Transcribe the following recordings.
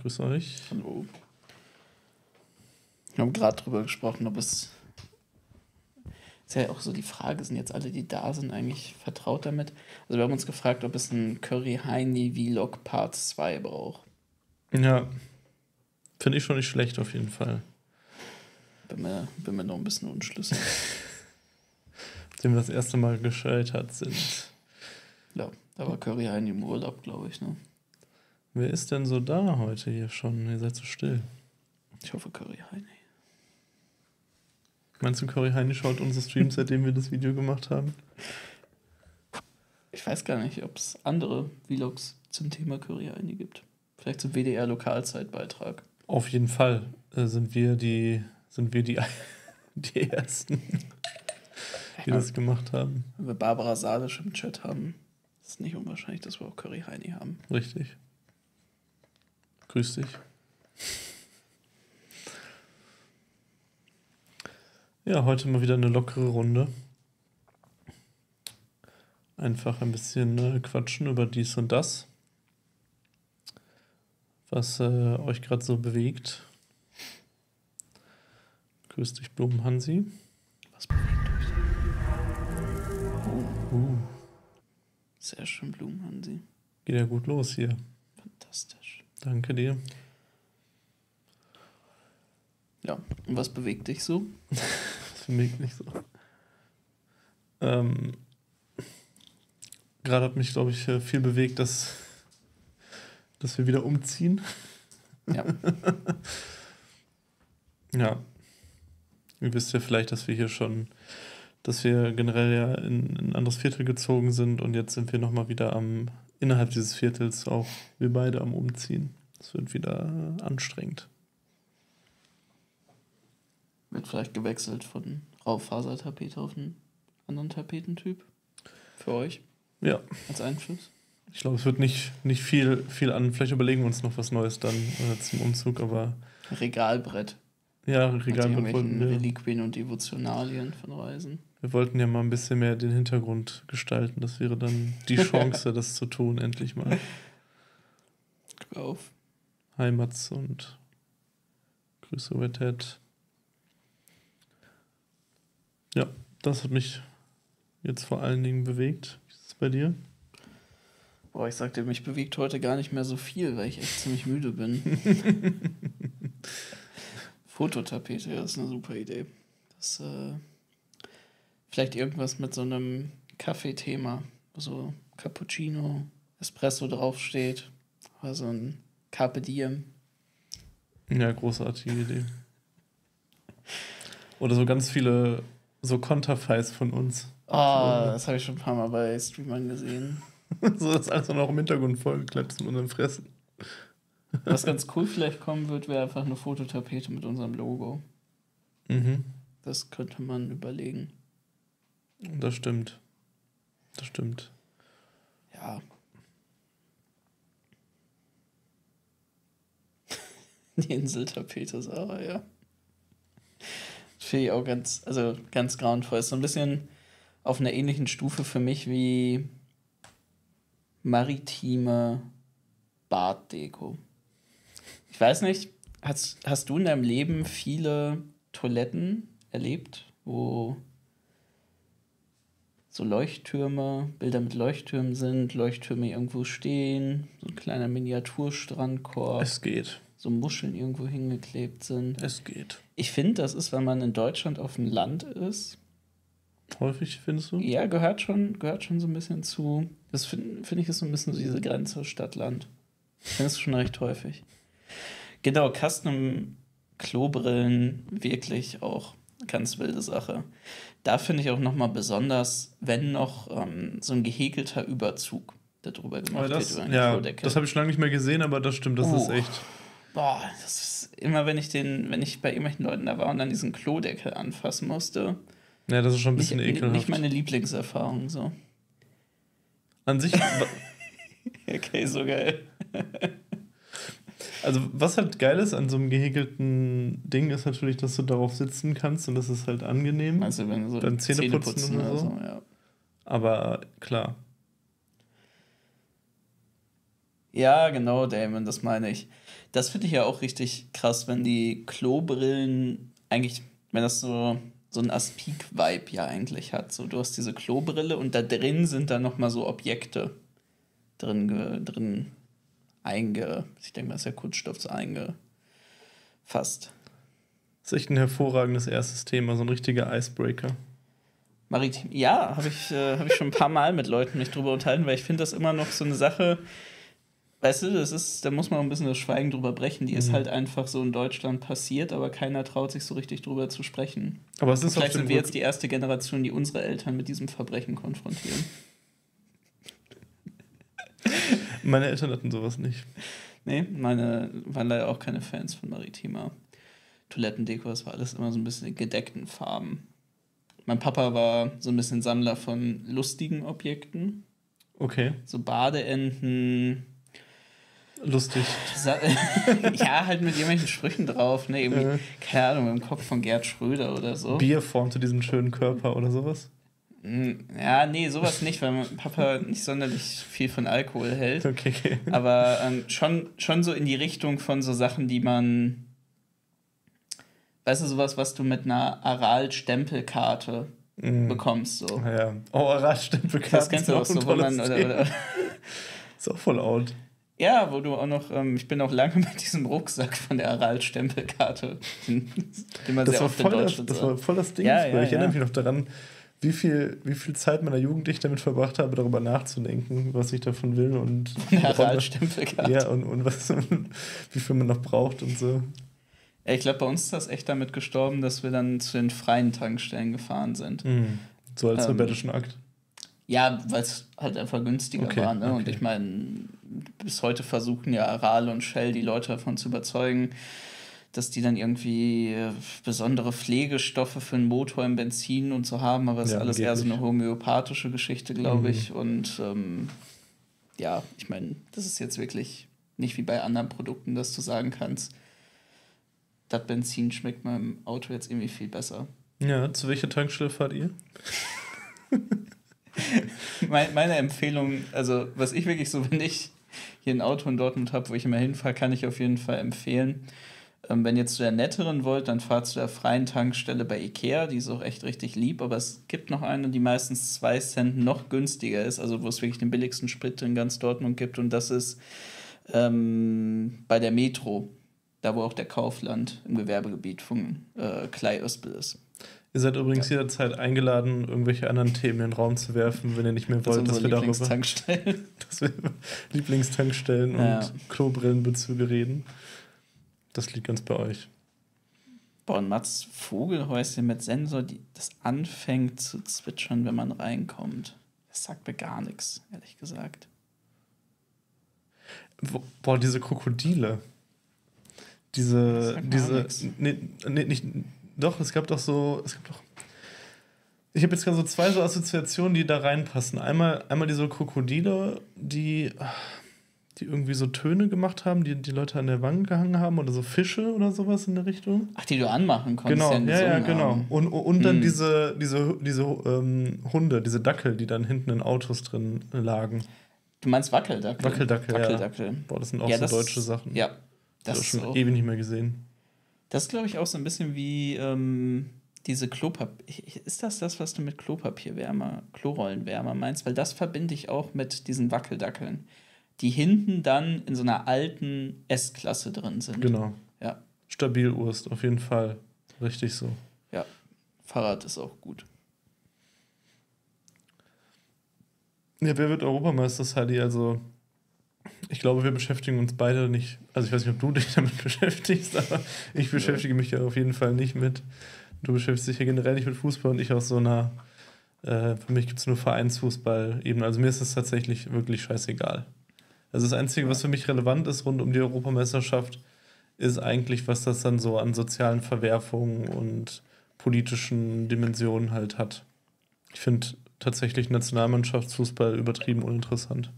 Grüß euch. Hallo. Wir haben gerade drüber gesprochen, ob es. Ist ja auch so die Frage, sind jetzt alle, die da sind, eigentlich vertraut damit? Also, wir haben uns gefragt, ob es einen Curry Heini Vlog Part 2 braucht. Ja, finde ich schon nicht schlecht auf jeden Fall. Bin mir, bin mir noch ein bisschen unschlüssig. Nachdem wir das erste Mal gescheitert sind. Ja, da war Curry Heini im Urlaub, glaube ich, ne? Wer ist denn so da heute hier schon? Ihr seid so still. Ich hoffe, Curry Heini. Meinst du, Curry Heini schaut unsere Streams, seitdem wir das Video gemacht haben? Ich weiß gar nicht, ob es andere Vlogs zum Thema Curry Heini gibt. Vielleicht zum WDR-Lokalzeitbeitrag. Auf jeden Fall äh, sind wir die, sind wir die, die Ersten, die Ja. das gemacht haben. Wenn wir Barbara Salisch im Chat haben, ist es nicht unwahrscheinlich, dass wir auch Curry Heini haben. Richtig. Grüß dich. Ja, heute mal wieder eine lockere Runde. Einfach ein bisschen äh, quatschen über dies und das. Was äh, euch gerade so bewegt. Grüß dich, Blumenhansi. Was bewegt euch? Oh, Uh, sehr schön, Blumenhansi. geht ja gut los hier. Fantastisch. Danke dir. Ja, und was bewegt dich so? Das bewegt mich so. Ähm, Gerade hat mich, glaube ich, äh, viel bewegt, dass, dass wir wieder umziehen. Ja, Ja. Ihr wisst ja vielleicht, dass wir hier schon, dass wir generell ja in, in ein anderes Viertel gezogen sind und jetzt sind wir nochmal wieder am, innerhalb dieses Viertels auch wir beide am Umziehen. Das wird wieder anstrengend. wird vielleicht gewechselt von Raufasertapete auf einen anderen Tapetentyp. Für euch Ja, als Einfluss. ich glaube, es wird nicht, nicht viel, viel an. Vielleicht überlegen wir uns noch was Neues dann äh, zum Umzug, aber Regalbrett. ja, Mit Regal irgendwelchen wollten wir, Reliquien und Devotionalien von Reisen. wir wollten ja mal ein bisschen mehr den Hintergrund gestalten. Das wäre dann die Chance, das zu tun, endlich mal. Auf. Heimats und Grüße über Ted. Ja, das hat mich jetzt vor allen Dingen bewegt. Wie ist es bei dir? Boah, ich sagte, mich bewegt heute gar nicht mehr so viel, weil ich echt ziemlich müde bin. Fototapete, ja, das ist eine super Idee. Das, äh, vielleicht irgendwas mit so einem Kaffeethema, wo so Cappuccino, Espresso draufsteht. Oder so ein Carpe Diem. Ja, großartige Idee. Oder so ganz viele so Konterfeis von uns. Oh, das habe ich schon ein paar Mal bei Streamern gesehen. so das alles noch im Hintergrund vollgeklebt in unseren Fressen. Was ganz cool vielleicht kommen wird, wäre einfach eine Fototapete mit unserem Logo. Mhm. Das könnte man überlegen. Das stimmt. Das stimmt. Ja. Die Inseltapete, Sarah, ja. Finde ich auch ganz, also ganz grauenvoll. Ist so ein bisschen auf einer ähnlichen Stufe für mich wie maritime Baddeko. Ich weiß nicht, hast, hast du in deinem Leben viele Toiletten erlebt, wo so Leuchttürme, Bilder mit Leuchttürmen sind, Leuchttürme irgendwo stehen, so ein kleiner Miniaturstrandkorb, Es geht. So Muscheln irgendwo hingeklebt sind. Es geht. Ich finde, das ist, wenn man in Deutschland auf dem Land ist, Häufig findest du? ja, gehört schon, gehört schon so ein bisschen zu. Das finde find ich ist so ein bisschen so diese Grenze Stadt-Land. Ich finde es schon recht häufig. Genau, Custom Klobrillen, wirklich auch ganz wilde Sache. Da finde ich auch nochmal besonders, wenn noch ähm, so ein gehäkelter Überzug darüber gemacht das, wird. über ja, Klodecke. das habe ich schon lange nicht mehr gesehen, aber das stimmt, das Oh. ist echt. Boah, das ist immer, wenn ich den, wenn ich bei irgendwelchen Leuten da war und dann diesen Klodeckel anfassen musste. Ja, das ist schon ein Nicht, bisschen ekelhaft. nicht meine Lieblingserfahrung so. An sich, Okay, so geil. also was halt geil ist an so einem gehäkelten Ding, ist natürlich, dass du darauf sitzen kannst und das ist halt angenehm. Also wenn du so Beim Zähneputzen oder so? ja. Aber klar. Ja, genau, Damon, das meine ich. Das finde ich ja auch richtig krass, wenn die Klobrillen eigentlich, wenn das so, so ein Aspik-Vibe ja eigentlich hat. So, du hast diese Klobrille und da drin sind dann nochmal so Objekte drin, drin einge, ich denke mal, ist ja Kunststoff so eingefasst. Das ist echt ein hervorragendes erstes Thema, so ein richtiger Icebreaker. Maritim, ja, habe ich, äh, hab ich schon ein paar Mal mit Leuten mich drüber unterhalten, weil ich finde das immer noch so eine Sache, weißt du, das ist, da muss man ein bisschen das Schweigen drüber brechen. Die mhm. ist halt einfach so in Deutschland passiert, aber keiner traut sich so richtig drüber zu sprechen. Aber es ist Vielleicht sind wir jetzt die erste Generation, die unsere Eltern mit diesem Verbrechen konfrontieren. Meine Eltern hatten sowas nicht. Nee, meine waren leider auch keine Fans von Maritima. Toilettendeko, das war alles immer so ein bisschen in gedeckten Farben. Mein Papa war so ein bisschen Sammler von lustigen Objekten. Okay. So Badeenten. Lustig. ja, halt mit irgendwelchen Sprüchen drauf, ne? Irgendwie, keine Ahnung, im Kopf von Gerd Schröder oder so. Bier formte diesen schönen Körper oder sowas? Hm, ja, nee, sowas nicht, weil mein Papa nicht sonderlich viel von Alkohol hält. Okay. Aber ähm, schon, schon so in die Richtung von so Sachen, die man weißt du, sowas, was du mit einer Aral-Stempelkarte mm. bekommst. So. Ja. Oh, Aral-Stempelkarte. Das kennst du auch so, wo man. Oder, oder ist auch voll out. Ja, wo du auch noch, ähm, ich bin auch lange mit diesem Rucksack von der Aral-Stempelkarte, den, man das sehr oft in Deutschland das, das war voll das Ding. Ja, ja, ich erinnere mich noch daran, wie viel, wie viel Zeit meiner Jugend ich damit verbracht habe, darüber nachzudenken, was ich davon will und, Aral-Stempelkarte. ja, und, und was, wie viel man noch braucht und so. Ich glaube, bei uns ist das echt damit gestorben, dass wir dann zu den freien Tankstellen gefahren sind. Mhm. So als ähm, rebellischen Akt. Ja, weil es halt einfach günstiger okay, war. Ne? Okay. Und ich meine, bis heute versuchen ja Aral und Shell die Leute davon zu überzeugen, dass die dann irgendwie äh, besondere Pflegestoffe für einen Motor im Benzin und so haben, aber es ja, ist alles eher so eine homöopathische Geschichte, glaube mhm. ich. Und ähm, ja, ich meine, das ist jetzt wirklich nicht wie bei anderen Produkten, dass du sagen kannst, das Benzin schmeckt meinem Auto jetzt irgendwie viel besser. Ja, zu welcher Tankstelle fahrt ihr? meine Empfehlung, also was ich wirklich so, wenn ich hier ein Auto in Dortmund habe, wo ich immer hinfahre, kann ich auf jeden Fall empfehlen. Ähm, wenn ihr zu der netteren wollt, dann fahrt zu der freien Tankstelle bei Ikea, die ist auch echt richtig lieb, aber es gibt noch eine, die meistens zwei Cent noch günstiger ist, also wo es wirklich den billigsten Sprit in ganz Dortmund gibt und das ist ähm, bei der Metro da wo auch der Kaufland im Gewerbegebiet von äh, Klei Öspel ist. Ihr seid übrigens ja. jederzeit eingeladen, irgendwelche anderen Themen in den Raum zu werfen, wenn ihr nicht mehr wollt, das dass wir darüber dass wir Lieblingstankstellen ja. und Klobrillenbezüge reden. Das liegt ganz bei euch. Boah, und Mats Vogelhäuschen mit Sensor, die, das anfängt zu zwitschern, wenn man reinkommt. Das sagt mir gar nichts, ehrlich gesagt. Boah, diese Krokodile diese, diese, nee, nee, nicht, doch, es gab doch so, es gab doch, ich habe jetzt gerade so zwei so Assoziationen, die da reinpassen. Einmal, einmal diese Krokodile, die, die irgendwie so Töne gemacht haben, die die Leute an der Wange gehangen haben oder so Fische oder sowas in der Richtung. Ach, die du anmachen konntest. Genau, ja, ja, genau. Und, und dann hm. diese, diese, diese ähm, Hunde, diese Dackel, die dann hinten in Autos drin lagen. Du meinst Wackeldackel? Wackeldackel, Wackeldackel. ja. Boah, das sind auch ja, so deutsche Sachen. Ja, das ist schon auch, ewig nicht mehr gesehen. Das glaube ich, auch so ein bisschen wie ähm, diese Klopapier. Ist das das, was du mit Klopapierwärmer, Klorollenwärmer meinst? Weil das verbinde ich auch mit diesen Wackeldackeln, die hinten dann in so einer alten S-Klasse drin sind. Genau. Ja. Stabil Urst, auf jeden Fall. Richtig so. Ja. Fahrrad ist auch gut. Ja, wer wird Europameister, Sally? Also ich glaube, wir beschäftigen uns beide nicht. Also ich weiß nicht, ob du dich damit beschäftigst, aber ich beschäftige mich ja auf jeden Fall nicht mit. Du beschäftigst dich ja generell nicht mit Fußball und ich aus so einer, äh, für mich gibt es nur Vereinsfußball eben. Also mir ist es tatsächlich wirklich scheißegal. Also das Einzige, was für mich relevant ist rund um die Europameisterschaft, ist eigentlich, was das dann so an sozialen Verwerfungen und politischen Dimensionen halt hat. Ich finde tatsächlich Nationalmannschaftsfußball übertrieben uninteressant.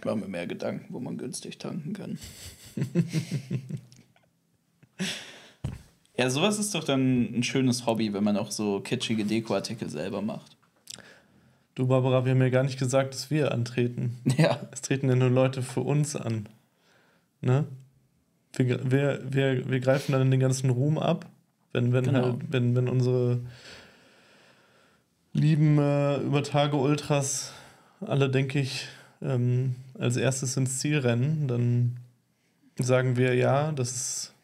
Ich mache mir mehr Gedanken, wo man günstig tanken kann. ja, sowas ist doch dann ein schönes Hobby, wenn man auch so kitschige Dekoartikel selber macht. Du, Barbara, wir haben ja gar nicht gesagt, dass wir antreten. Ja. Es treten ja nur Leute für uns an. Ne? Wir, wir, wir, wir greifen dann den ganzen Ruhm ab, wenn, wenn, genau. halt, wenn, wenn unsere lieben äh, Übertage Ultras alle, denke ich, ähm, als erstes ins Ziel rennen, dann sagen wir ja, das ist,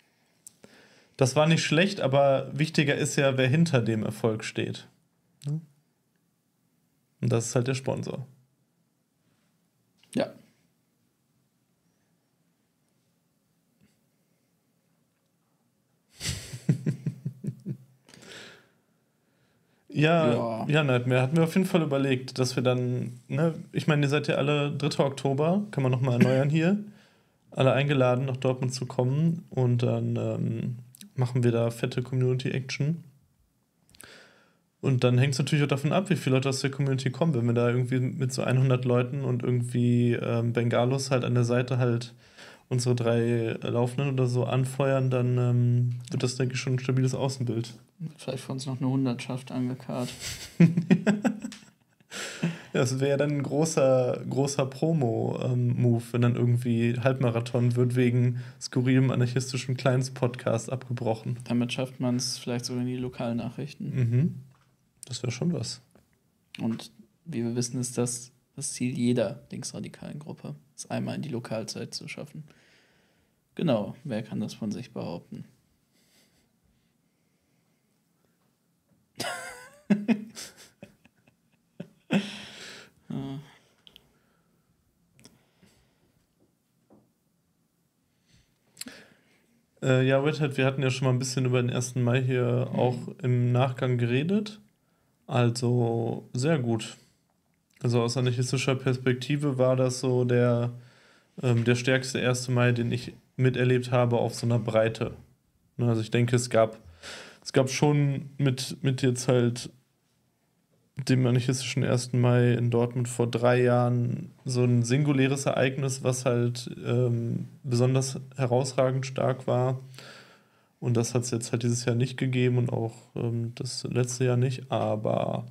das war nicht schlecht, aber wichtiger ist ja, wer hinter dem Erfolg steht. Ne? Und das ist halt der Sponsor. Ja. Ja, ja, ja Nightmare. Hatten wir auf jeden Fall überlegt, dass wir dann, ne, ich meine, ihr seid ja alle 3. Oktober, kann man nochmal erneuern hier. Alle eingeladen, nach Dortmund zu kommen und dann ähm, machen wir da fette Community Action. Und dann hängt es natürlich auch davon ab, wie viele Leute aus der Community kommen. Wenn wir da irgendwie mit so 100 Leuten und irgendwie ähm, Bengalos halt an der Seite halt unsere drei Laufenden oder so anfeuern, dann ähm, wird das, denke ich, schon ein stabiles Außenbild. Vielleicht für uns noch eine Hundertschaft angekarrt. das wäre dann ein großer, großer Promo-Move, wenn dann irgendwie Halbmarathon wird wegen skurrilem anarchistischen Kleins-Podcast abgebrochen. Damit schafft man es vielleicht sogar in die Lokalnachrichten. Mhm. Das wäre schon was. Und wie wir wissen, ist das das Ziel jeder linksradikalen Gruppe, es einmal in die Lokalzeit zu schaffen. Genau, wer kann das von sich behaupten? Äh, ja, Redhead, wir hatten ja schon mal ein bisschen über den 1. Mai hier mhm. auch im Nachgang geredet. Also sehr gut. Also aus anarchistischer Perspektive war das so der, ähm, der stärkste 1. Mai, den ich miterlebt habe auf so einer Breite. Ne, also ich denke, es gab, es gab schon mit, mit jetzt halt dem anarchistischen 1. Mai in Dortmund vor drei Jahren so ein singuläres Ereignis, was halt ähm, besonders herausragend stark war. Und das hat es jetzt halt dieses Jahr nicht gegeben und auch ähm, das letzte Jahr nicht. Aber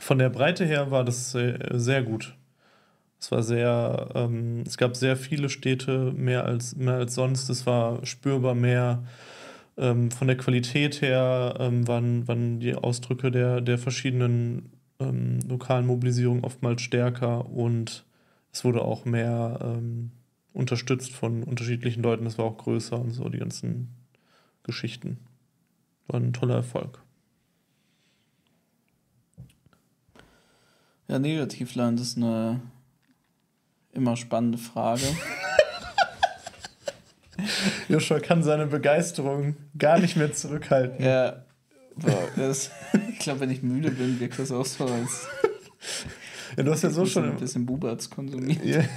von der Breite her war das sehr, gut. Es war sehr, ähm, es gab sehr viele Städte, mehr als, mehr als sonst. Es war spürbar mehr ähm, von der Qualität her ähm, waren, waren die Ausdrücke der, der verschiedenen ähm, lokalen Mobilisierungen oftmals stärker und es wurde auch mehr ähm, unterstützt von unterschiedlichen Leuten. Es war auch größer und so, die ganzen Geschichten. War ein toller Erfolg. Ja, Negativland ist eine immer spannende Frage. Joshua kann seine Begeisterung gar nicht mehr zurückhalten. Ja, boah, das, ich glaube, wenn ich müde bin, wirkt das auch so als. Ja, du hast ja so schon. Ein bisschen Buberts konsumiert. Ja, du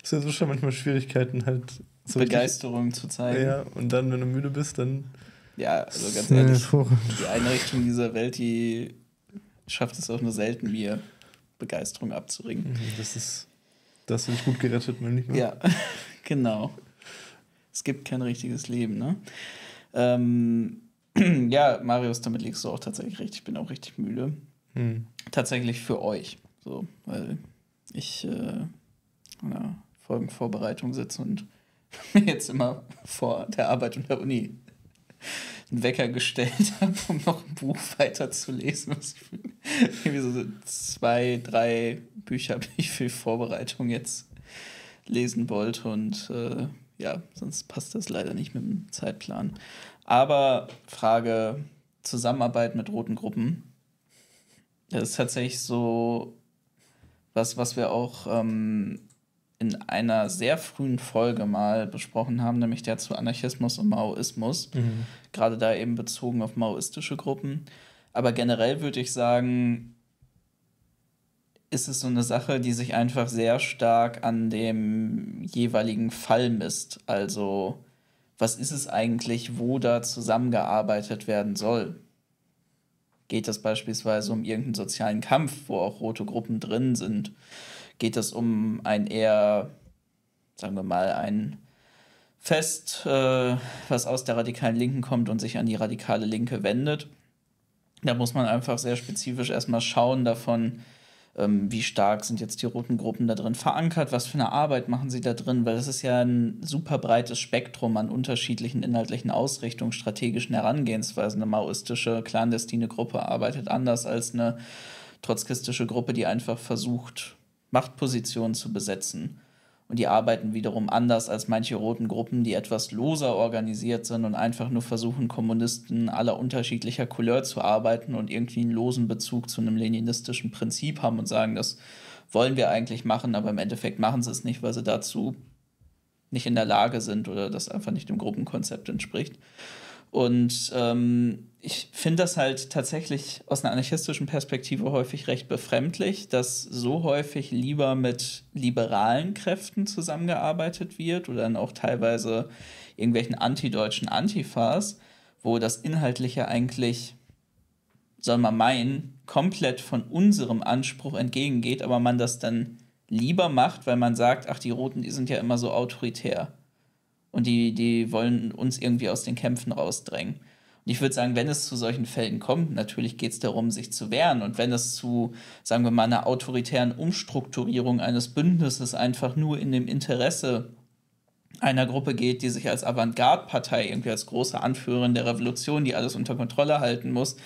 hast ja so schon manchmal Schwierigkeiten, halt. So Begeisterung zu zeigen. Ja, und dann, wenn du müde bist, dann. Ja, also ganz ehrlich, die Einrichtung dieser Welt, die schafft es auch nur selten, mir Begeisterung abzuringen. Mhm, das ist. Das dich gut gerettet, mein Lieber. Ja, genau. Es gibt kein richtiges Leben, ne? Ähm, ja, Marius, damit liegst du auch tatsächlich richtig. Ich bin auch richtig müde. Hm. Tatsächlich für euch. So, weil ich äh, in der Folgenvorbereitung sitze und jetzt immer vor der Arbeit und der Uni einen Wecker gestellt habe, um noch ein Buch weiterzulesen. Irgendwie so zwei, drei Bücher habe ich für Vorbereitung jetzt lesen wollte und äh, ja, sonst passt das leider nicht mit dem Zeitplan. Aber Frage Zusammenarbeit mit roten Gruppen. Das ist tatsächlich so was, was wir auch ähm, in einer sehr frühen Folge mal besprochen haben, nämlich der zu Anarchismus und Maoismus. Mhm. Gerade da eben bezogen auf maoistische Gruppen. Aber generell würde ich sagen, ist es so eine Sache, die sich einfach sehr stark an dem jeweiligen Fall misst. Also, was ist es eigentlich, wo da zusammengearbeitet werden soll? Geht es beispielsweise um irgendeinen sozialen Kampf, wo auch rote Gruppen drin sind? Geht es um ein eher, sagen wir mal, ein Fest, äh, was aus der radikalen Linken kommt und sich an die radikale Linke wendet? Da muss man einfach sehr spezifisch erstmal schauen davon, ähm, wie stark sind jetzt die roten Gruppen da drin verankert, was für eine Arbeit machen sie da drin, weil das ist ja ein super breites Spektrum an unterschiedlichen inhaltlichen Ausrichtungen, strategischen Herangehensweisen. Eine maoistische, clandestine Gruppe arbeitet anders als eine trotzkistische Gruppe, die einfach versucht, Machtpositionen zu besetzen. Und die arbeiten wiederum anders als manche roten Gruppen, die etwas loser organisiert sind und einfach nur versuchen, Kommunisten aller unterschiedlicher Couleur zu arbeiten und irgendwie einen losen Bezug zu einem leninistischen Prinzip haben und sagen, das wollen wir eigentlich machen, aber im Endeffekt machen sie es nicht, weil sie dazu nicht in der Lage sind oder das einfach nicht dem Gruppenkonzept entspricht. Und ähm, ich finde das halt tatsächlich aus einer anarchistischen Perspektive häufig recht befremdlich, dass so häufig lieber mit liberalen Kräften zusammengearbeitet wird oder dann auch teilweise irgendwelchen antideutschen Antifas, wo das Inhaltliche eigentlich, soll man meinen, komplett von unserem Anspruch entgegengeht, aber man das dann lieber macht, weil man sagt, ach, die Roten, die sind ja immer so autoritär und die, die wollen uns irgendwie aus den Kämpfen rausdrängen. Und ich würde sagen, wenn es zu solchen Fällen kommt, natürlich geht es darum, sich zu wehren. Und wenn es zu, sagen wir mal, einer autoritären Umstrukturierung eines Bündnisses einfach nur in dem Interesse einer Gruppe geht, die sich als Avantgarde-Partei, irgendwie als große Anführerin der Revolution, die alles unter Kontrolle halten muss,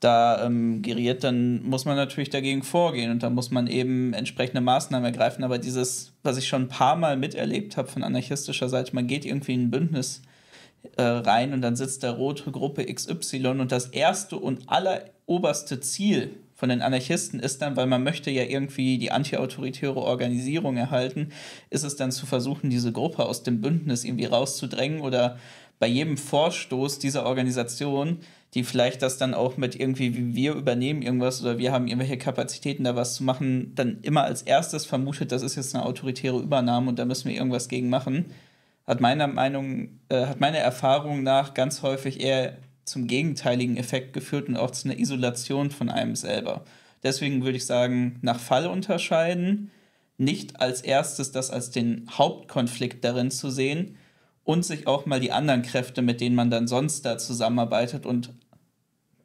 da ähm, geriert, dann muss man natürlich dagegen vorgehen und da muss man eben entsprechende Maßnahmen ergreifen. Aber dieses, was ich schon ein paar Mal miterlebt habe von anarchistischer Seite, man geht irgendwie in ein Bündnis äh, rein und dann sitzt da rote Gruppe XY und das erste und alleroberste Ziel von den Anarchisten ist dann, weil man möchte ja irgendwie die antiautoritäre Organisierung erhalten, ist es dann zu versuchen, diese Gruppe aus dem Bündnis irgendwie rauszudrängen oder bei jedem Vorstoß dieser Organisation die vielleicht das dann auch mit irgendwie, wie wir übernehmen irgendwas oder wir haben irgendwelche Kapazitäten, da was zu machen, dann immer als erstes vermutet, das ist jetzt eine autoritäre Übernahme und da müssen wir irgendwas gegen machen, hat meiner Meinung, äh, hat meiner Erfahrung nach ganz häufig eher zum gegenteiligen Effekt geführt und auch zu einer Isolation von einem selber. Deswegen würde ich sagen, nach Fall unterscheiden, nicht als erstes das als den Hauptkonflikt darin zu sehen, und sich auch mal die anderen Kräfte, mit denen man dann sonst da zusammenarbeitet und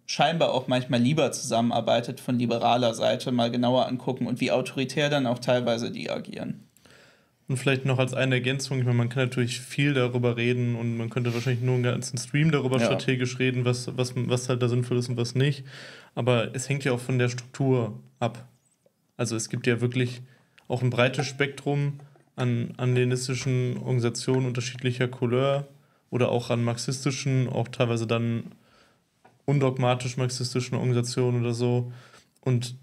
scheinbar auch manchmal lieber zusammenarbeitet von liberaler Seite, mal genauer angucken und wie autoritär dann auch teilweise die agieren. Und vielleicht noch als eine Ergänzung, ich meine, man kann natürlich viel darüber reden und man könnte wahrscheinlich nur einen ganzen Stream darüber ja. strategisch reden, was, was, was halt da sinnvoll ist und was nicht. Aber es hängt ja auch von der Struktur ab. Also es gibt ja wirklich auch ein breites Spektrum an, an leninistischen Organisationen unterschiedlicher Couleur oder auch an marxistischen, auch teilweise dann undogmatisch marxistischen Organisationen oder so. Und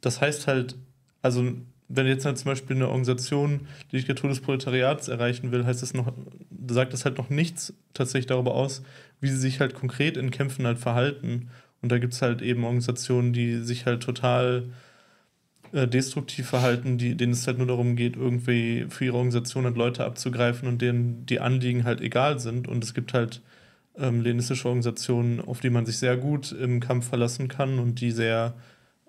das heißt halt, also wenn jetzt halt zum Beispiel eine Organisation die Diktatur des Proletariats erreichen will, heißt das noch, sagt das halt noch nichts tatsächlich darüber aus, wie sie sich halt konkret in Kämpfen halt verhalten. Und da gibt es halt eben Organisationen, die sich halt total äh, destruktiv verhalten, die, denen es halt nur darum geht, irgendwie für ihre Organisation halt Leute abzugreifen und denen die Anliegen halt egal sind. Und es gibt halt ähm, leninistische Organisationen, auf die man sich sehr gut im Kampf verlassen kann und die sehr,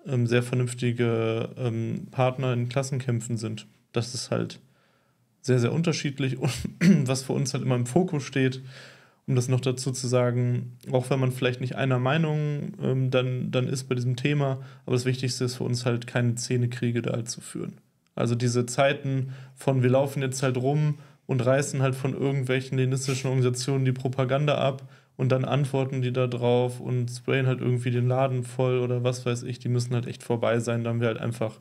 ähm, sehr vernünftige ähm, Partner in Klassenkämpfen sind. Das ist halt sehr, sehr unterschiedlich und was für uns halt immer im Fokus steht, um das noch dazu zu sagen, auch wenn man vielleicht nicht einer Meinung ähm, dann, dann ist bei diesem Thema, aber das Wichtigste ist für uns halt keine Zähnekriege da halt zu führen. Also diese Zeiten von wir laufen jetzt halt rum und reißen halt von irgendwelchen leninistischen Organisationen die Propaganda ab und dann antworten die da drauf und sprayen halt irgendwie den Laden voll oder was weiß ich, die müssen halt echt vorbei sein, da haben wir halt einfach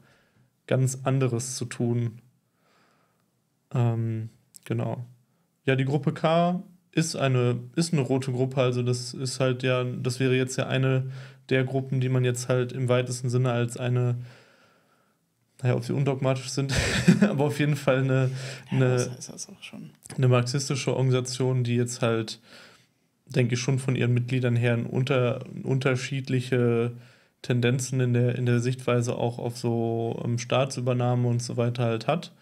ganz anderes zu tun. Ähm, genau. Ja, die Gruppe K ist eine, ist eine rote Gruppe, also das ist halt ja, das wäre jetzt ja eine der Gruppen, die man jetzt halt im weitesten Sinne als eine, naja, ob sie undogmatisch sind, aber auf jeden Fall eine, eine, ja, das heißt eine marxistische Organisation, die jetzt halt, denke ich, schon von ihren Mitgliedern her unter, unterschiedliche Tendenzen in der, in der Sichtweise auch auf so um, ähm, Staatsübernahme und so weiter halt hat.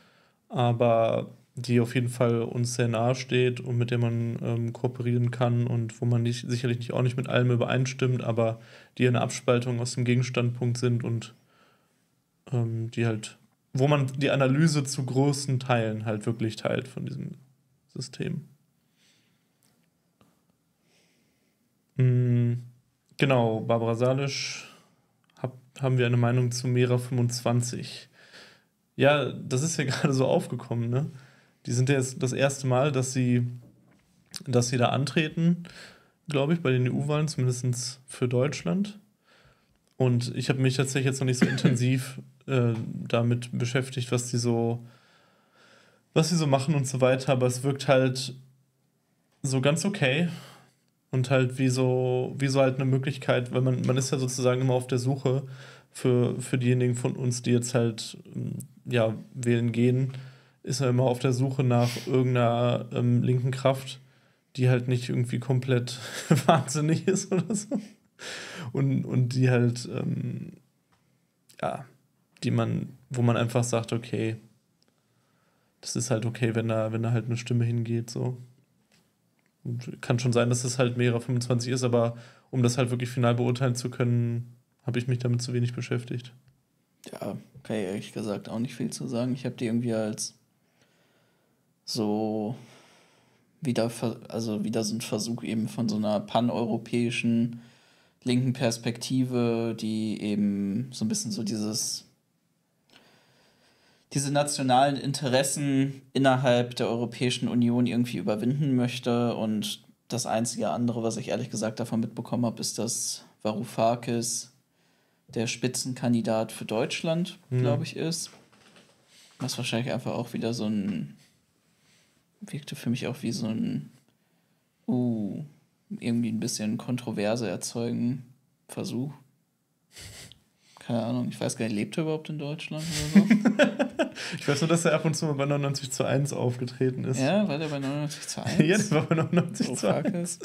Aber die auf jeden Fall uns sehr nahe steht und mit der man ähm, kooperieren kann und wo man nicht, sicherlich nicht auch nicht mit allem übereinstimmt, aber die eine Abspaltung aus dem Gegenstandpunkt sind und ähm, die halt, wo man die Analyse zu großen Teilen halt wirklich teilt von diesem System. Mhm. Genau, Barbara Salisch hab, haben wir eine Meinung zu Mera 25. Ja, das ist ja gerade so aufgekommen, ne? Die sind ja jetzt das erste Mal, dass sie, dass sie da antreten, glaube ich, bei den EU-Wahlen, zumindest für Deutschland. Und ich habe mich tatsächlich jetzt noch nicht so intensiv äh, damit beschäftigt, was die so, was sie so machen und so weiter, aber es wirkt halt so ganz okay und halt wie so, wie so halt eine Möglichkeit, weil man, man ist ja sozusagen immer auf der Suche für, für diejenigen von uns, die jetzt halt ja, wählen gehen, ist er immer auf der Suche nach irgendeiner ähm, linken Kraft, die halt nicht irgendwie komplett wahnsinnig ist oder so. Und, und die halt, ähm, ja, die man, wo man einfach sagt, okay, das ist halt okay, wenn da, wenn da halt eine Stimme hingeht, so. Und kann schon sein, dass es halt mehrere 25 ist, aber um das halt wirklich final beurteilen zu können, habe ich mich damit zu wenig beschäftigt. Ja, kann ich ehrlich gesagt auch nicht viel zu sagen. Ich habe die irgendwie als so wieder, also wieder so ein Versuch eben von so einer paneuropäischen linken Perspektive, die eben so ein bisschen so dieses diese nationalen Interessen innerhalb der Europäischen Union irgendwie überwinden möchte. Und das einzige andere, was ich ehrlich gesagt davon mitbekommen habe, ist, dass Varoufakis der Spitzenkandidat für Deutschland, mhm. glaube ich, ist. Was wahrscheinlich einfach auch wieder so ein. wirkte für mich auch wie so ein. Uh, irgendwie ein bisschen Kontroverse erzeugen Versuch. Keine Ahnung, ich weiß gar nicht, lebt er überhaupt in Deutschland oder so? ich weiß nur, dass er ab und zu mal bei 99 zu 1 aufgetreten ist. Ja, war der bei 99 zu 1? Jetzt war bei 99 oh, zu 1.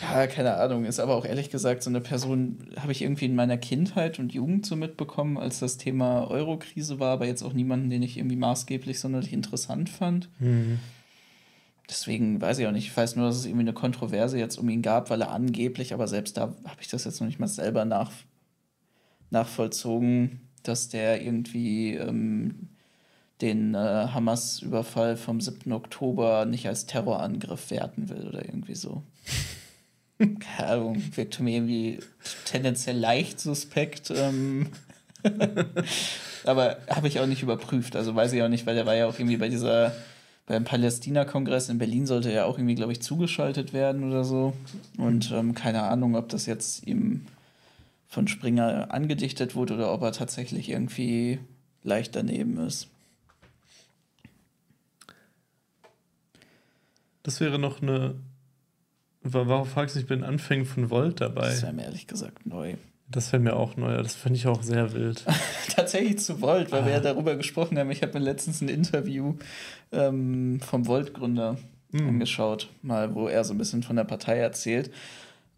Ja, keine Ahnung. Ist aber auch ehrlich gesagt so eine Person, habe ich irgendwie in meiner Kindheit und Jugend so mitbekommen, als das Thema Eurokrise war, aber jetzt auch niemanden, den ich irgendwie maßgeblich sonderlich interessant fand. Mhm. Deswegen weiß ich auch nicht. Ich weiß nur, dass es irgendwie eine Kontroverse jetzt um ihn gab, weil er angeblich, aber selbst da habe ich das jetzt noch nicht mal selber nach, nachvollzogen, dass der irgendwie ähm, den äh, Hamas-Überfall vom 7. Oktober nicht als Terrorangriff werten will oder irgendwie so. Keine Ahnung, wirkt mir irgendwie tendenziell leicht suspekt. Ähm aber habe ich auch nicht überprüft. Also weiß ich auch nicht, weil der war ja auch irgendwie bei dieser, beim Palästina-Kongress in Berlin sollte er auch irgendwie, glaube ich, zugeschaltet werden oder so. Und ähm, keine Ahnung, ob das jetzt ihm von Springer angedichtet wurde oder ob er tatsächlich irgendwie leicht daneben ist. Das wäre noch eine. Warum fragst du, ich bin Anfängen von Volt dabei? Das wäre mir ehrlich gesagt neu. Das wäre mir auch neu, das finde ich auch sehr wild. Tatsächlich zu Volt, weil ah. wir ja ah. darüber gesprochen haben. Ich habe mir letztens ein Interview ähm, vom Volt-Gründer mm. angeschaut, mal, wo er so ein bisschen von der Partei erzählt.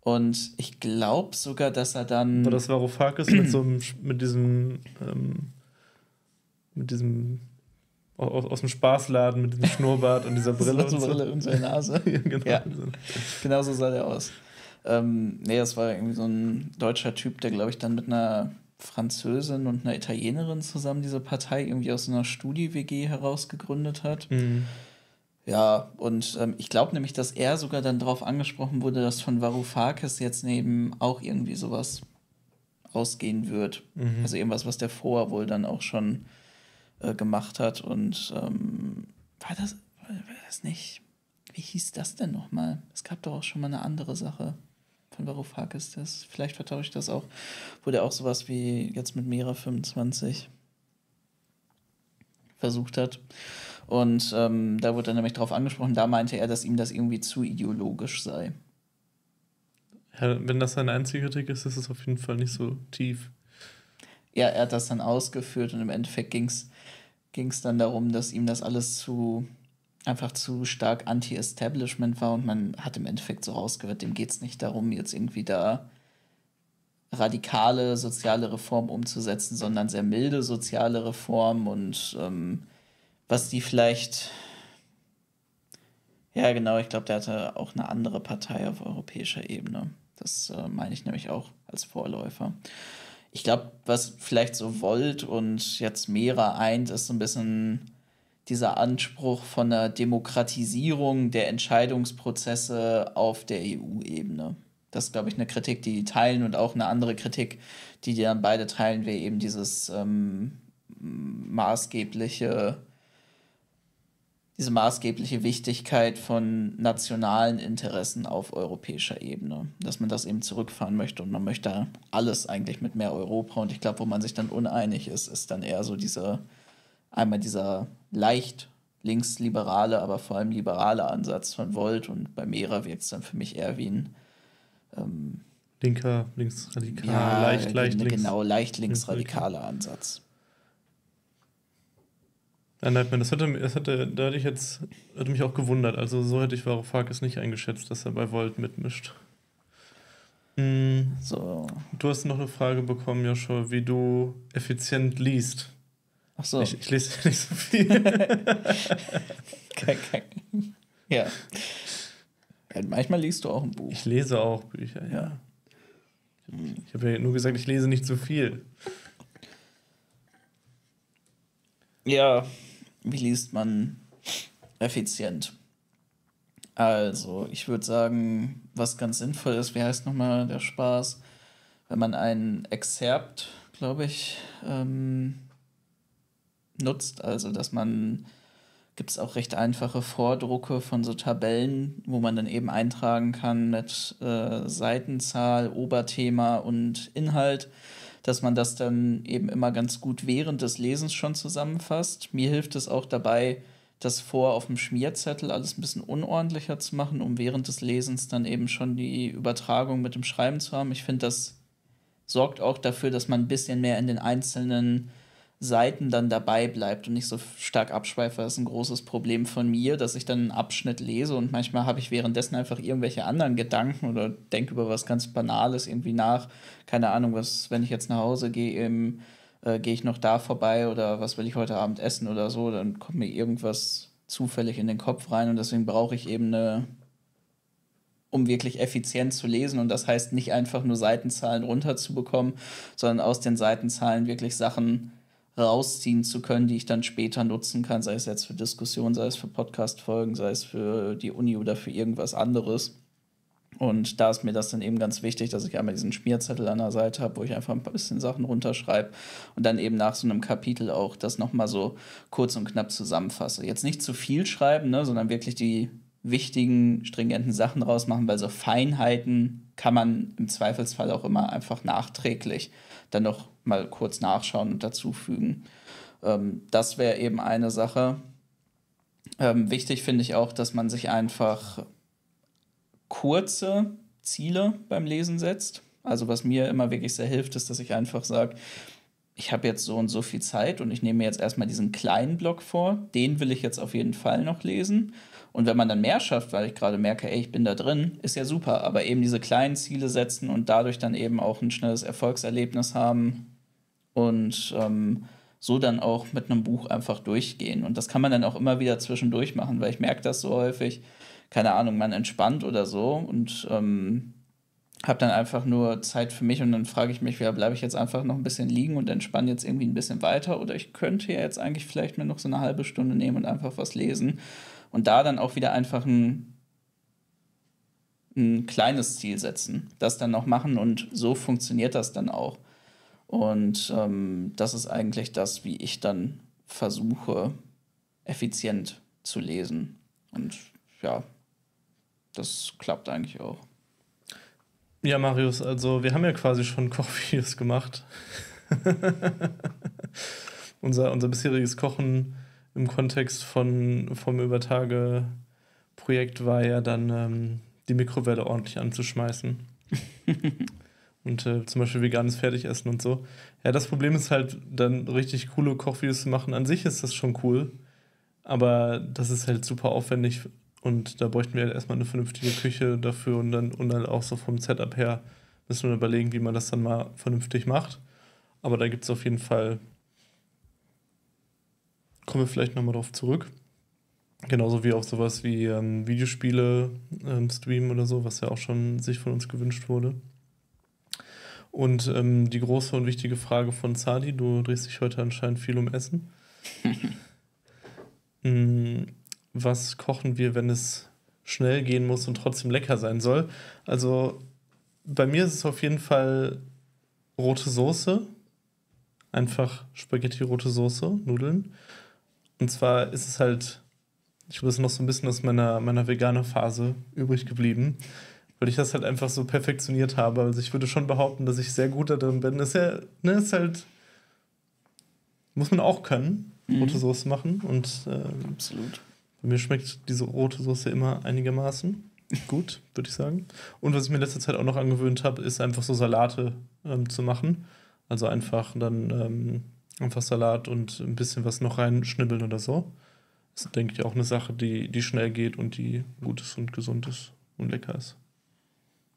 Und ich glaube sogar, dass er dann. Aber das Varoufakis mit so einem, mit diesem, ähm, mit diesem aus, aus, dem Spaßladen mit diesem Schnurrbart und dieser Brille. und, so. Brille und seine Nase. ja, genau. Ja. genau so sah der aus. Ähm, nee, das war irgendwie so ein deutscher Typ, der, glaube ich, dann mit einer Französin und einer Italienerin zusammen diese Partei irgendwie aus einer Studi-WG heraus gegründet hat. Mhm. Ja, und ähm, ich glaube nämlich, dass er sogar dann darauf angesprochen wurde, dass von Varoufakis jetzt neben auch irgendwie sowas ausgehen wird. Mhm. Also irgendwas, was der vorher wohl dann auch schon äh, gemacht hat. Und ähm, war, das, war das nicht. Wie hieß das denn nochmal? Es gab doch auch schon mal eine andere Sache von Varoufakis. Das, vielleicht vertausche ich das auch. Wo der auch sowas wie jetzt mit Mera 25 versucht hat. Und ähm, da wurde er nämlich darauf angesprochen, da meinte er, dass ihm das irgendwie zu ideologisch sei. Ja, wenn das seine einzige Kritik ist, ist es auf jeden Fall nicht so tief. Ja, er hat das dann ausgeführt und im Endeffekt ging es dann darum, dass ihm das alles zu einfach zu stark anti-Establishment war und man hat im Endeffekt so rausgehört, dem geht es nicht darum, jetzt irgendwie da radikale soziale Reformen umzusetzen, sondern sehr milde soziale Reformen und ähm, was die vielleicht. Ja, genau, ich glaube, der hatte auch eine andere Partei auf europäischer Ebene. Das äh, meine ich nämlich auch als Vorläufer. Ich glaube, was vielleicht so Volt und jetzt Mera eint, ist so ein bisschen dieser Anspruch von einer Demokratisierung der Entscheidungsprozesse auf der EU-Ebene. Das ist, glaube ich, eine Kritik, die die teilen und auch eine andere Kritik, die die dann beide teilen, wäre eben dieses ähm, maßgebliche, diese maßgebliche Wichtigkeit von nationalen Interessen auf europäischer Ebene. Dass man das eben zurückfahren möchte und man möchte alles eigentlich mit mehr Europa. Und ich glaube, wo man sich dann uneinig ist, ist dann eher so diese, einmal dieser leicht linksliberale, aber vor allem liberale Ansatz von Volt und bei Mera wirkt es dann für mich eher wie ein ähm, linker, linksradikal, ja, leicht, leicht links. Genau, leicht linksradikaler Ansatz. Ja, Nightman, das hätte, das hätte, da hätte ich jetzt, hätte mich auch gewundert. Also so hätte ich Varoufakis nicht eingeschätzt, dass er bei Volt mitmischt. Mhm. So. Du hast noch eine Frage bekommen, Joshua, wie du effizient liest. Ach so. Ich, ich lese nicht so viel. kein, kein. Ja. ja. Manchmal liest du auch ein Buch. Ich lese auch Bücher, ja. Ich habe ja nur gesagt, ich lese nicht so viel. Ja, wie liest man effizient? Also, ich würde sagen, was ganz sinnvoll ist, wie heißt nochmal der Spaß, wenn man ein Exzerpt, glaube ich, ähm, nutzt. Also, dass man, gibt es auch recht einfache Vordrucke von so Tabellen, wo man dann eben eintragen kann mit äh, Seitenzahl, Oberthema und Inhalt, dass man das dann eben immer ganz gut während des Lesens schon zusammenfasst. Mir hilft es auch dabei, das vor auf dem Schmierzettel alles ein bisschen unordentlicher zu machen, um während des Lesens dann eben schon die Übertragung mit dem Schreiben zu haben. Ich finde, das sorgt auch dafür, dass man ein bisschen mehr in den einzelnen Seiten dann dabei bleibt und nicht so stark abschweift, das ist ein großes Problem von mir, dass ich dann einen Abschnitt lese und manchmal habe ich währenddessen einfach irgendwelche anderen Gedanken oder denke über was ganz Banales irgendwie nach. Keine Ahnung, was, wenn ich jetzt nach Hause gehe, äh, gehe ich noch da vorbei oder was will ich heute Abend essen oder so, dann kommt mir irgendwas zufällig in den Kopf rein und deswegen brauche ich eben eine, um wirklich effizient zu lesen und das heißt nicht einfach nur Seitenzahlen runterzubekommen, sondern aus den Seitenzahlen wirklich Sachen rausziehen zu können, die ich dann später nutzen kann, sei es jetzt für Diskussionen, sei es für Podcast-Folgen, sei es für die Uni oder für irgendwas anderes. Und da ist mir das dann eben ganz wichtig, dass ich einmal diesen Schmierzettel an der Seite habe, wo ich einfach ein bisschen Sachen runterschreibe und dann eben nach so einem Kapitel auch das nochmal so kurz und knapp zusammenfasse. Jetzt nicht zu viel schreiben, ne, sondern wirklich die wichtigen, stringenten Sachen rausmachen, weil so Feinheiten kann man im Zweifelsfall auch immer einfach nachträglich dann noch mal kurz nachschauen und dazufügen. Ähm, das wäre eben eine Sache. Ähm, wichtig finde ich auch, dass man sich einfach kurze Ziele beim Lesen setzt. Also was mir immer wirklich sehr hilft, ist, dass ich einfach sage, ich habe jetzt so und so viel Zeit und ich nehme mir jetzt erstmal diesen kleinen Block vor, den will ich jetzt auf jeden Fall noch lesen. Und wenn man dann mehr schafft, weil ich gerade merke, ey, ich bin da drin, ist ja super. Aber eben diese kleinen Ziele setzen und dadurch dann eben auch ein schnelles Erfolgserlebnis haben und ähm, so dann auch mit einem Buch einfach durchgehen. Und das kann man dann auch immer wieder zwischendurch machen, weil ich merke das so häufig, keine Ahnung, man entspannt oder so und ähm, habe dann einfach nur Zeit für mich und dann frage ich mich, ja, bleibe ich jetzt einfach noch ein bisschen liegen und entspanne jetzt irgendwie ein bisschen weiter oder ich könnte ja jetzt eigentlich vielleicht mir noch so eine halbe Stunde nehmen und einfach was lesen. Und da dann auch wieder einfach ein, ein kleines Ziel setzen, das dann noch machen und so funktioniert das dann auch. Und ähm, das ist eigentlich das, wie ich dann versuche, effizient zu lesen. Und ja, das klappt eigentlich auch. Ja, Marius, also wir haben ja quasi schon Kochvideos gemacht. unser, unser bisheriges Kochen im Kontext von, vom Übertage-Projekt war ja dann ähm, die Mikrowelle ordentlich anzuschmeißen. und äh, zum Beispiel veganes Fertigessen und so. Ja, das Problem ist halt, dann richtig coole Kochvideos zu machen. An sich ist das schon cool, aber das ist halt super aufwendig und da bräuchten wir halt erstmal eine vernünftige Küche dafür und dann, und dann auch so vom Setup her müssen wir überlegen, wie man das dann mal vernünftig macht. Aber da gibt es auf jeden Fall kommen wir vielleicht nochmal drauf zurück. Genauso wie auch sowas wie ähm, Videospiele ähm, streamen oder so, was ja auch schon sich von uns gewünscht wurde. Und ähm, die große und wichtige Frage von Sadi, du drehst dich heute anscheinend viel um Essen. hm, was kochen wir, wenn es schnell gehen muss und trotzdem lecker sein soll? Also bei mir ist es auf jeden Fall rote Soße. Einfach Spaghetti rote Soße, Nudeln. Und zwar ist es halt, ich glaube, es ist noch so ein bisschen aus meiner, meiner veganer Phase übrig geblieben, weil ich das halt einfach so perfektioniert habe. Also ich würde schon behaupten, dass ich sehr gut da drin bin. Ist ja, ne, ist halt, muss man auch können, mhm. rote Soße machen. Und äh, absolut. Bei mir schmeckt diese rote Soße immer einigermaßen gut, würde ich sagen. Und was ich mir in letzter Zeit auch noch angewöhnt habe, ist einfach so Salate ähm, zu machen. Also einfach dann ähm, einfach Salat und ein bisschen was noch reinschnibbeln oder so. Das ist, denke ich, auch eine Sache, die, die schnell geht und die gut ist und gesund ist und lecker ist.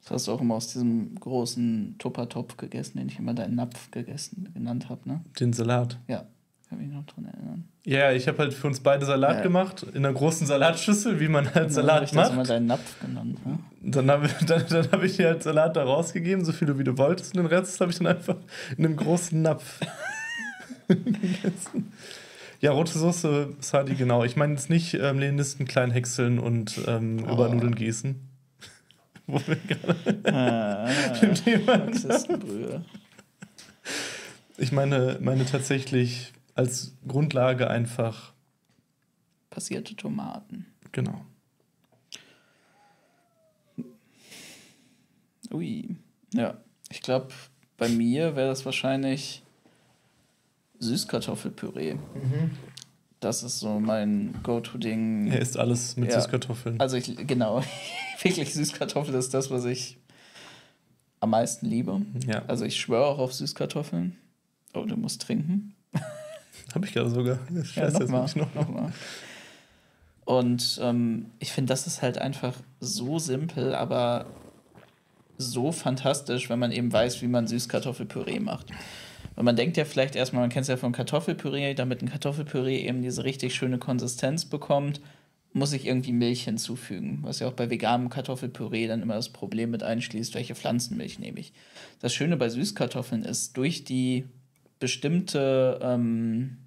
Das hast du auch immer aus diesem großen Tuppertopf gegessen, den ich immer deinen Napf gegessen, genannt habe, ne? Den Salat. Ja, kann mich noch dran erinnern. Ja, ich habe halt für uns beide Salat ja. gemacht, in einer großen Salatschüssel, wie man halt ja, Salat ich macht. Ich immer deinen Napf genannt. Ne? Dann habe dann, dann hab ich dir halt Salat da rausgegeben, so viel du wie du wolltest, und den Rest habe ich dann einfach in einem großen Napf gegessen. Ja, rote Soße, Sadi, genau. Ich meine jetzt nicht ähm, Leninisten klein häckseln und ähm, oh. über Nudeln gießen. Wo wir gerade ah, dem Thema Ich meine, meine tatsächlich als Grundlage einfach passierte Tomaten. Genau. Ui. Ja, ich glaube, bei mir wäre das wahrscheinlich Süßkartoffelpüree. Mhm. Das ist so mein Go-To-Ding. Er isst alles mit ja. Süßkartoffeln. Also ich, genau, wirklich Süßkartoffel ist das, was ich am meisten liebe. Ja. Also ich schwöre auch auf Süßkartoffeln. Oh, du musst trinken. Habe ich gerade sogar. Ich ja, noch mal, noch. noch mal. Und ähm, ich finde, das ist halt einfach so simpel, aber so fantastisch, wenn man eben weiß, wie man Süßkartoffelpüree macht. Und man denkt ja vielleicht erstmal, man kennt es ja von Kartoffelpüree, damit ein Kartoffelpüree eben diese richtig schöne Konsistenz bekommt, muss ich irgendwie Milch hinzufügen. Was ja auch bei veganem Kartoffelpüree dann immer das Problem mit einschließt, welche Pflanzenmilch nehme ich. Das Schöne bei Süßkartoffeln ist, durch die bestimmte, ähm,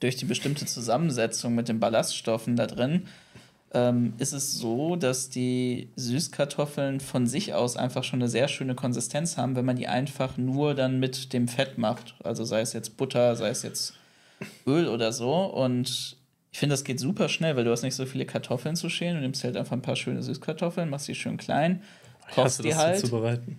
durch die bestimmte Zusammensetzung mit den Ballaststoffen da drin, ähm, ist es so, dass die Süßkartoffeln von sich aus einfach schon eine sehr schöne Konsistenz haben, wenn man die einfach nur dann mit dem Fett macht. Also sei es jetzt Butter, sei es jetzt Öl oder so. Und ich finde, das geht super schnell, weil du hast nicht so viele Kartoffeln zu schälen. Du nimmst halt einfach ein paar schöne Süßkartoffeln, machst die schön klein, kochst die halt. Zubereiten?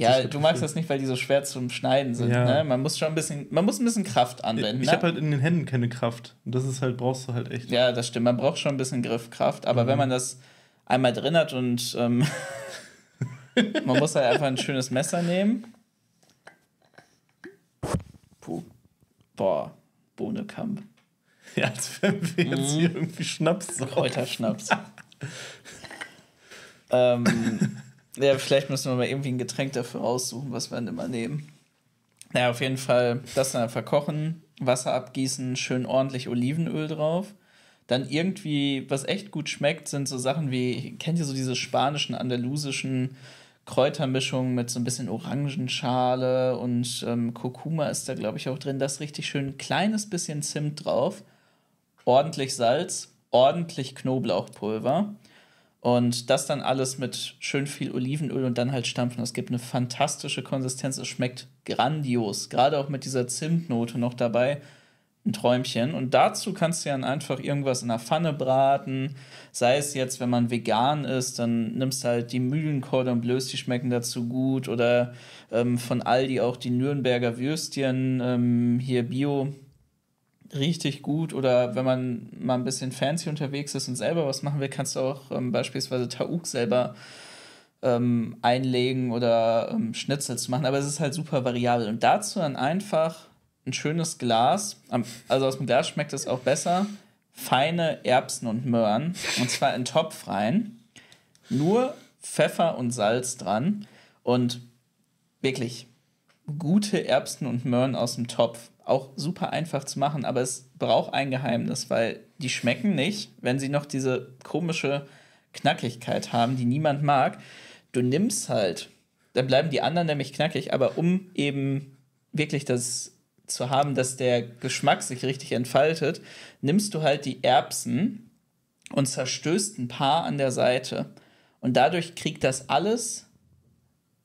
Ja, du magst das nicht, weil die so schwer zum Schneiden sind. Ja. Ne? Man muss schon ein bisschen, man muss ein bisschen Kraft anwenden. Ich ne? habe halt in den Händen keine Kraft. Und das ist halt, brauchst du halt echt. Ja, das stimmt. Man braucht schon ein bisschen Griffkraft. Aber mhm. wenn man das einmal drin hat und ähm, man muss halt einfach ein schönes Messer nehmen. Puh. Boah, Bohnekamp. Ja, als wenn wir jetzt mhm. hier irgendwie Schnaps. Kräuterschnaps. ähm. Ja, vielleicht müssen wir mal irgendwie ein Getränk dafür aussuchen, was wir dann immer nehmen. Naja, auf jeden Fall das dann verkochen, Wasser abgießen, schön ordentlich Olivenöl drauf. Dann irgendwie, was echt gut schmeckt, sind so Sachen wie, kennt ihr so diese spanischen, andalusischen Kräutermischungen mit so ein bisschen Orangenschale und ähm, Kurkuma ist da, glaube ich, auch drin. Das richtig schön ein kleines bisschen Zimt drauf, ordentlich Salz, ordentlich Knoblauchpulver und das dann alles mit schön viel Olivenöl und dann halt stampfen. Das gibt eine fantastische Konsistenz. Es schmeckt grandios. Gerade auch mit dieser Zimtnote noch dabei. Ein Träumchen. Und dazu kannst du dann einfach irgendwas in der Pfanne braten. Sei es jetzt, wenn man vegan ist, dann nimmst du halt die Mühlencordon Bleus, die schmecken dazu gut. Oder ähm, von Aldi auch die Nürnberger Würstchen, ähm, hier Bio richtig gut oder wenn man mal ein bisschen fancy unterwegs ist und selber was machen will, kannst du auch ähm, beispielsweise Tauk selber ähm, einlegen oder ähm, Schnitzel zu machen, aber es ist halt super variabel. Und dazu dann einfach ein schönes Glas, also aus dem Glas schmeckt es auch besser, feine Erbsen und Möhren. Und zwar in Topf rein, nur Pfeffer und Salz dran. Und wirklich gute Erbsen und Möhren aus dem Topf auch super einfach zu machen, aber es braucht ein Geheimnis, weil die schmecken nicht, wenn sie noch diese komische Knackigkeit haben, die niemand mag. Du nimmst halt, dann bleiben die anderen nämlich knackig, aber um eben wirklich das zu haben, dass der Geschmack sich richtig entfaltet, nimmst du halt die Erbsen und zerstößt ein paar an der Seite. Und dadurch kriegt das alles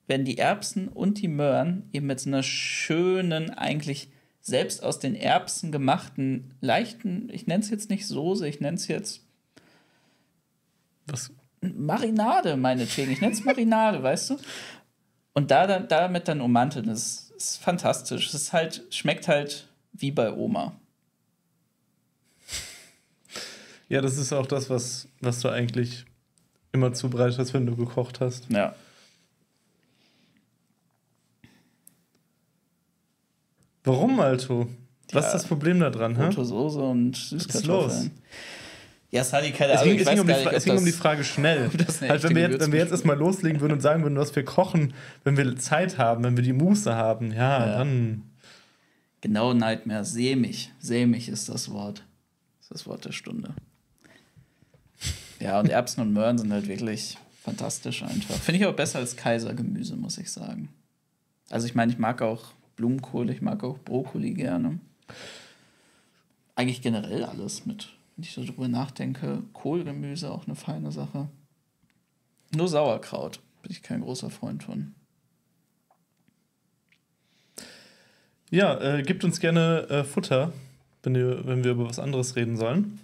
werden die Erbsen und die Möhren eben mit so einer schönen, eigentlich selbst aus den Erbsen gemachten, leichten, ich nenne es jetzt nicht Soße, ich nenne es jetzt Was? Marinade, meinetwegen. Ich nenne es Marinade, weißt du? Und da, dann, damit dann ummantelt, das ist fantastisch. Es halt, schmeckt halt wie bei Oma. Ja, das ist auch das, was, was du eigentlich immer zubereitet hast, wenn du gekocht hast. Ja. Warum, Alto? Was Ja. ist das Problem da dran? Rote Soße und Was ist los? Süßkartoffeln. Ja, Sally, keine Es Ahnung. ging, ich es ging, um die, nicht, es ging um die Frage schnell. halt, wenn, wir jetzt, wenn wir jetzt erstmal loslegen würden und sagen würden, was wir kochen, wenn wir Zeit haben, wenn wir die Muße haben, ja, Ja. dann. Genau, Nightmare. Sämig. Sämig ist das Wort. Das ist das Wort der Stunde. Ja, und Erbsen und Möhren sind halt wirklich fantastisch einfach. Finde ich auch besser als Kaisergemüse, muss ich sagen. Also ich meine, ich mag auch Blumenkohl, ich mag auch Brokkoli gerne. Eigentlich generell alles mit, wenn ich so drüber nachdenke. Kohlgemüse auch eine feine Sache. Nur Sauerkraut bin ich kein großer Freund von. Ja, äh, gebt uns gerne äh, Futter, wenn, ihr, wenn wir über was anderes reden sollen,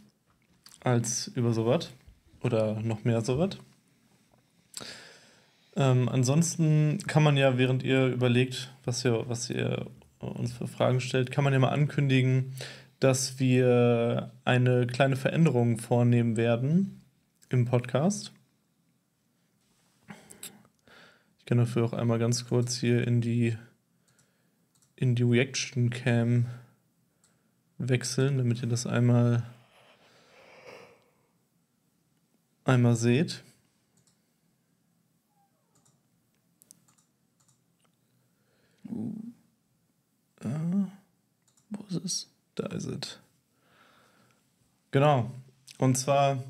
als über sowas. Oder noch mehr sowas. Ähm, ansonsten kann man ja, während ihr überlegt, was ihr, was ihr uns für Fragen stellt, kann man ja mal ankündigen, dass wir eine kleine Veränderung vornehmen werden im Podcast. Ich kann dafür auch einmal ganz kurz hier in die in die Reaction Cam wechseln, damit ihr das einmal einmal seht. Wo ist es? Da ist es. Genau. Und zwar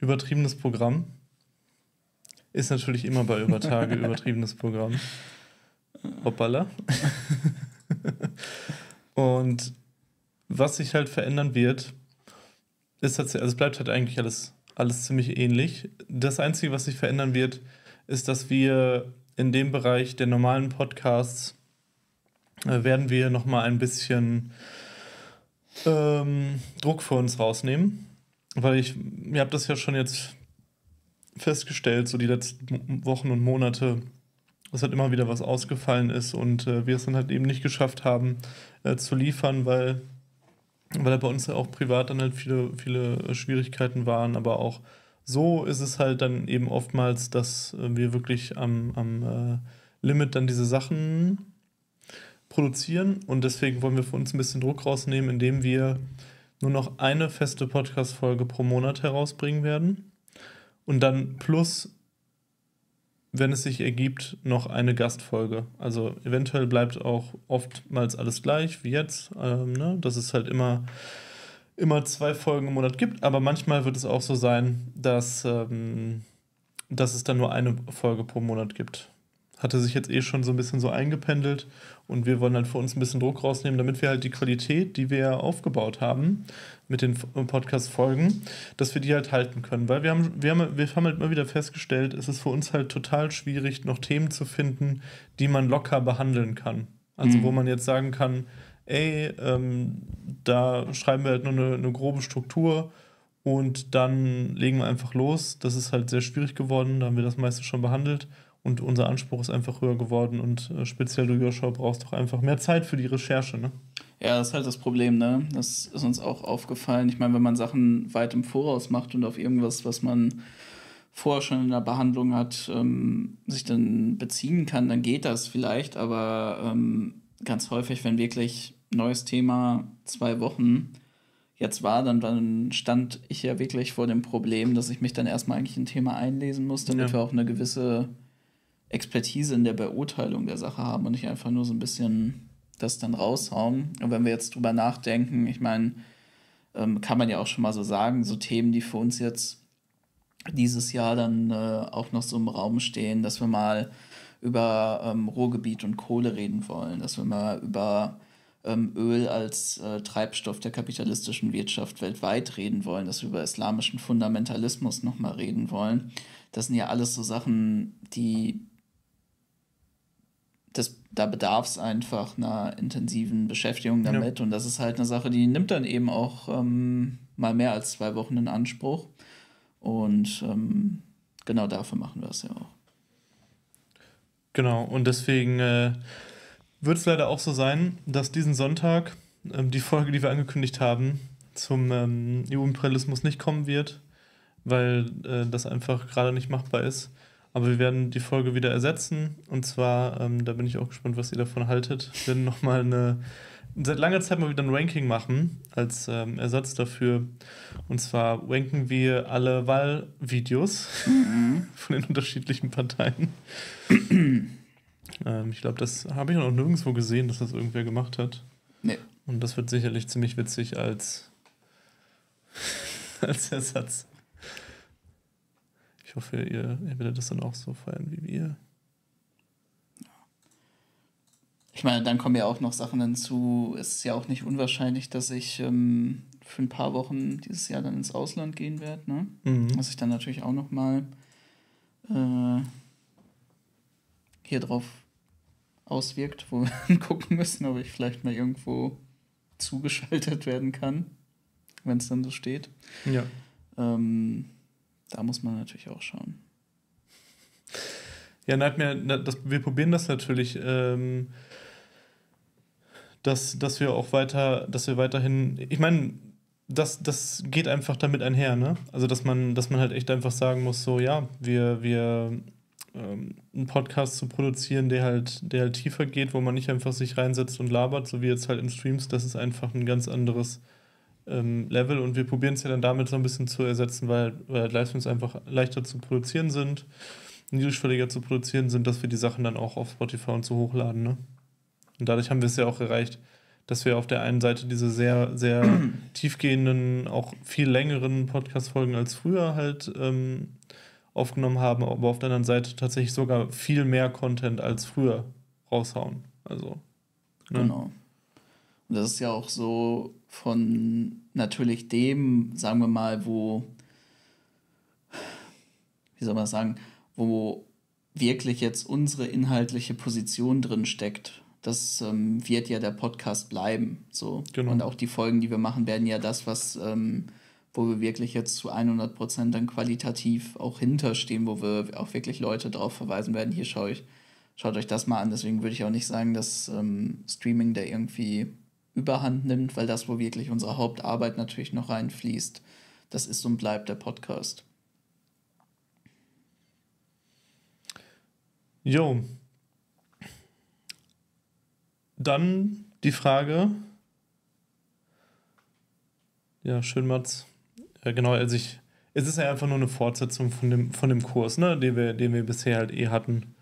übertriebenes Programm. Ist natürlich immer bei Übertage übertriebenes Programm. Hoppala. Und was sich halt verändern wird, ist tatsächlich, also es bleibt halt eigentlich alles, alles ziemlich ähnlich. Das Einzige, was sich verändern wird, ist, dass wir in dem Bereich der normalen Podcasts äh, werden wir noch mal ein bisschen ähm, Druck für uns rausnehmen, weil ich, ihr habt das ja schon jetzt festgestellt, so die letzten Wochen und Monate, dass halt immer wieder was ausgefallen ist und äh, wir es dann halt eben nicht geschafft haben äh, zu liefern, weil weil bei uns ja auch privat dann halt viele, viele Schwierigkeiten waren, aber auch so ist es halt dann eben oftmals, dass äh, wir wirklich am, am äh, Limit dann diese Sachen produzieren und deswegen wollen wir für uns ein bisschen Druck rausnehmen, indem wir nur noch eine feste Podcast-Folge pro Monat herausbringen werden und dann plus, wenn es sich ergibt, noch eine Gastfolge. Also eventuell bleibt auch oftmals alles gleich wie jetzt, ähm, ne? dass es halt immer immer zwei Folgen im Monat gibt, aber manchmal wird es auch so sein, dass, ähm, dass es dann nur eine Folge pro Monat gibt. Hatte sich jetzt eh schon so ein bisschen so eingependelt und wir wollen halt für uns ein bisschen Druck rausnehmen, damit wir halt die Qualität, die wir aufgebaut haben mit den Podcast-Folgen, dass wir die halt halten können. Weil wir haben, wir, haben, wir haben halt immer wieder festgestellt, es ist für uns halt total schwierig, noch Themen zu finden, die man locker behandeln kann. Also Mhm. wo man jetzt sagen kann, ey, ähm, da schreiben wir halt nur eine, eine grobe Struktur und dann legen wir einfach los. Das ist halt sehr schwierig geworden, da haben wir das meiste schon behandelt und unser Anspruch ist einfach höher geworden und äh, speziell du, Joshua, brauchst doch einfach mehr Zeit für die Recherche, ne? Ja, das ist halt das Problem, ne? Das ist uns auch aufgefallen. Ich meine, wenn man Sachen weit im Voraus macht und auf irgendwas, was man vorher schon in der Behandlung hat, ähm, sich dann beziehen kann, dann geht das vielleicht, aber ähm, ganz häufig, wenn wirklich neues Thema zwei Wochen jetzt war, dann, dann stand ich ja wirklich vor dem Problem, dass ich mich dann erstmal eigentlich ein Thema einlesen muss, damit Ja. wir auch eine gewisse Expertise in der Beurteilung der Sache haben und nicht einfach nur so ein bisschen das dann raushauen. Und wenn wir jetzt drüber nachdenken, ich meine, ähm, kann man ja auch schon mal so sagen, so Themen, die für uns jetzt dieses Jahr dann äh, auch noch so im Raum stehen, dass wir mal über ähm, Ruhrgebiet und Kohle reden wollen, dass wir mal über ähm, Öl als äh, Treibstoff der kapitalistischen Wirtschaft weltweit reden wollen, dass wir über islamischen Fundamentalismus nochmal reden wollen. Das sind ja alles so Sachen, die das, da bedarf es einfach einer intensiven Beschäftigung damit. Ja. Und das ist halt eine Sache, die nimmt dann eben auch ähm, mal mehr als zwei Wochen in Anspruch. Und ähm, genau dafür machen wir es ja auch. Genau, und deswegen äh, wird es leider auch so sein, dass diesen Sonntag ähm, die Folge, die wir angekündigt haben, zum ähm, EU-Imperialismus nicht kommen wird, weil äh, das einfach gerade nicht machbar ist. Aber wir werden die Folge wieder ersetzen. Und zwar, ähm, da bin ich auch gespannt, was ihr davon haltet. Werden nochmal eine, seit langer Zeit mal wieder ein Ranking machen, als ähm, Ersatz dafür. Und zwar ranken wir alle Wahlvideos mhm. von den unterschiedlichen Parteien. ähm, ich glaube, das habe ich noch nirgendwo gesehen, dass das irgendwer gemacht hat. Nee. Und das wird sicherlich ziemlich witzig als, als Ersatz. Ich hoffe, ihr, ihr werdet das dann auch so feiern wie wir. Ich meine, dann kommen ja auch noch Sachen hinzu. Es ist ja auch nicht unwahrscheinlich, dass ich ähm, für ein paar Wochen dieses Jahr dann ins Ausland gehen werde. Ne? Mhm. Was sich dann natürlich auch noch mal äh, hier drauf auswirkt, wo wir gucken müssen, ob ich vielleicht mal irgendwo zugeschaltet werden kann, wenn es dann so steht. Ja. Ähm, da muss man natürlich auch schauen. Ja, Nightmare, das, wir probieren das natürlich, ähm, dass, dass wir auch weiter, dass wir weiterhin, ich meine, das, das geht einfach damit einher, ne? Also dass man, dass man halt echt einfach sagen muss, so ja, wir, wir ähm, einen Podcast zu produzieren, der halt, der halt tiefer geht, wo man nicht einfach sich reinsetzt und labert, so wie jetzt halt in Streams, das ist einfach ein ganz anderes ähm, Level und wir probieren es ja dann damit so ein bisschen zu ersetzen, weil, weil halt Livestreams einfach leichter zu produzieren sind, niedrigschwelliger zu produzieren sind, dass wir die Sachen dann auch auf Spotify und so hochladen. Ne? Und dadurch haben wir es ja auch erreicht, dass wir auf der einen Seite diese sehr, sehr tiefgehenden, auch viel längeren Podcast-Folgen als früher halt ähm, aufgenommen haben, aber auf der anderen Seite tatsächlich sogar viel mehr Content als früher raushauen. Also. Ne? Genau. Und das ist ja auch so von natürlich dem, sagen wir mal, wo, wie soll man sagen, wo wirklich jetzt unsere inhaltliche Position drin steckt. Das ähm, wird ja der Podcast bleiben. So. Genau. Und auch die Folgen, die wir machen, werden ja das, was, ähm, wo wir wirklich jetzt zu 100 Prozent dann qualitativ auch hinterstehen, wo wir auch wirklich Leute darauf verweisen werden, hier schaue ich, schaut euch das mal an. Deswegen würde ich auch nicht sagen, dass ähm, Streaming der irgendwie überhand nimmt, weil das, wo wirklich unsere Hauptarbeit natürlich noch reinfließt, das ist und bleibt der Podcast. Jo. Dann die Frage. Ja, schön, Mats. Ja, genau, also ich, es ist ja einfach nur eine Fortsetzung von dem, von dem Kurs, ne, den wir, den wir bisher halt eh hatten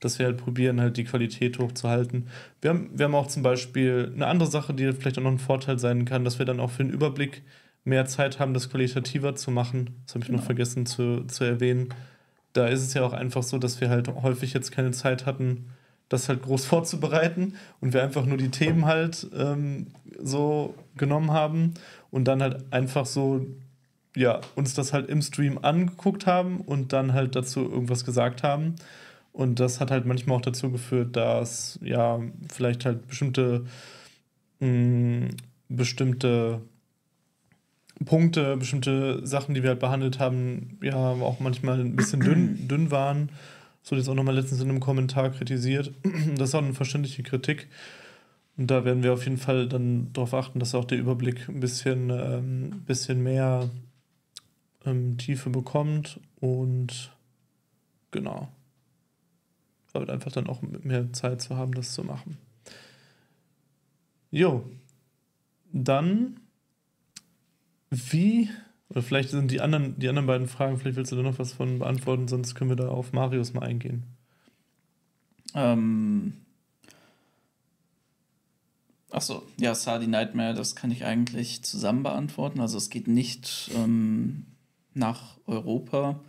dass wir halt probieren, halt die Qualität hochzuhalten. Wir haben, wir haben auch zum Beispiel eine andere Sache, die vielleicht auch noch ein Vorteil sein kann, dass wir dann auch für den Überblick mehr Zeit haben, das qualitativer zu machen. Das habe ich genau. noch vergessen zu, zu erwähnen. Da ist es ja auch einfach so, dass wir halt häufig jetzt keine Zeit hatten, das halt groß vorzubereiten und wir einfach nur die Themen halt ähm, so genommen haben und dann halt einfach so, ja, uns das halt im Stream angeguckt haben und dann halt dazu irgendwas gesagt haben. Und das hat halt manchmal auch dazu geführt, dass ja vielleicht halt bestimmte, mh, mm, bestimmte Punkte, bestimmte Sachen, die wir halt behandelt haben, ja auch manchmal ein bisschen dünn, dünn waren. Das wurde jetzt auch nochmal letztens in einem Kommentar kritisiert. Das ist auch eine verständliche Kritik. Und da werden wir auf jeden Fall dann darauf achten, dass auch der Überblick ein bisschen, ähm, bisschen mehr ähm, Tiefe bekommt. Und genau aber einfach dann auch mehr Zeit zu haben, das zu machen. Jo, dann wie, oder vielleicht sind die anderen, die anderen beiden Fragen, vielleicht willst du da noch was von beantworten, sonst können wir da auf Marius mal eingehen. Ähm. Achso, ja, Sadi Nightmare, das kann ich eigentlich zusammen beantworten. Also es geht nicht ähm, nach Europa,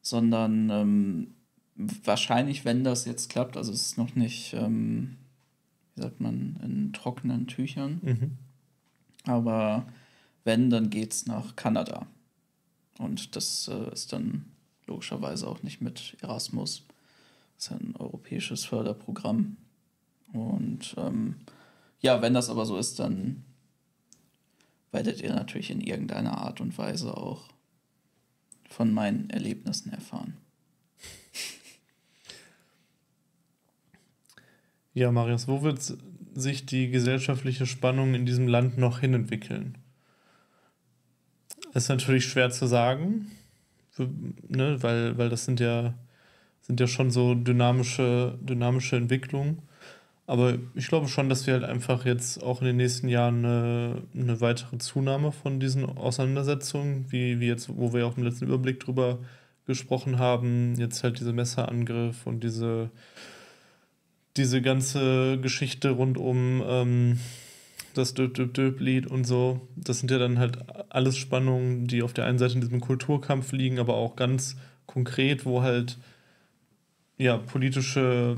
sondern ähm, wahrscheinlich, wenn das jetzt klappt, also es ist noch nicht, ähm, wie sagt man, in trockenen Tüchern. Mhm. Aber wenn, dann geht es nach Kanada. Und das äh, ist dann logischerweise auch nicht mit Erasmus. Das ist ein europäisches Förderprogramm. Und ähm, ja, wenn das aber so ist, dann werdet ihr natürlich in irgendeiner Art und Weise auch von meinen Erlebnissen erfahren. Ja, Marius, wo wird sich die gesellschaftliche Spannung in diesem Land noch hinentwickeln? Ist natürlich schwer zu sagen, ne, weil, weil das sind ja, sind ja schon so dynamische, dynamische Entwicklungen. Aber ich glaube schon, dass wir halt einfach jetzt auch in den nächsten Jahren eine, eine weitere Zunahme von diesen Auseinandersetzungen, wie, wie jetzt, wo wir auch im letzten Überblick drüber gesprochen haben, jetzt halt diese Messerangriff und diese, diese ganze Geschichte rund um ähm, das Döp-Döp-Döp-Lied und so, das sind ja dann halt alles Spannungen, die auf der einen Seite in diesem Kulturkampf liegen, aber auch ganz konkret, wo halt ja politische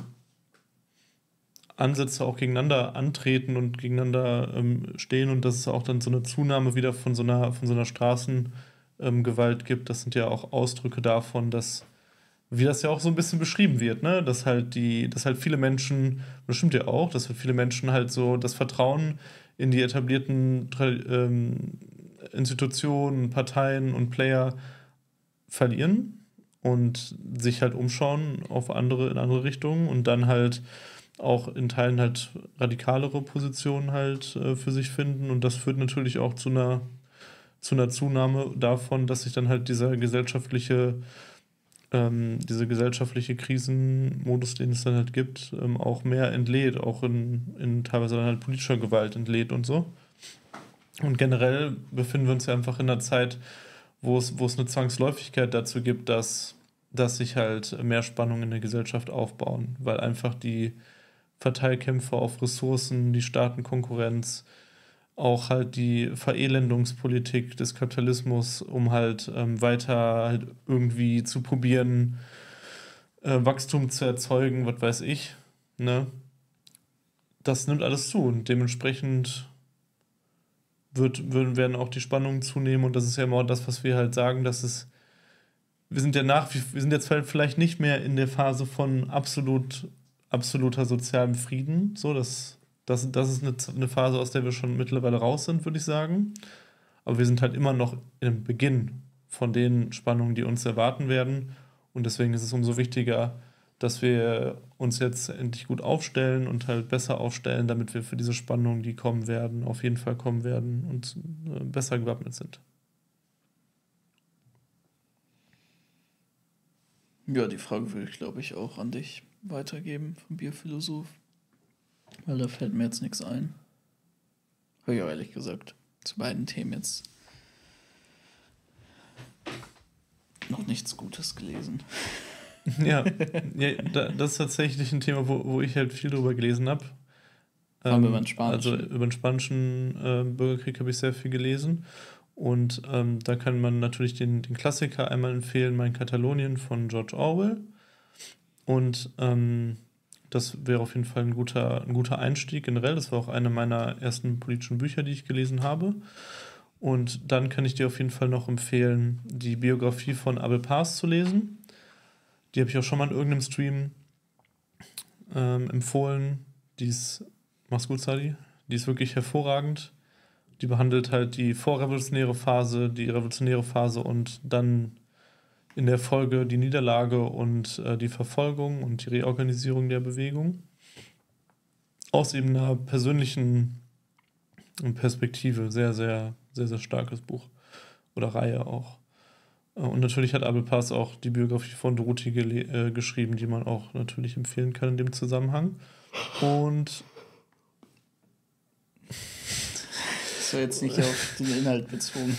Ansätze auch gegeneinander antreten und gegeneinander ähm, stehen und dass es auch dann so eine Zunahme wieder von so einer, von so einer Straßengewalt ähm, gibt. Das sind ja auch Ausdrücke davon, dass, wie das ja auch so ein bisschen beschrieben wird, ne? dass halt die, dass halt viele Menschen, das stimmt ja auch, dass halt viele Menschen halt so das Vertrauen in die etablierten ähm, Institutionen, Parteien und Player verlieren und sich halt umschauen auf andere, in andere Richtungen und dann halt auch in Teilen halt radikalere Positionen halt äh, für sich finden. Und das führt natürlich auch zu einer, zu einer Zunahme davon, dass sich dann halt dieser gesellschaftliche, ähm, diese gesellschaftliche Krisenmodus, den es dann halt gibt, ähm, auch mehr entlädt, auch in, in teilweise dann halt politischer Gewalt entlädt und so. Und generell befinden wir uns ja einfach in einer Zeit, wo es, wo es eine Zwangsläufigkeit dazu gibt, dass, dass sich halt mehr Spannungen in der Gesellschaft aufbauen, weil einfach die, Verteilkämpfe auf Ressourcen, die Staatenkonkurrenz, auch halt die Verelendungspolitik des Kapitalismus, um halt ähm, weiter halt irgendwie zu probieren, äh, Wachstum zu erzeugen, was weiß ich. Ne? Das nimmt alles zu und dementsprechend wird, werden auch die Spannungen zunehmen und das ist ja immer das, was wir halt sagen, dass es wir sind ja nach, wir sind jetzt vielleicht nicht mehr in der Phase von absolut absoluter sozialem Frieden. So, das, das, das ist eine, eine Phase, aus der wir schon mittlerweile raus sind, würde ich sagen. Aber wir sind halt immer noch im Beginn von den Spannungen, die uns erwarten werden. Und deswegen ist es umso wichtiger, dass wir uns jetzt endlich gut aufstellen und halt besser aufstellen, damit wir für diese Spannungen, die kommen werden, auf jeden Fall kommen werden und äh, besser gewappnet sind. Ja, die Frage würde ich, glaube ich, auch an dich weitergeben vom Bierphilosoph. Weil da fällt mir jetzt nichts ein. Habe ich auch ehrlich gesagt zu beiden Themen jetzt noch nichts Gutes gelesen. Ja, ja das ist tatsächlich ein Thema, wo, wo ich halt viel drüber gelesen habe. Ähm, über den Spanischen. Also über den Spanischen äh, Bürgerkrieg habe ich sehr viel gelesen. Und ähm, da kann man natürlich den, den Klassiker einmal empfehlen, Mein Katalonien von George Orwell. Und ähm, das wäre auf jeden Fall ein guter, ein guter Einstieg generell. Das war auch eine meiner ersten politischen Bücher, die ich gelesen habe. Und dann kann ich dir auf jeden Fall noch empfehlen, die Biografie von Abel Paas zu lesen. Die habe ich auch schon mal in irgendeinem Stream ähm, empfohlen. Die ist, mach's gut, Sadi. Die ist wirklich hervorragend. Die behandelt halt die vorrevolutionäre Phase, die revolutionäre Phase und dann in der Folge die Niederlage und äh, die Verfolgung und die Reorganisierung der Bewegung. Aus eben einer persönlichen Perspektive. Sehr, sehr, sehr, sehr starkes Buch. Oder Reihe auch. Äh, und natürlich hat Abel Pass auch die Biografie von Dorothy äh, geschrieben, die man auch natürlich empfehlen kann in dem Zusammenhang. Und. Das war jetzt nicht auf den Inhalt bezogen.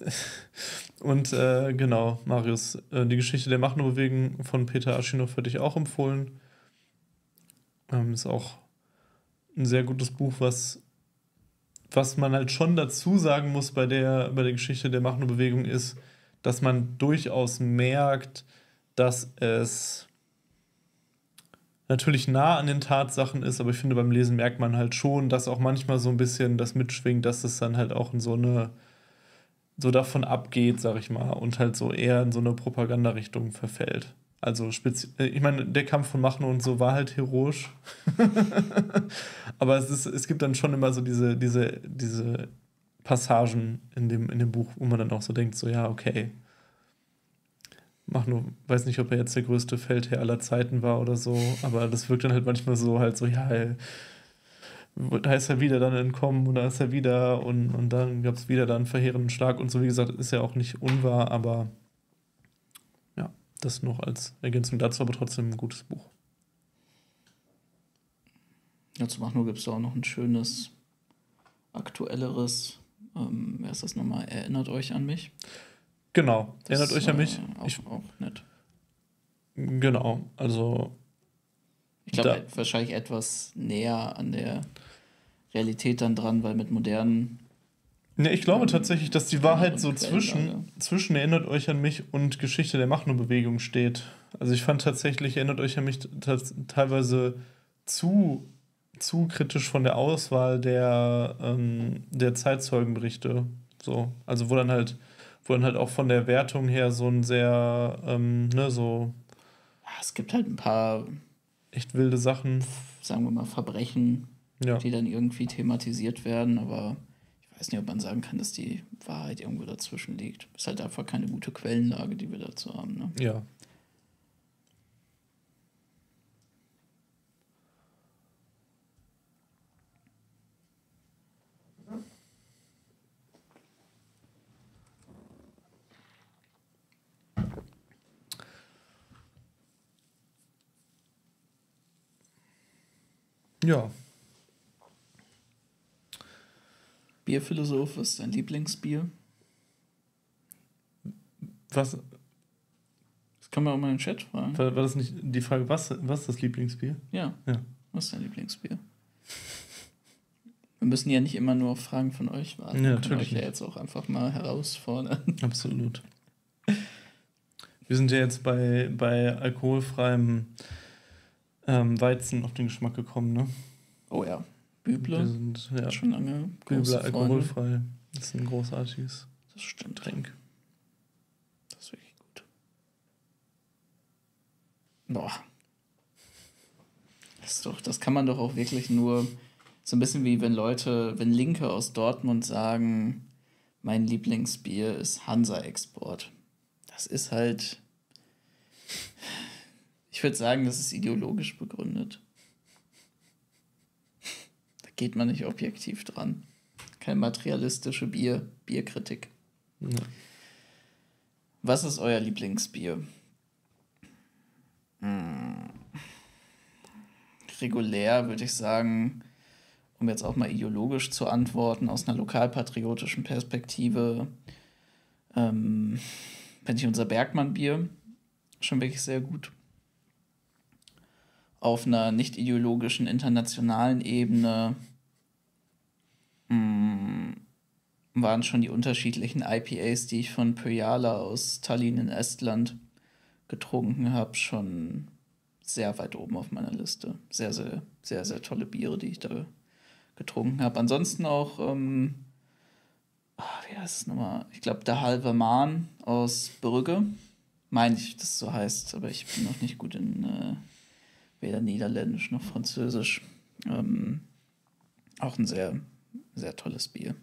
Und äh, genau, Marius, äh, die Geschichte der Machnobewegung von Peter Aschinow würde ich auch empfohlen. Ähm, ist auch ein sehr gutes Buch, was, was man halt schon dazu sagen muss bei der, bei der Geschichte der Machnobewegung ist, dass man durchaus merkt, dass es natürlich nah an den Tatsachen ist, aber ich finde, beim Lesen merkt man halt schon, dass auch manchmal so ein bisschen das mitschwingt, dass es dann halt auch in so eine, so davon abgeht, sag ich mal, und halt so eher in so eine Propagandarichtung verfällt. Also äh, ich meine, der Kampf von Machno und so war halt heroisch. aber es, ist, es gibt dann schon immer so diese, diese, diese Passagen in dem, in dem Buch, wo man dann auch so denkt, so ja, okay. Machno, weiß nicht, ob er jetzt der größte Feldherr aller Zeiten war oder so, aber das wirkt dann halt manchmal so halt so, ja, da ist er wieder dann entkommen und da ist er wieder und, und dann gab es wieder dann einen verheerenden Schlag und so, wie gesagt, ist ja auch nicht unwahr, aber das noch als Ergänzung dazu, aber trotzdem ein gutes Buch. Ja, zu Machno gibt es auch noch ein schönes, aktuelleres, ähm, wer ist das nochmal? Erinnert euch an mich? Genau, das erinnert euch an mich. Auch, ich, auch nett. Genau, also. Ich glaube, wahrscheinlich etwas näher an der Realität dann dran, weil mit modernen Ne, ich glaube tatsächlich, dass die Wahrheit so zwischen, zwischen Erinnert euch an mich und Geschichte der Machno-Bewegung steht. Also ich fand tatsächlich, Erinnert euch an mich teilweise zu, zu kritisch von der Auswahl der, ähm, der Zeitzeugenberichte. So. Also wo dann halt, wo dann halt auch von der Wertung her so ein sehr, ähm, ne, so. Es gibt halt ein paar echt wilde Sachen. Sagen wir mal Verbrechen, ja. die dann irgendwie thematisiert werden, aber ich weiß nicht, ob man sagen kann, dass die Wahrheit irgendwo dazwischen liegt. Ist halt einfach keine gute Quellenlage, die wir dazu haben. Ne? Ja. Ja. Bierphilosoph, was ist dein Lieblingsbier? Was? Das kann man auch mal in den Chat fragen. War, war das nicht die Frage, was, was ist das Lieblingsbier? Ja. ja. Was ist dein Lieblingsbier? Wir müssen ja nicht immer nur auf Fragen von euch warten. Ja, Wir natürlich. Euch ja jetzt auch einfach mal herausfordern. Absolut. Wir sind ja jetzt bei, bei alkoholfreiem ähm, Weizen auf den Geschmack gekommen, ne? Oh ja. Büble. Wir sind ja, schon lange. Büble alkoholfrei. Das ist ein großartiges das stimmt. Getränk. Das ist wirklich gut. Boah. Das, doch, das kann man doch auch wirklich nur so ein bisschen wie wenn Leute, wenn Linke aus Dortmund sagen, mein Lieblingsbier ist Hansa-Export. Das ist halt. Ich würde sagen, das ist ideologisch begründet geht man nicht objektiv dran. Keine materialistische Bier, Bierkritik. Ja. Was ist euer Lieblingsbier? Hm. Regulär würde ich sagen, um jetzt auch mal ideologisch zu antworten, aus einer lokalpatriotischen Perspektive, ähm, finde ich unser Bergmann-Bier schon wirklich sehr gut auf einer nicht ideologischen internationalen Ebene mh, mm, waren schon die unterschiedlichen IPAs, die ich von Pyjala aus Tallinn in Estland getrunken habe, schon sehr weit oben auf meiner Liste. Sehr, sehr, sehr, sehr tolle Biere, die ich da getrunken habe. Ansonsten auch, ähm, ach, wie heißt es nochmal? Ich glaube, der halbe Mahn aus Brügge. Meine ich, dass es so heißt, aber ich bin noch nicht gut in äh, weder Niederländisch noch Französisch. Ähm, auch ein sehr, sehr tolles Bier.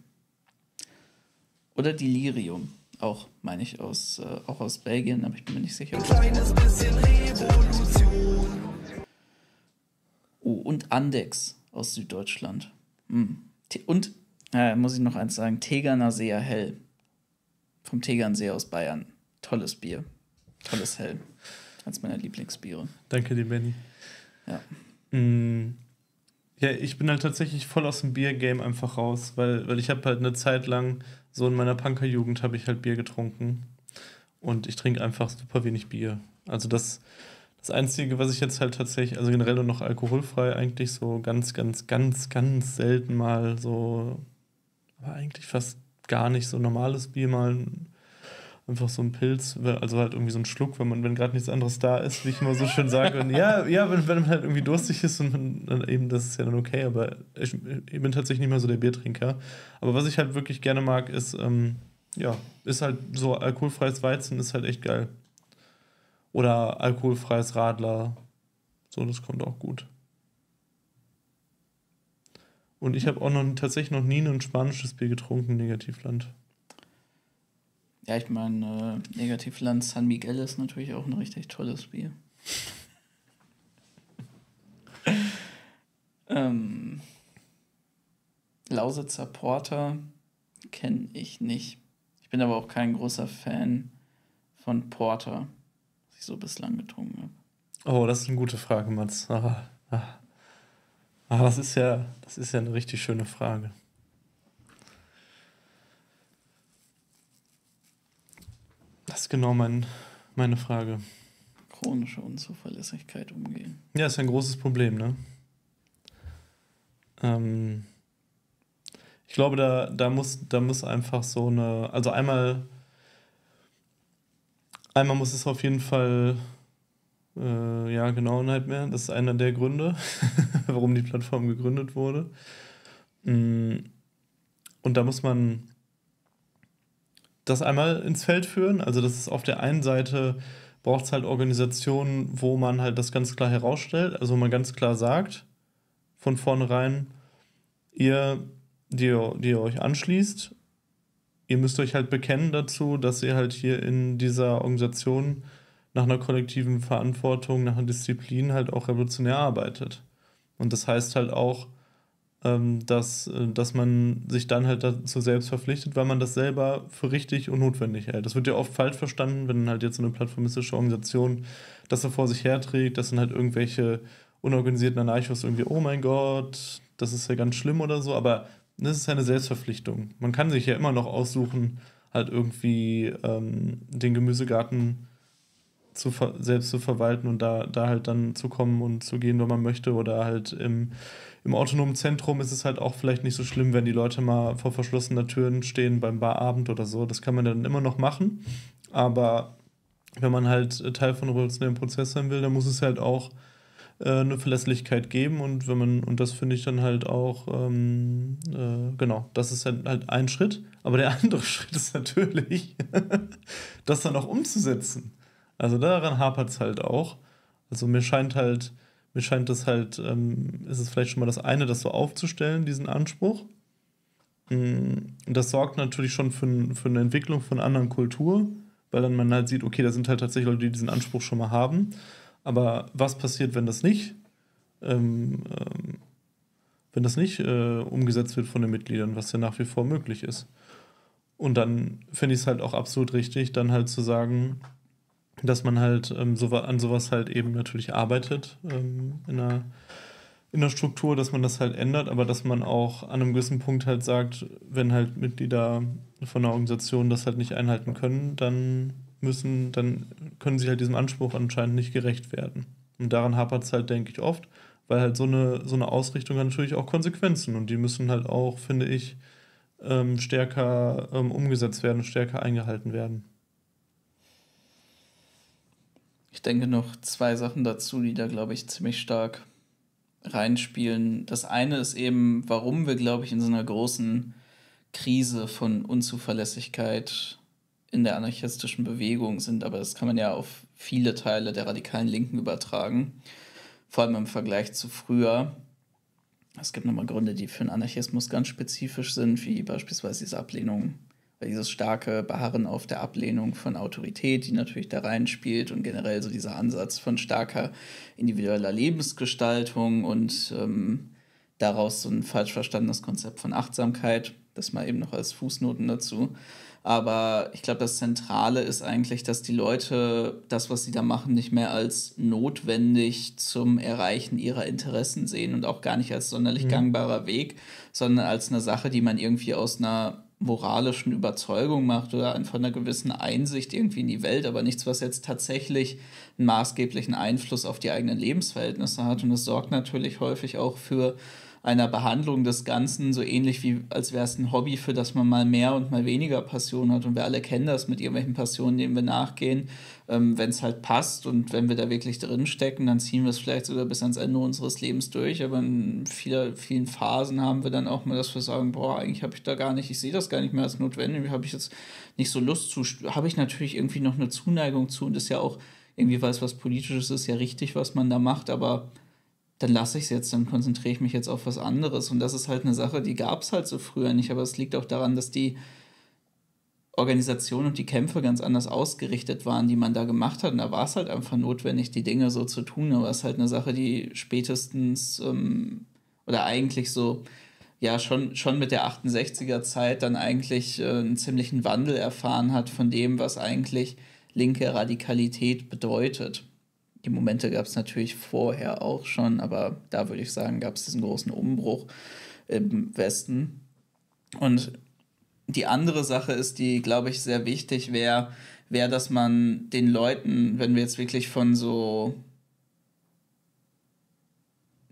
Oder Delirium, auch, meine ich, aus, äh, auch aus Belgien, aber ich bin mir nicht sicher. Ein kleines bisschen Revolution. Oh, und Andex aus Süddeutschland. Mm. Und, äh, muss ich noch eins sagen, Tegerner Seer Hell. Vom Tegernsee aus Bayern. Tolles Bier. Tolles Hell. Eins meiner Lieblingsbiere. Danke dir, Benny. Ja. Mm, ja, ich bin halt tatsächlich voll aus dem Biergame einfach raus, weil, weil ich habe halt eine Zeit lang, so in meiner Punkerjugend, habe ich halt Bier getrunken. Und ich trinke einfach super wenig Bier. Also das, das Einzige, was ich jetzt halt tatsächlich, also generell nur noch alkoholfrei, eigentlich so ganz, ganz, ganz, ganz selten mal so, aber eigentlich fast gar nicht so normales Bier mal einfach so ein Pilz, also halt irgendwie so ein Schluck, wenn man, wenn gerade nichts anderes da ist, wie ich immer so schön sage. Und ja, ja, wenn, wenn man halt irgendwie durstig ist und man, dann eben, das ist ja dann okay, aber ich, ich, bin tatsächlich nicht mehr so der Biertrinker. Aber was ich halt wirklich gerne mag, ist, ähm, ja, ist halt so alkoholfreies Weizen, ist halt echt geil. Oder alkoholfreies Radler. So, das kommt auch gut. Und ich habe auch noch tatsächlich noch nie ein spanisches Bier getrunken, Negativland. Ja, ich meine, äh, Negativland San Miguel ist natürlich auch ein richtig tolles Bier. ähm, Lausitzer Porter kenne ich nicht. Ich bin aber auch kein großer Fan von Porter, was ich so bislang getrunken habe. Oh, das ist eine gute Frage, Mats. Ah, ah. ah, das, ist ja, das ist ja eine richtig schöne Frage. Das ist genau mein, meine Frage. Chronische Unzuverlässigkeit umgehen. Ja, ist ein großes Problem, ne? Ähm, ich glaube, da, da, muss, da muss einfach so eine. Also einmal. Einmal muss es auf jeden Fall. Äh, ja, Genauheit mehr. Das ist einer der Gründe, warum die Plattform gegründet wurde. Mm, und da muss man das einmal ins Feld führen. Also das ist auf der einen Seite braucht es halt Organisationen, wo man halt das ganz klar herausstellt, also wo man ganz klar sagt, von vornherein, ihr, die, die ihr euch anschließt, ihr müsst euch halt bekennen dazu, dass ihr halt hier in dieser Organisation nach einer kollektiven Verantwortung, nach einer Disziplin halt auch revolutionär arbeitet. Und das heißt halt auch, ähm, dass, äh, dass man sich dann halt dazu selbst verpflichtet, weil man das selber für richtig und notwendig hält. Das wird ja oft falsch verstanden, wenn halt jetzt so eine plattformistische Organisation das so vor sich herträgt, dass dann halt irgendwelche unorganisierten Anarchos irgendwie, oh mein Gott, das ist ja ganz schlimm oder so, aber das ist ja eine Selbstverpflichtung. Man kann sich ja immer noch aussuchen, halt irgendwie ähm, den Gemüsegarten zu selbst zu verwalten und da, da halt dann zu kommen und zu gehen, wo man möchte oder halt im im autonomen Zentrum ist es halt auch vielleicht nicht so schlimm, wenn die Leute mal vor verschlossener Türen stehen beim Barabend oder so. Das kann man dann immer noch machen. Aber wenn man halt Teil von revolutionären Prozess sein will, dann muss es halt auch äh, eine Verlässlichkeit geben und wenn man, und das finde ich dann halt auch, ähm, äh, genau, das ist halt, halt ein Schritt. Aber der andere Schritt ist natürlich, das dann auch umzusetzen. Also daran hapert es halt auch. Also mir scheint halt, mir scheint das halt, ähm, ist es vielleicht schon mal das eine, das so aufzustellen, diesen Anspruch. Mm, das sorgt natürlich schon für, für eine Entwicklung von anderen Kultur, weil dann man halt sieht, okay, da sind halt tatsächlich Leute, die diesen Anspruch schon mal haben. Aber was passiert, wenn das nicht, ähm, ähm, wenn das nicht äh, umgesetzt wird von den Mitgliedern, was ja nach wie vor möglich ist? Und dann finde ich es halt auch absolut richtig, dann halt zu sagen, dass man halt ähm, so, an sowas halt eben natürlich arbeitet ähm, in, einer, in der Struktur, dass man das halt ändert, aber dass man auch an einem gewissen Punkt halt sagt, wenn halt Mitglieder von einer Organisation das halt nicht einhalten können, dann müssen, dann können sie halt diesem Anspruch anscheinend nicht gerecht werden. Und daran hapert es halt, denke ich, oft, weil halt so eine, so eine Ausrichtung hat natürlich auch Konsequenzen und die müssen halt auch, finde ich, ähm, stärker ähm, umgesetzt werden, stärker eingehalten werden. Ich denke noch zwei Sachen dazu, die da, glaube ich, ziemlich stark reinspielen. Das eine ist eben, warum wir, glaube ich, in so einer großen Krise von Unzuverlässigkeit in der anarchistischen Bewegung sind. Aber das kann man ja auf viele Teile der radikalen Linken übertragen. Vor allem im Vergleich zu früher. Es gibt nochmal Gründe, die für den Anarchismus ganz spezifisch sind, wie beispielsweise diese Ablehnung dieses starke Beharren auf der Ablehnung von Autorität, die natürlich da reinspielt und generell so dieser Ansatz von starker individueller Lebensgestaltung und ähm, daraus so ein falsch verstandenes Konzept von Achtsamkeit, das mal eben noch als Fußnoten dazu. Aber ich glaube, das Zentrale ist eigentlich, dass die Leute das, was sie da machen, nicht mehr als notwendig zum Erreichen ihrer Interessen sehen und auch gar nicht als sonderlich mhm. gangbarer Weg, sondern als eine Sache, die man irgendwie aus einer moralischen Überzeugung macht oder von einer gewissen Einsicht irgendwie in die Welt, aber nichts, was jetzt tatsächlich einen maßgeblichen Einfluss auf die eigenen Lebensverhältnisse hat. Und das sorgt natürlich häufig auch für einer Behandlung des Ganzen, so ähnlich wie als wäre es ein Hobby, für das man mal mehr und mal weniger Passion hat. Und wir alle kennen das mit irgendwelchen Passionen, denen wir nachgehen. Ähm, wenn es halt passt und wenn wir da wirklich drin stecken, dann ziehen wir es vielleicht sogar bis ans Ende unseres Lebens durch. Aber in vieler, vielen Phasen haben wir dann auch mal, dass wir sagen, boah, eigentlich habe ich da gar nicht, ich sehe das gar nicht mehr als notwendig, habe ich jetzt nicht so Lust zu, habe ich natürlich irgendwie noch eine Zuneigung zu und das ist ja auch irgendwie, weil es was Politisches ist, ja richtig, was man da macht, aber dann lasse ich es jetzt, dann konzentriere ich mich jetzt auf was anderes. Und das ist halt eine Sache, die gab es halt so früher nicht, aber es liegt auch daran, dass die Organisation und die Kämpfe ganz anders ausgerichtet waren, die man da gemacht hat. Und da war es halt einfach notwendig, die Dinge so zu tun. Aber es ist halt eine Sache, die spätestens ähm, oder eigentlich so, ja, schon, schon mit der 68er Zeit dann eigentlich äh, einen ziemlichen Wandel erfahren hat von dem, was eigentlich linke Radikalität bedeutet. Die Momente gab es natürlich vorher auch schon, aber da würde ich sagen, gab es diesen großen Umbruch im Westen. Und die andere Sache ist, die, glaube ich, sehr wichtig wäre, wäre, dass man den Leuten, wenn wir jetzt wirklich von so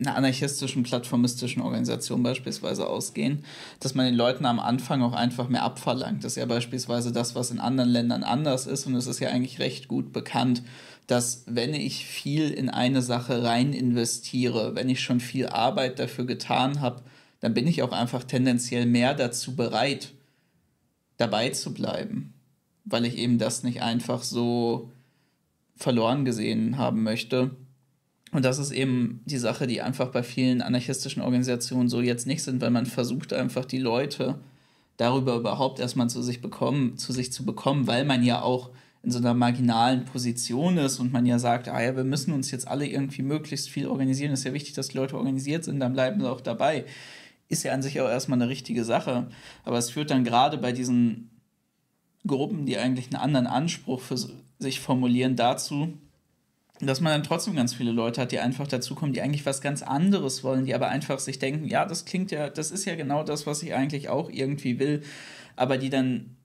einer anarchistischen, plattformistischen Organisation beispielsweise ausgehen, dass man den Leuten am Anfang auch einfach mehr abverlangt. Das ist ja beispielsweise das, was in anderen Ländern anders ist und es ist ja eigentlich recht gut bekannt, dass wenn ich viel in eine Sache rein investiere, wenn ich schon viel Arbeit dafür getan habe, dann bin ich auch einfach tendenziell mehr dazu bereit, dabei zu bleiben, weil ich eben das nicht einfach so verloren gesehen haben möchte. Und das ist eben die Sache, die einfach bei vielen anarchistischen Organisationen so jetzt nicht sind, weil man versucht einfach die Leute darüber überhaupt erstmal zu sich bekommen, zu sich zu bekommen, weil man ja auch in so einer marginalen Position ist und man ja sagt, ah ja, wir müssen uns jetzt alle irgendwie möglichst viel organisieren. Ist ja wichtig, dass die Leute organisiert sind, dann bleiben sie auch dabei ist ja an sich auch erstmal eine richtige Sache. Aber es führt dann gerade bei diesen Gruppen, die eigentlich einen anderen Anspruch für sich formulieren, dazu, dass man dann trotzdem ganz viele Leute hat, die einfach dazukommen, die eigentlich was ganz anderes wollen, die aber einfach sich denken, ja, das klingt ja, das ist ja genau das, was ich eigentlich auch irgendwie will, aber die dann,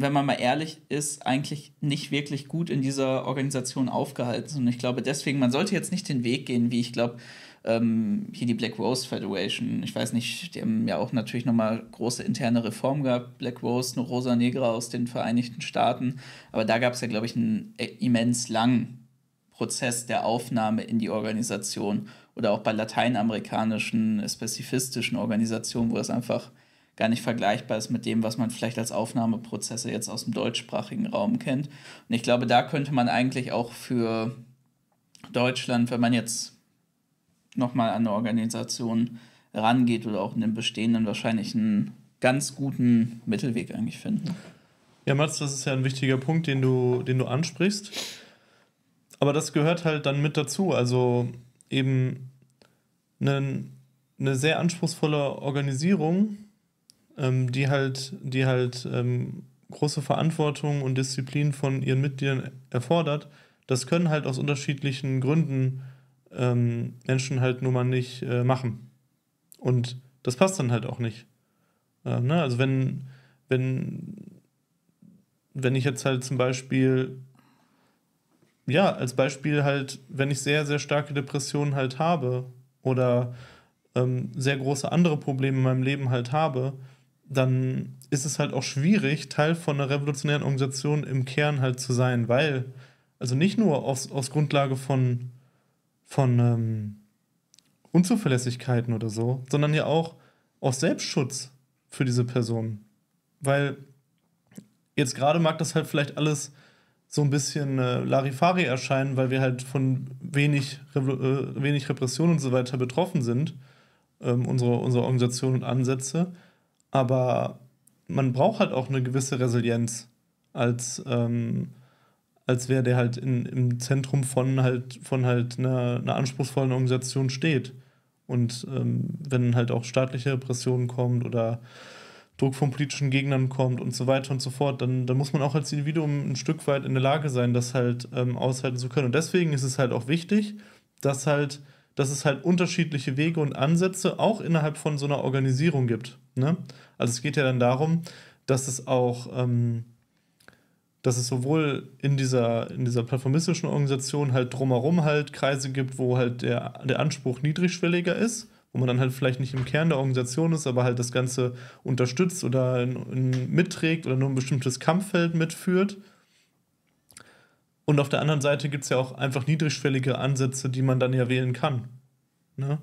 wenn man mal ehrlich ist, eigentlich nicht wirklich gut in dieser Organisation aufgehalten. Und ich glaube deswegen, man sollte jetzt nicht den Weg gehen, wie ich glaube, ähm, hier die Black Rose Federation, ich weiß nicht, die haben ja auch natürlich nochmal große interne Reformen gehabt. Black Rose, eine Rosa Negra aus den Vereinigten Staaten. Aber da gab es ja, glaube ich, einen immens langen Prozess der Aufnahme in die Organisation. Oder auch bei lateinamerikanischen, spezifistischen Organisationen, wo das einfach gar nicht vergleichbar ist mit dem, was man vielleicht als Aufnahmeprozesse jetzt aus dem deutschsprachigen Raum kennt. Und ich glaube, da könnte man eigentlich auch für Deutschland, wenn man jetzt nochmal an eine Organisation rangeht oder auch in den bestehenden wahrscheinlich einen ganz guten Mittelweg eigentlich finden. Ja, Mats, das ist ja ein wichtiger Punkt, den du, den du ansprichst. Aber das gehört halt dann mit dazu. Also eben eine, eine sehr anspruchsvolle Organisierung, ähm, die halt, die halt ähm, große Verantwortung und Disziplin von ihren Mitgliedern erfordert. Das können halt aus unterschiedlichen Gründen ähm, Menschen halt nur mal nicht äh, machen. Und das passt dann halt auch nicht. Äh, ne? Also wenn, wenn, wenn ich jetzt halt zum Beispiel, ja, als Beispiel halt, wenn ich sehr, sehr starke Depressionen halt habe oder ähm, sehr große andere Probleme in meinem Leben halt habe, dann ist es halt auch schwierig, Teil von einer revolutionären Organisation im Kern halt zu sein, weil, also nicht nur aus, aus Grundlage von von ähm, Unzuverlässigkeiten oder so, sondern ja auch aus Selbstschutz für diese Person. Weil jetzt gerade mag das halt vielleicht alles so ein bisschen äh, Larifari erscheinen, weil wir halt von wenig, äh, wenig Repression und so weiter betroffen sind, ähm, unsere, unsere Organisation und Ansätze. Aber man braucht halt auch eine gewisse Resilienz als, ähm, als wäre der halt in, im Zentrum von halt, von halt einer, einer anspruchsvollen Organisation steht. Und ähm, wenn halt auch staatliche Repressionen kommt oder Druck von politischen Gegnern kommt und so weiter und so fort, dann, dann muss man auch als Individuum ein Stück weit in der Lage sein, das halt ähm, aushalten zu können. Und deswegen ist es halt auch wichtig, dass halt, dass es halt unterschiedliche Wege und Ansätze auch innerhalb von so einer Organisierung gibt. Ne? Also es geht ja dann darum, dass es auch ähm, dass es sowohl in dieser, in dieser plattformistischen Organisation halt drumherum halt Kreise gibt, wo halt der, der Anspruch niedrigschwelliger ist, wo man dann halt vielleicht nicht im Kern der Organisation ist, aber halt das Ganze unterstützt oder in, in mitträgt oder nur ein bestimmtes Kampffeld mitführt. Und auf der anderen Seite gibt es ja auch einfach niedrigschwellige Ansätze, die man dann ja wählen kann. Ne?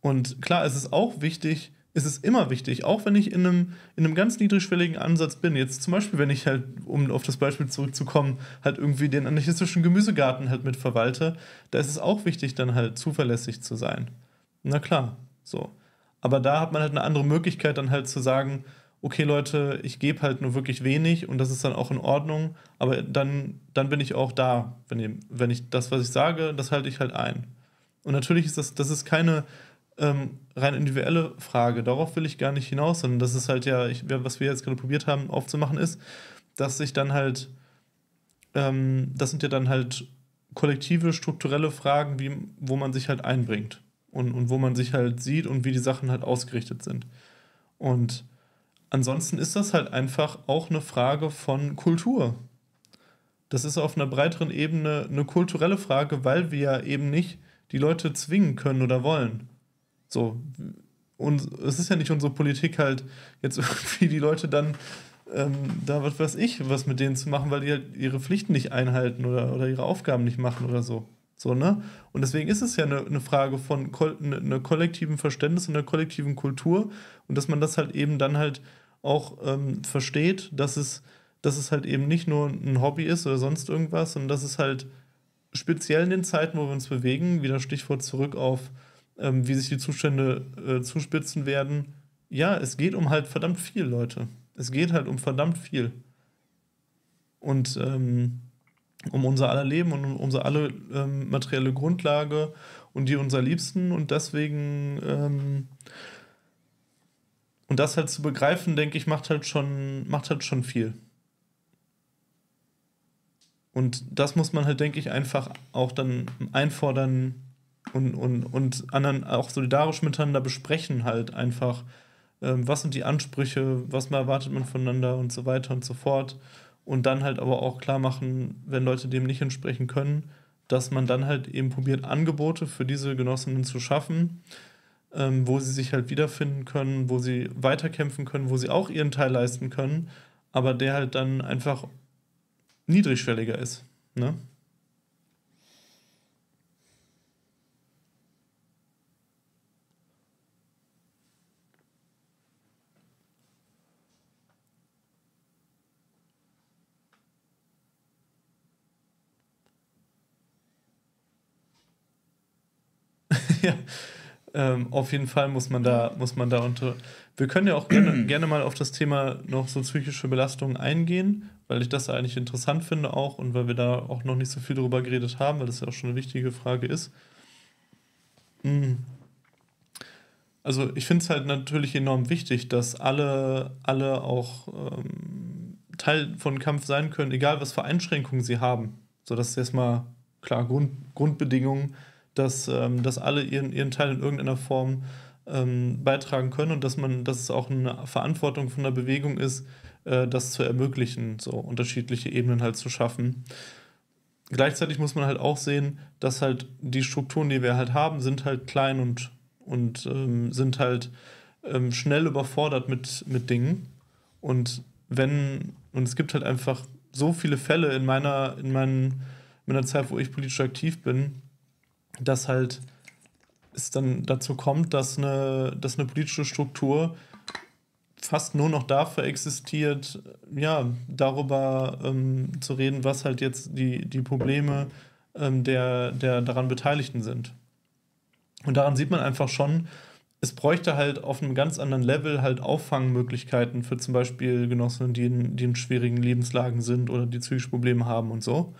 Und klar, es ist auch wichtig, es ist immer wichtig, auch wenn ich in einem, in einem ganz niedrigschwelligen Ansatz bin. Jetzt zum Beispiel, wenn ich halt, um auf das Beispiel zurückzukommen, halt irgendwie den anarchistischen Gemüsegarten halt mitverwalte, da ist es auch wichtig, dann halt zuverlässig zu sein. Na klar, so. Aber da hat man halt eine andere Möglichkeit, dann halt zu sagen, okay Leute, ich gebe halt nur wirklich wenig und das ist dann auch in Ordnung, aber dann, dann bin ich auch da, wenn ich, wenn ich das, was ich sage, das halte ich halt ein. Und natürlich ist das, das ist keine ähm, rein individuelle Frage. Darauf will ich gar nicht hinaus, sondern das ist halt ja, ich, was wir jetzt gerade probiert haben aufzumachen, ist, dass sich dann halt, ähm, das sind ja dann halt kollektive, strukturelle Fragen, wie, wo man sich halt einbringt und, und wo man sich halt sieht und wie die Sachen halt ausgerichtet sind. Und ansonsten ist das halt einfach auch eine Frage von Kultur. Das ist auf einer breiteren Ebene eine kulturelle Frage, weil wir ja eben nicht die Leute zwingen können oder wollen. So. Und es ist ja nicht unsere Politik halt, jetzt irgendwie die Leute dann ähm, da was weiß ich, was mit denen zu machen, weil die halt ihre Pflichten nicht einhalten oder, oder ihre Aufgaben nicht machen oder so. So, ne? Und deswegen ist es ja eine, eine Frage von ko ne, einer kollektiven Verständnis und einer kollektiven Kultur und dass man das halt eben dann halt auch ähm, versteht, dass es, dass es halt eben nicht nur ein Hobby ist oder sonst irgendwas, sondern dass es halt speziell in den Zeiten, wo wir uns bewegen, wieder Stichwort zurück auf ähm, wie sich die Zustände äh, zuspitzen werden. Ja, es geht um halt verdammt viel, Leute. Es geht halt um verdammt viel. Und ähm, um unser aller Leben und um unsere alle ähm, materielle Grundlage und die unserer Liebsten. Und deswegen ähm, und das halt zu begreifen, denke ich, macht halt schon, macht halt schon viel. Und das muss man halt, denke ich, einfach auch dann einfordern, und, und, und anderen auch solidarisch miteinander besprechen halt einfach, ähm, was sind die Ansprüche, was erwartet man voneinander und so weiter und so fort. Und dann halt aber auch klar machen, wenn Leute dem nicht entsprechen können, dass man dann halt eben probiert, Angebote für diese Genossinnen zu schaffen, ähm, wo sie sich halt wiederfinden können, wo sie weiterkämpfen können, wo sie auch ihren Teil leisten können, aber der halt dann einfach niedrigschwelliger ist. Ne? ja, ähm, auf jeden Fall muss man da, muss man da unter. Wir können ja auch gerne, gerne mal auf das Thema noch so psychische Belastungen eingehen, weil ich das eigentlich interessant finde auch und weil wir da auch noch nicht so viel darüber geredet haben, weil das ja auch schon eine wichtige Frage ist. Mhm. Also ich finde es halt natürlich enorm wichtig, dass alle, alle auch ähm, Teil von Kampf sein können, egal was für Einschränkungen sie haben. So, das ist erstmal klar Grund, Grundbedingungen dass, ähm, dass alle ihren, ihren Teil in irgendeiner Form ähm, beitragen können und dass man, dass es auch eine Verantwortung von der Bewegung ist, äh, das zu ermöglichen, so unterschiedliche Ebenen halt zu schaffen. Gleichzeitig muss man halt auch sehen, dass halt die Strukturen, die wir halt haben, sind halt klein und, und ähm, sind halt ähm, schnell überfordert mit, mit Dingen. Und wenn, und es gibt halt einfach so viele Fälle in meiner, in meinen, in meiner Zeit, wo ich politisch aktiv bin, dass halt es dann dazu kommt, dass eine, dass eine politische Struktur fast nur noch dafür existiert, ja, darüber ähm, zu reden, was halt jetzt die, die Probleme ähm, der, der daran Beteiligten sind. Und daran sieht man einfach schon, es bräuchte halt auf einem ganz anderen Level halt Auffangmöglichkeiten für zum Beispiel Genossinnen, die in, die in schwierigen Lebenslagen sind oder die psychische Probleme haben und so.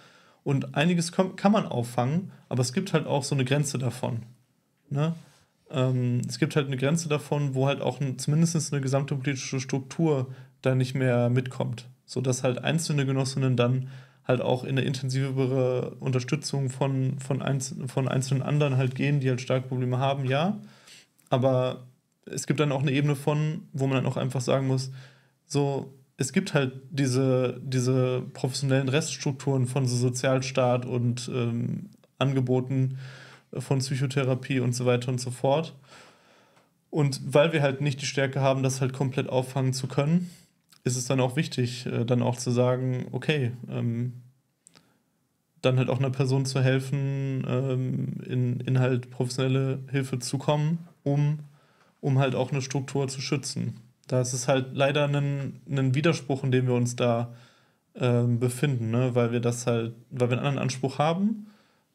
Und einiges kann man auffangen, aber es gibt halt auch so eine Grenze davon. Ne? Ähm, es gibt halt eine Grenze davon, wo halt auch ein, zumindest eine gesamte politische Struktur da nicht mehr mitkommt. Sodass halt einzelne Genossinnen dann halt auch in eine intensivere Unterstützung von, von, einz von einzelnen anderen halt gehen, die halt starke Probleme haben, ja. Aber es gibt dann auch eine Ebene von, wo man dann auch einfach sagen muss, so, es gibt halt diese, diese professionellen Reststrukturen von so Sozialstaat und ähm, Angeboten von Psychotherapie und so weiter und so fort. Und weil wir halt nicht die Stärke haben, das halt komplett auffangen zu können, ist es dann auch wichtig, äh, dann auch zu sagen, okay, ähm, dann halt auch einer Person zu helfen, ähm, in, in halt professionelle Hilfe zu kommen, um, um halt auch eine Struktur zu schützen. Da ist es halt leider ein, ein Widerspruch, in dem wir uns da ähm, befinden, ne? weil wir das halt, weil wir einen anderen Anspruch haben,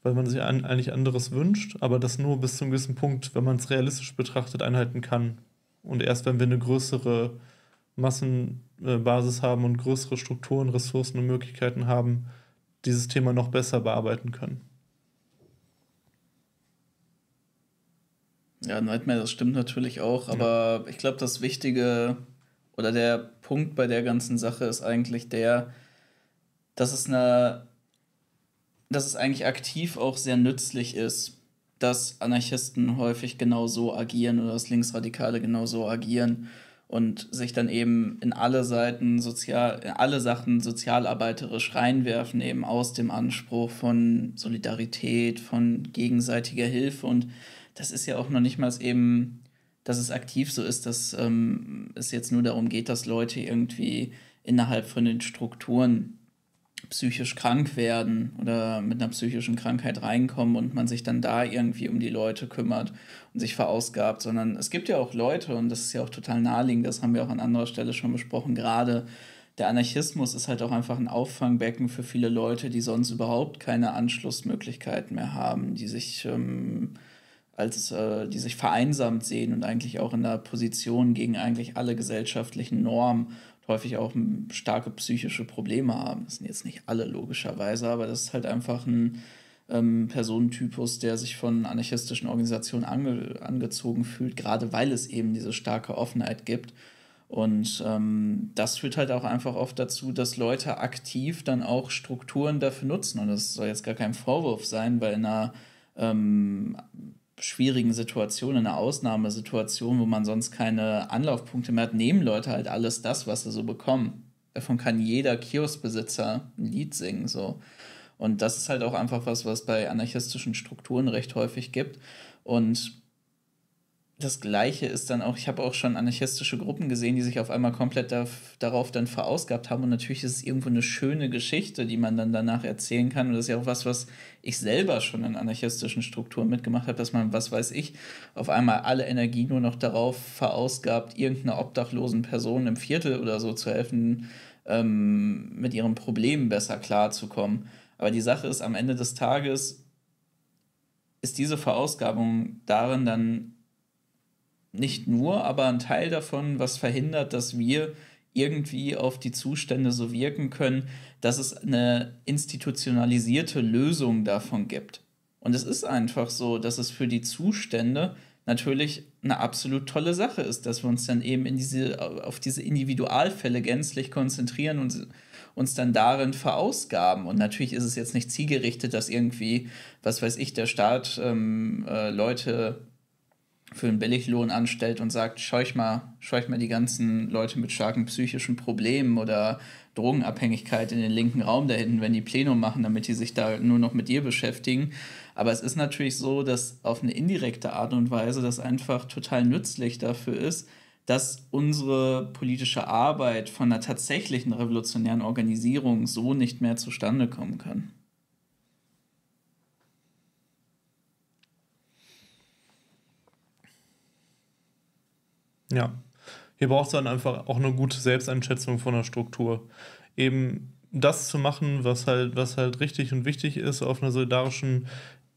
weil man sich an, eigentlich anderes wünscht, aber das nur bis zu einem gewissen Punkt, wenn man es realistisch betrachtet, einhalten kann. Und erst wenn wir eine größere Massenbasis haben und größere Strukturen, Ressourcen und Möglichkeiten haben, dieses Thema noch besser bearbeiten können. Ja, Nightmare, das stimmt natürlich auch, aber ja. ich glaube, das Wichtige oder der Punkt bei der ganzen Sache ist eigentlich der, dass es eine, dass es eigentlich aktiv auch sehr nützlich ist, dass Anarchisten häufig genau so agieren oder dass Linksradikale genau so agieren und sich dann eben in alle Seiten sozial, in alle Sachen sozialarbeiterisch reinwerfen, eben aus dem Anspruch von Solidarität, von gegenseitiger Hilfe. Und das ist ja auch noch nicht mal eben, dass es aktiv so ist, dass ähm, es jetzt nur darum geht, dass Leute irgendwie innerhalb von den Strukturen psychisch krank werden oder mit einer psychischen Krankheit reinkommen und man sich dann da irgendwie um die Leute kümmert und sich verausgabt, sondern es gibt ja auch Leute, und das ist ja auch total naheliegend, das haben wir auch an anderer Stelle schon besprochen, gerade der Anarchismus ist halt auch einfach ein Auffangbecken für viele Leute, die sonst überhaupt keine Anschlussmöglichkeiten mehr haben, die sich ähm, als äh, die sich vereinsamt sehen und eigentlich auch in der Position gegen eigentlich alle gesellschaftlichen Normen häufig auch starke psychische Probleme haben. Das sind jetzt nicht alle logischerweise, aber das ist halt einfach ein ähm, Personentypus, der sich von anarchistischen Organisationen ange angezogen fühlt, gerade weil es eben diese starke Offenheit gibt. Und ähm, das führt halt auch einfach oft dazu, dass Leute aktiv dann auch Strukturen dafür nutzen. Und das soll jetzt gar kein Vorwurf sein, weil in einer ähm, schwierigen Situation, in einer Ausnahmesituation, wo man sonst keine Anlaufpunkte mehr hat, nehmen Leute halt alles das, was sie so bekommen. Davon kann jeder Kioskbesitzer ein Lied singen, so. Und das ist halt auch einfach was, was bei anarchistischen Strukturen recht häufig gibt. Und das Gleiche ist dann auch, ich habe auch schon anarchistische Gruppen gesehen, die sich auf einmal komplett da, darauf dann verausgabt haben. Und natürlich ist es irgendwo eine schöne Geschichte, die man dann danach erzählen kann. Und das ist ja auch was, was ich selber schon in anarchistischen Strukturen mitgemacht habe, dass man, was weiß ich, auf einmal alle Energie nur noch darauf verausgabt, irgendeiner obdachlosen Person im Viertel oder so zu helfen, ähm, mit ihren Problemen besser klarzukommen. Aber die Sache ist, am Ende des Tages ist diese Verausgabung darin dann nicht nur, aber ein Teil davon, was verhindert, dass wir irgendwie auf die Zustände so wirken können, dass es eine institutionalisierte Lösung davon gibt. Und es ist einfach so, dass es für die Zustände natürlich eine absolut tolle Sache ist, dass wir uns dann eben in diese, auf diese Individualfälle gänzlich konzentrieren und uns dann darin verausgaben. Und natürlich ist es jetzt nicht zielgerichtet, dass irgendwie, was weiß ich, der Staat ähm, äh, Leute für einen Billiglohn anstellt und sagt, scheuch mal, scheuch mal die ganzen Leute mit starken psychischen Problemen oder Drogenabhängigkeit in den linken Raum da hinten, wenn die Plenum machen, damit die sich da nur noch mit dir beschäftigen. Aber es ist natürlich so, dass auf eine indirekte Art und Weise das einfach total nützlich dafür ist, dass unsere politische Arbeit von einer tatsächlichen revolutionären Organisierung so nicht mehr zustande kommen kann. Ja, hier braucht es dann einfach auch eine gute Selbsteinschätzung von der Struktur. Eben das zu machen, was halt, was halt richtig und wichtig ist auf einer solidarischen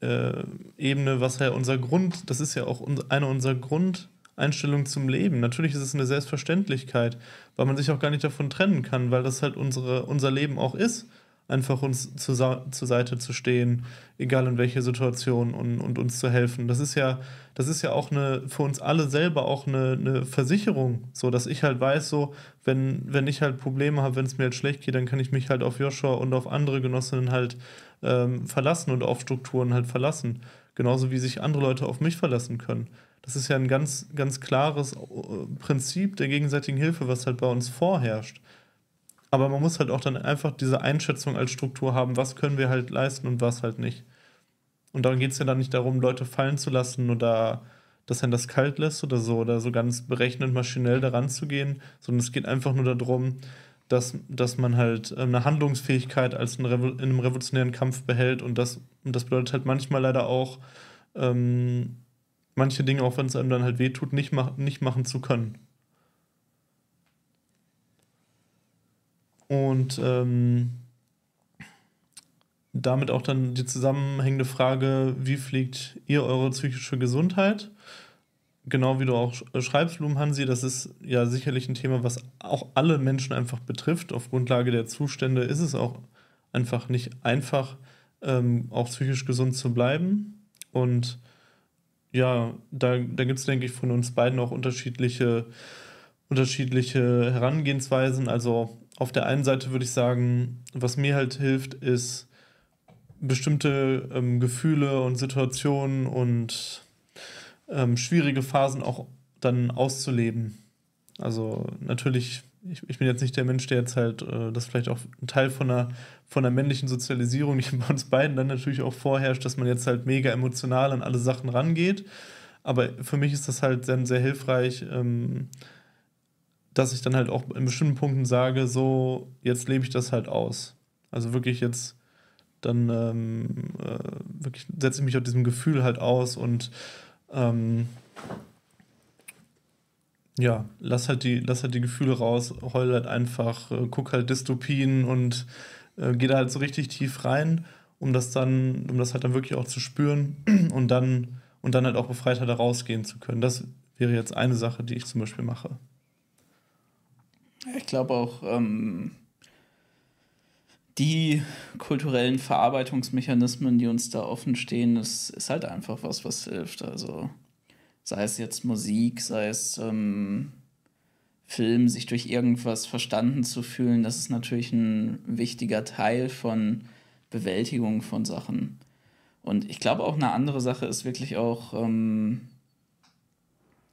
äh, Ebene, was ja unser Grund, das ist ja auch eine unserer Grundeinstellungen zum Leben. Natürlich ist es eine Selbstverständlichkeit, weil man sich auch gar nicht davon trennen kann, weil das halt unsere, unser Leben auch ist einfach uns zur, zur Seite zu stehen, egal in welcher Situation und, und uns zu helfen. Das ist ja, das ist ja auch eine, für uns alle selber auch eine, eine Versicherung, so dass ich halt weiß, so, wenn, wenn ich halt Probleme habe, wenn es mir halt schlecht geht, dann kann ich mich halt auf Joshua und auf andere Genossinnen halt ähm, verlassen und auf Strukturen halt verlassen. Genauso wie sich andere Leute auf mich verlassen können. Das ist ja ein ganz, ganz klares äh, Prinzip der gegenseitigen Hilfe, was halt bei uns vorherrscht. Aber man muss halt auch dann einfach diese Einschätzung als Struktur haben, was können wir halt leisten und was halt nicht. Und darum geht es ja dann nicht darum, Leute fallen zu lassen oder dass er das kalt lässt oder so, oder so ganz berechnend maschinell daran zu gehen, sondern es geht einfach nur darum, dass, dass man halt äh, eine Handlungsfähigkeit als in, in einem revolutionären Kampf behält und das, und das bedeutet halt manchmal leider auch, ähm, manche Dinge, auch wenn es einem dann halt wehtut, nicht, mach, nicht machen zu können. Und ähm, damit auch dann die zusammenhängende Frage, wie pflegt ihr eure psychische Gesundheit? Genau wie du auch schreibst, Blumenhansi, das ist ja sicherlich ein Thema, was auch alle Menschen einfach betrifft. Auf Grundlage der Zustände ist es auch einfach nicht einfach, ähm, auch psychisch gesund zu bleiben. Und ja, da, da gibt es, denke ich, von uns beiden auch unterschiedliche, unterschiedliche Herangehensweisen. Also auf der einen Seite würde ich sagen, was mir halt hilft, ist bestimmte ähm, Gefühle und Situationen und ähm, schwierige Phasen auch dann auszuleben. Also natürlich, ich, ich bin jetzt nicht der Mensch, der jetzt halt, äh, das vielleicht auch ein Teil von einer, von einer männlichen Sozialisierung, die bei uns beiden dann natürlich auch vorherrscht, dass man jetzt halt mega emotional an alle Sachen rangeht. Aber für mich ist das halt dann sehr hilfreich, ähm, dass ich dann halt auch in bestimmten Punkten sage, so, jetzt lebe ich das halt aus. Also wirklich jetzt dann ähm, äh, wirklich setze ich mich auf diesem Gefühl halt aus und ähm, ja, lass halt die, lass halt die Gefühle raus, heul halt einfach, äh, guck halt Dystopien und äh, geh da halt so richtig tief rein, um das dann, um das halt dann wirklich auch zu spüren und dann und dann halt auch befreiter da rausgehen zu können. Das wäre jetzt eine Sache, die ich zum Beispiel mache. Ich glaube auch, ähm, die kulturellen Verarbeitungsmechanismen, die uns da offen stehen, ist, ist halt einfach was, was hilft. Also sei es jetzt Musik, sei es ähm, Film, sich durch irgendwas verstanden zu fühlen, das ist natürlich ein wichtiger Teil von Bewältigung von Sachen. Und ich glaube auch eine andere Sache ist wirklich auch ähm,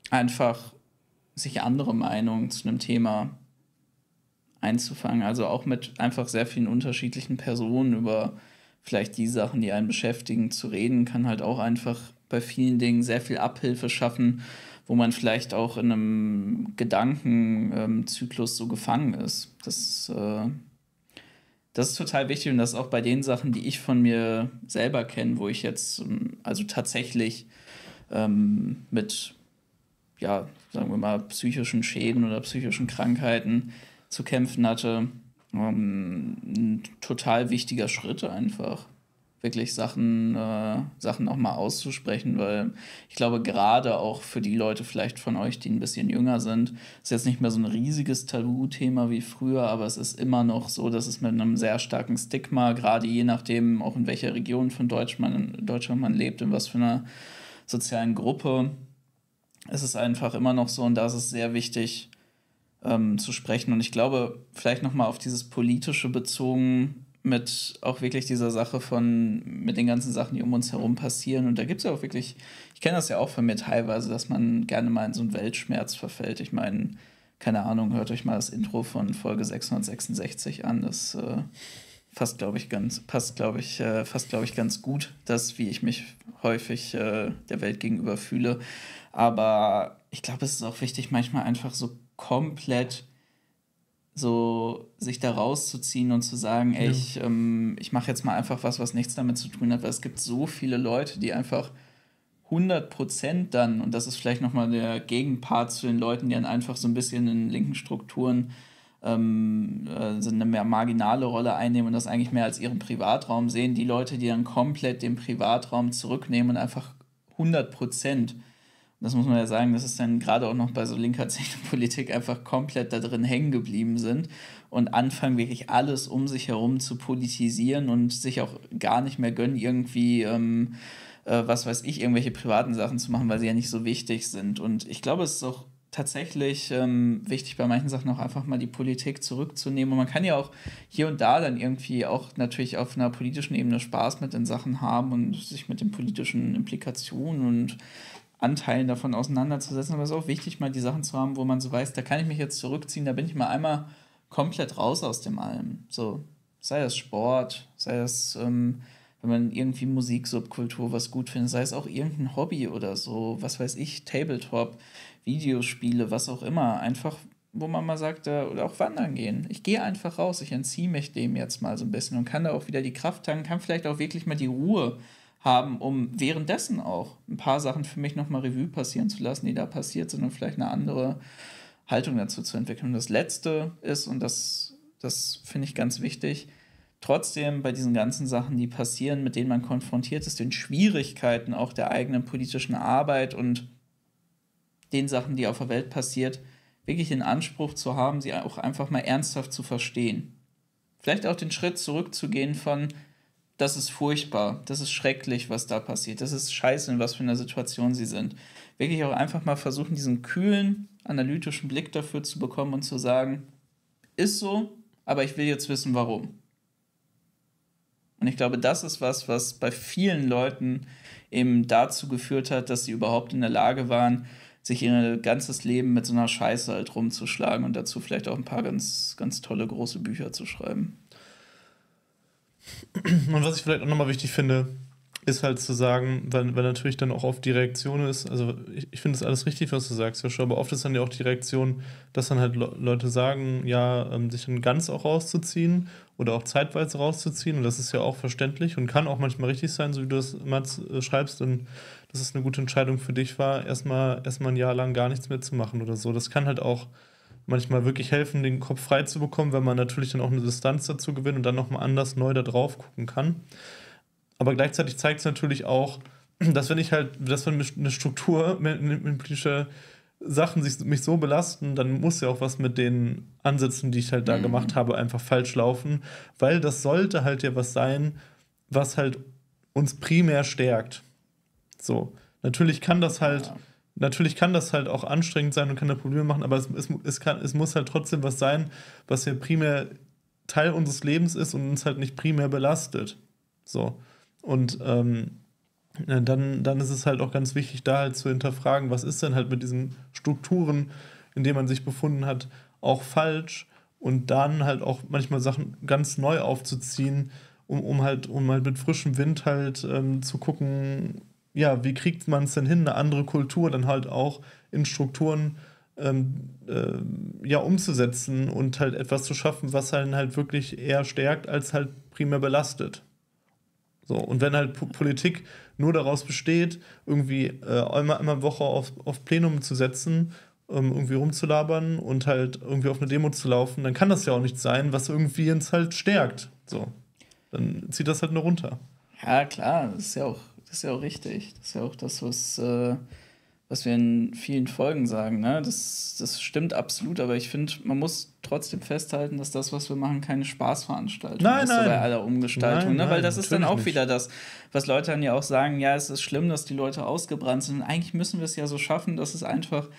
einfach sich andere Meinungen zu einem Thema einzufangen. Also auch mit einfach sehr vielen unterschiedlichen Personen über vielleicht die Sachen, die einen beschäftigen, zu reden, kann halt auch einfach bei vielen Dingen sehr viel Abhilfe schaffen, wo man vielleicht auch in einem Gedankenzyklus so gefangen ist. Das, äh, das ist total wichtig und das auch bei den Sachen, die ich von mir selber kenne, wo ich jetzt ähm, also tatsächlich ähm, mit, ja, sagen wir mal, psychischen Schäden oder psychischen Krankheiten zu kämpfen hatte. Ähm, ein total wichtiger Schritt einfach. Wirklich Sachen, äh, Sachen auch mal auszusprechen, weil ich glaube, gerade auch für die Leute vielleicht von euch, die ein bisschen jünger sind, ist jetzt nicht mehr so ein riesiges Tabuthema wie früher, aber es ist immer noch so, dass es mit einem sehr starken Stigma, gerade je nachdem, auch in welcher Region von Deutschland man, Deutschland man lebt, in was für einer sozialen Gruppe, ist es einfach immer noch so und da ist es sehr wichtig, ähm, zu sprechen. Und ich glaube, vielleicht nochmal auf dieses Politische bezogen, mit auch wirklich dieser Sache von, mit den ganzen Sachen, die um uns herum passieren. Und da gibt es ja auch wirklich, ich kenne das ja auch von mir teilweise, dass man gerne mal in so einen Weltschmerz verfällt. Ich meine, keine Ahnung, hört euch mal das Intro von Folge 666 an. Das äh, passt, glaube ich, ganz, passt, glaube ich, äh, fast, glaube ich, ganz gut, das, wie ich mich häufig äh, der Welt gegenüber fühle. Aber ich glaube, es ist auch wichtig, manchmal einfach so komplett so sich da rauszuziehen und zu sagen, ey, ja. ich, ähm, ich mache jetzt mal einfach was, was nichts damit zu tun hat, weil es gibt so viele Leute, die einfach 100% dann, und das ist vielleicht nochmal der Gegenpart zu den Leuten, die dann einfach so ein bisschen in linken Strukturen ähm, äh, eine mehr marginale Rolle einnehmen und das eigentlich mehr als ihren Privatraum sehen, die Leute, die dann komplett den Privatraum zurücknehmen und einfach 100% das muss man ja sagen, dass es dann gerade auch noch bei so linker Politik einfach komplett da drin hängen geblieben sind und anfangen wirklich alles um sich herum zu politisieren und sich auch gar nicht mehr gönnen, irgendwie, ähm, äh, was weiß ich, irgendwelche privaten Sachen zu machen, weil sie ja nicht so wichtig sind. Und ich glaube, es ist auch tatsächlich ähm, wichtig, bei manchen Sachen auch einfach mal die Politik zurückzunehmen. Und man kann ja auch hier und da dann irgendwie auch natürlich auf einer politischen Ebene Spaß mit den Sachen haben und sich mit den politischen Implikationen und Anteilen davon auseinanderzusetzen. Aber es ist auch wichtig, mal die Sachen zu haben, wo man so weiß, da kann ich mich jetzt zurückziehen, da bin ich mal einmal komplett raus aus dem Allem. So, sei es Sport, sei es ähm, wenn man irgendwie Musiksubkultur was gut findet, sei es auch irgendein Hobby oder so, was weiß ich, Tabletop, Videospiele, was auch immer, einfach wo man mal sagt, äh, oder auch wandern gehen. Ich gehe einfach raus, ich entziehe mich dem jetzt mal so ein bisschen und kann da auch wieder die Kraft tanken, kann vielleicht auch wirklich mal die Ruhe haben, um währenddessen auch ein paar Sachen für mich nochmal Revue passieren zu lassen, die da passiert sind und vielleicht eine andere Haltung dazu zu entwickeln. Und das Letzte ist, und das, das finde ich ganz wichtig, trotzdem bei diesen ganzen Sachen, die passieren, mit denen man konfrontiert ist, den Schwierigkeiten auch der eigenen politischen Arbeit und den Sachen, die auf der Welt passiert, wirklich den Anspruch zu haben, sie auch einfach mal ernsthaft zu verstehen. Vielleicht auch den Schritt zurückzugehen von, das ist furchtbar, das ist schrecklich, was da passiert, das ist scheiße, in was für einer Situation sie sind. Wirklich auch einfach mal versuchen, diesen kühlen, analytischen Blick dafür zu bekommen und zu sagen, ist so, aber ich will jetzt wissen, warum. Und ich glaube, das ist was, was bei vielen Leuten eben dazu geführt hat, dass sie überhaupt in der Lage waren, sich ihr ganzes Leben mit so einer Scheiße halt rumzuschlagen und dazu vielleicht auch ein paar ganz, ganz tolle große Bücher zu schreiben. Und was ich vielleicht auch nochmal wichtig finde, ist halt zu sagen, weil, weil natürlich dann auch oft die Reaktion ist, also ich, ich finde es alles richtig, was du sagst, Joshua, aber oft ist dann ja auch die Reaktion, dass dann halt Leute sagen, ja, ähm, sich dann ganz auch rauszuziehen oder auch zeitweise rauszuziehen und das ist ja auch verständlich und kann auch manchmal richtig sein, so wie du das immer äh, schreibst und dass es eine gute Entscheidung für dich war, erstmal erstmal ein Jahr lang gar nichts mehr zu machen oder so. Das kann halt auch manchmal wirklich helfen, den Kopf frei zu bekommen, wenn man natürlich dann auch eine Distanz dazu gewinnt und dann nochmal anders neu da drauf gucken kann. Aber gleichzeitig zeigt es natürlich auch, dass wenn ich halt, dass wenn eine Struktur, mit politische Sachen sich, mich so belasten, dann muss ja auch was mit den Ansätzen, die ich halt da mhm. gemacht habe, einfach falsch laufen. Weil das sollte halt ja was sein, was halt uns primär stärkt. So. Natürlich kann das halt, ja. Natürlich kann das halt auch anstrengend sein und kann da Probleme machen, aber es, es, es, kann, es muss halt trotzdem was sein, was ja primär Teil unseres Lebens ist und uns halt nicht primär belastet. So. Und ähm, dann, dann ist es halt auch ganz wichtig, da halt zu hinterfragen, was ist denn halt mit diesen Strukturen, in denen man sich befunden hat, auch falsch und dann halt auch manchmal Sachen ganz neu aufzuziehen, um, um halt, um halt mit frischem Wind halt ähm, zu gucken, ja, wie kriegt man es denn hin, eine andere Kultur dann halt auch in Strukturen ähm, äh, ja, umzusetzen und halt etwas zu schaffen, was einen halt wirklich eher stärkt, als halt primär belastet. So, und wenn halt P Politik nur daraus besteht, irgendwie äh, einmal, einmal Woche auf, auf Plenum zu setzen, ähm, irgendwie rumzulabern und halt irgendwie auf eine Demo zu laufen, dann kann das ja auch nicht sein, was irgendwie uns halt stärkt. So. Dann zieht das halt nur runter. Ja, klar, das ist ja auch, das ist ja auch richtig. Das ist ja auch das, was äh, was wir in vielen Folgen sagen. Ne? Das, das stimmt absolut, aber ich finde, man muss trotzdem festhalten, dass das, was wir machen, keine Spaßveranstaltung nein, ist nein. bei aller Umgestaltung. Nein, ne? Weil das ist dann auch nicht. wieder das, was Leute dann ja auch sagen, ja, es ist schlimm, dass die Leute ausgebrannt sind. Und eigentlich müssen wir es ja so schaffen, dass es einfach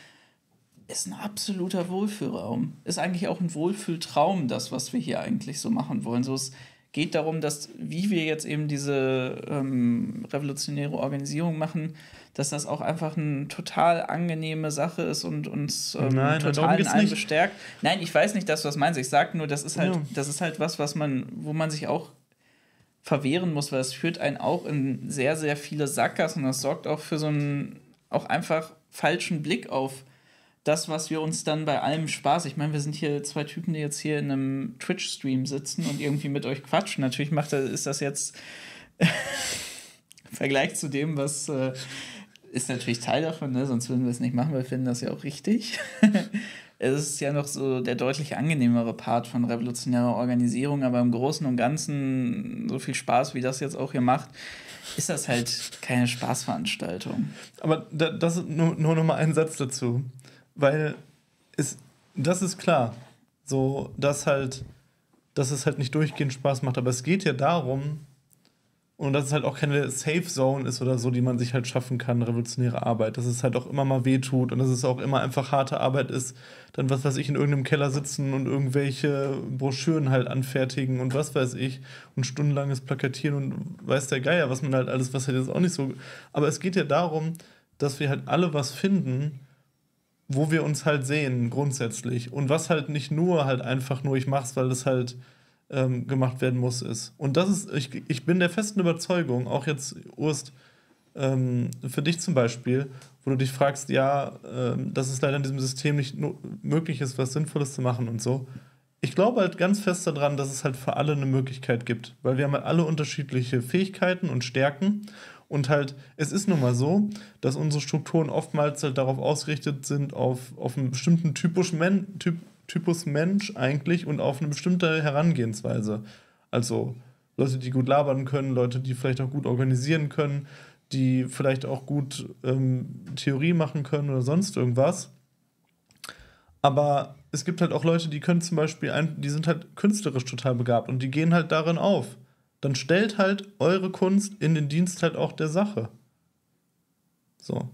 ist ein absoluter Wohlfühlraum. Ist eigentlich auch ein Wohlfühltraum, das, was wir hier eigentlich so machen wollen. So es geht darum, dass, wie wir jetzt eben diese ähm, revolutionäre Organisierung machen, dass das auch einfach eine total angenehme Sache ist und uns ähm, Nein, total in allem bestärkt. Nein, ich weiß nicht, dass du das meinst. Ich sage nur, das ist halt, ja. das ist halt was, was man, wo man sich auch verwehren muss, weil es führt einen auch in sehr, sehr viele Sackgassen und das sorgt auch für so einen auch einfach falschen Blick auf das, was wir uns dann bei allem Spaß. Ich meine, wir sind hier zwei Typen, die jetzt hier in einem Twitch-Stream sitzen und irgendwie mit euch quatschen. Natürlich macht das, ist das jetzt im Vergleich zu dem, was äh, ist natürlich Teil davon, ne? sonst würden wir es nicht machen, wir finden das ja auch richtig. es ist ja noch so der deutlich angenehmere Part von revolutionärer Organisierung, aber im Großen und Ganzen, so viel Spaß, wie das jetzt auch hier macht, ist das halt keine Spaßveranstaltung. Aber das ist nur, nur noch mal ein Satz dazu, weil es, das ist klar, so dass halt, dass es halt nicht durchgehend Spaß macht, aber es geht ja darum, und dass es halt auch keine Safe Zone ist oder so, die man sich halt schaffen kann, revolutionäre Arbeit. Dass es halt auch immer mal wehtut und dass es auch immer einfach harte Arbeit ist, dann was weiß ich, in irgendeinem Keller sitzen und irgendwelche Broschüren halt anfertigen und was weiß ich und stundenlanges Plakatieren und weiß der Geier, was man halt alles, was halt jetzt auch nicht so. Aber es geht ja darum, dass wir halt alle was finden, wo wir uns halt sehen, grundsätzlich. Und was halt nicht nur halt einfach nur, ich mach's, weil es halt ähm, gemacht werden muss, ist. Und das ist, ich, ich bin der festen Überzeugung, auch jetzt, Urst, ähm, für dich zum Beispiel, wo du dich fragst, ja, ähm, dass es leider in diesem System nicht möglich ist, was Sinnvolles zu machen und so. Ich glaube halt ganz fest daran, dass es halt für alle eine Möglichkeit gibt, weil wir haben halt alle unterschiedliche Fähigkeiten und Stärken und halt, es ist nun mal so, dass unsere Strukturen oftmals halt darauf ausgerichtet sind, auf, auf einen bestimmten Typus, Men typ, Typus Mensch eigentlich und auf eine bestimmte Herangehensweise. Also Leute, die gut labern können, Leute, die vielleicht auch gut organisieren können, die vielleicht auch gut ähm, Theorie machen können oder sonst irgendwas. Aber es gibt halt auch Leute, die können zum Beispiel, ein, die sind halt künstlerisch total begabt und die gehen halt darin auf. Dann stellt halt eure Kunst in den Dienst halt auch der Sache. So.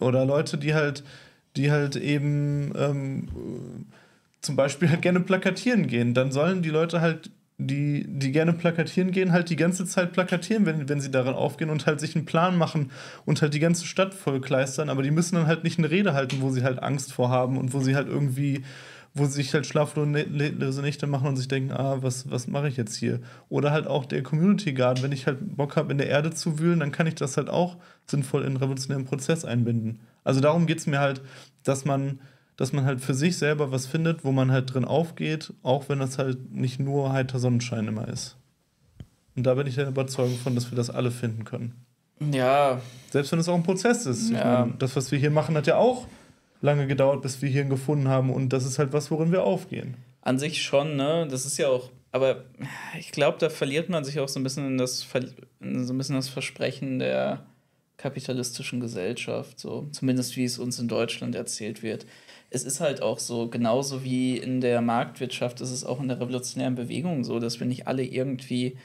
Oder Leute, die halt, die halt eben ähm, zum Beispiel halt gerne plakatieren gehen. Dann sollen die Leute halt die, die gerne plakatieren gehen, halt die ganze Zeit plakatieren, wenn, wenn sie daran aufgehen und halt sich einen Plan machen und halt die ganze Stadt vollkleistern, aber die müssen dann halt nicht eine Rede halten, wo sie halt Angst vor haben und wo sie halt irgendwie, wo sie sich halt schlaflose Nächte machen und sich denken, ah, was, was mache ich jetzt hier? Oder halt auch der Community Guard, wenn ich halt Bock habe, in der Erde zu wühlen, dann kann ich das halt auch sinnvoll in einen revolutionären Prozess einbinden. Also darum geht es mir halt, dass man dass man halt für sich selber was findet, wo man halt drin aufgeht, auch wenn das halt nicht nur heiter Sonnenschein immer ist. Und da bin ich der Überzeugung von, dass wir das alle finden können. Ja. Selbst wenn es auch ein Prozess ist. Ja. Meine, das, was wir hier machen, hat ja auch lange gedauert, bis wir hier ihn gefunden haben. Und das ist halt was, worin wir aufgehen. An sich schon, ne? Das ist ja auch. Aber ich glaube, da verliert man sich auch so ein bisschen in das, so ein bisschen das Versprechen der kapitalistischen Gesellschaft, so zumindest wie es uns in Deutschland erzählt wird es ist halt auch so, genauso wie in der Marktwirtschaft ist es auch in der revolutionären Bewegung so, dass wir nicht alle irgendwie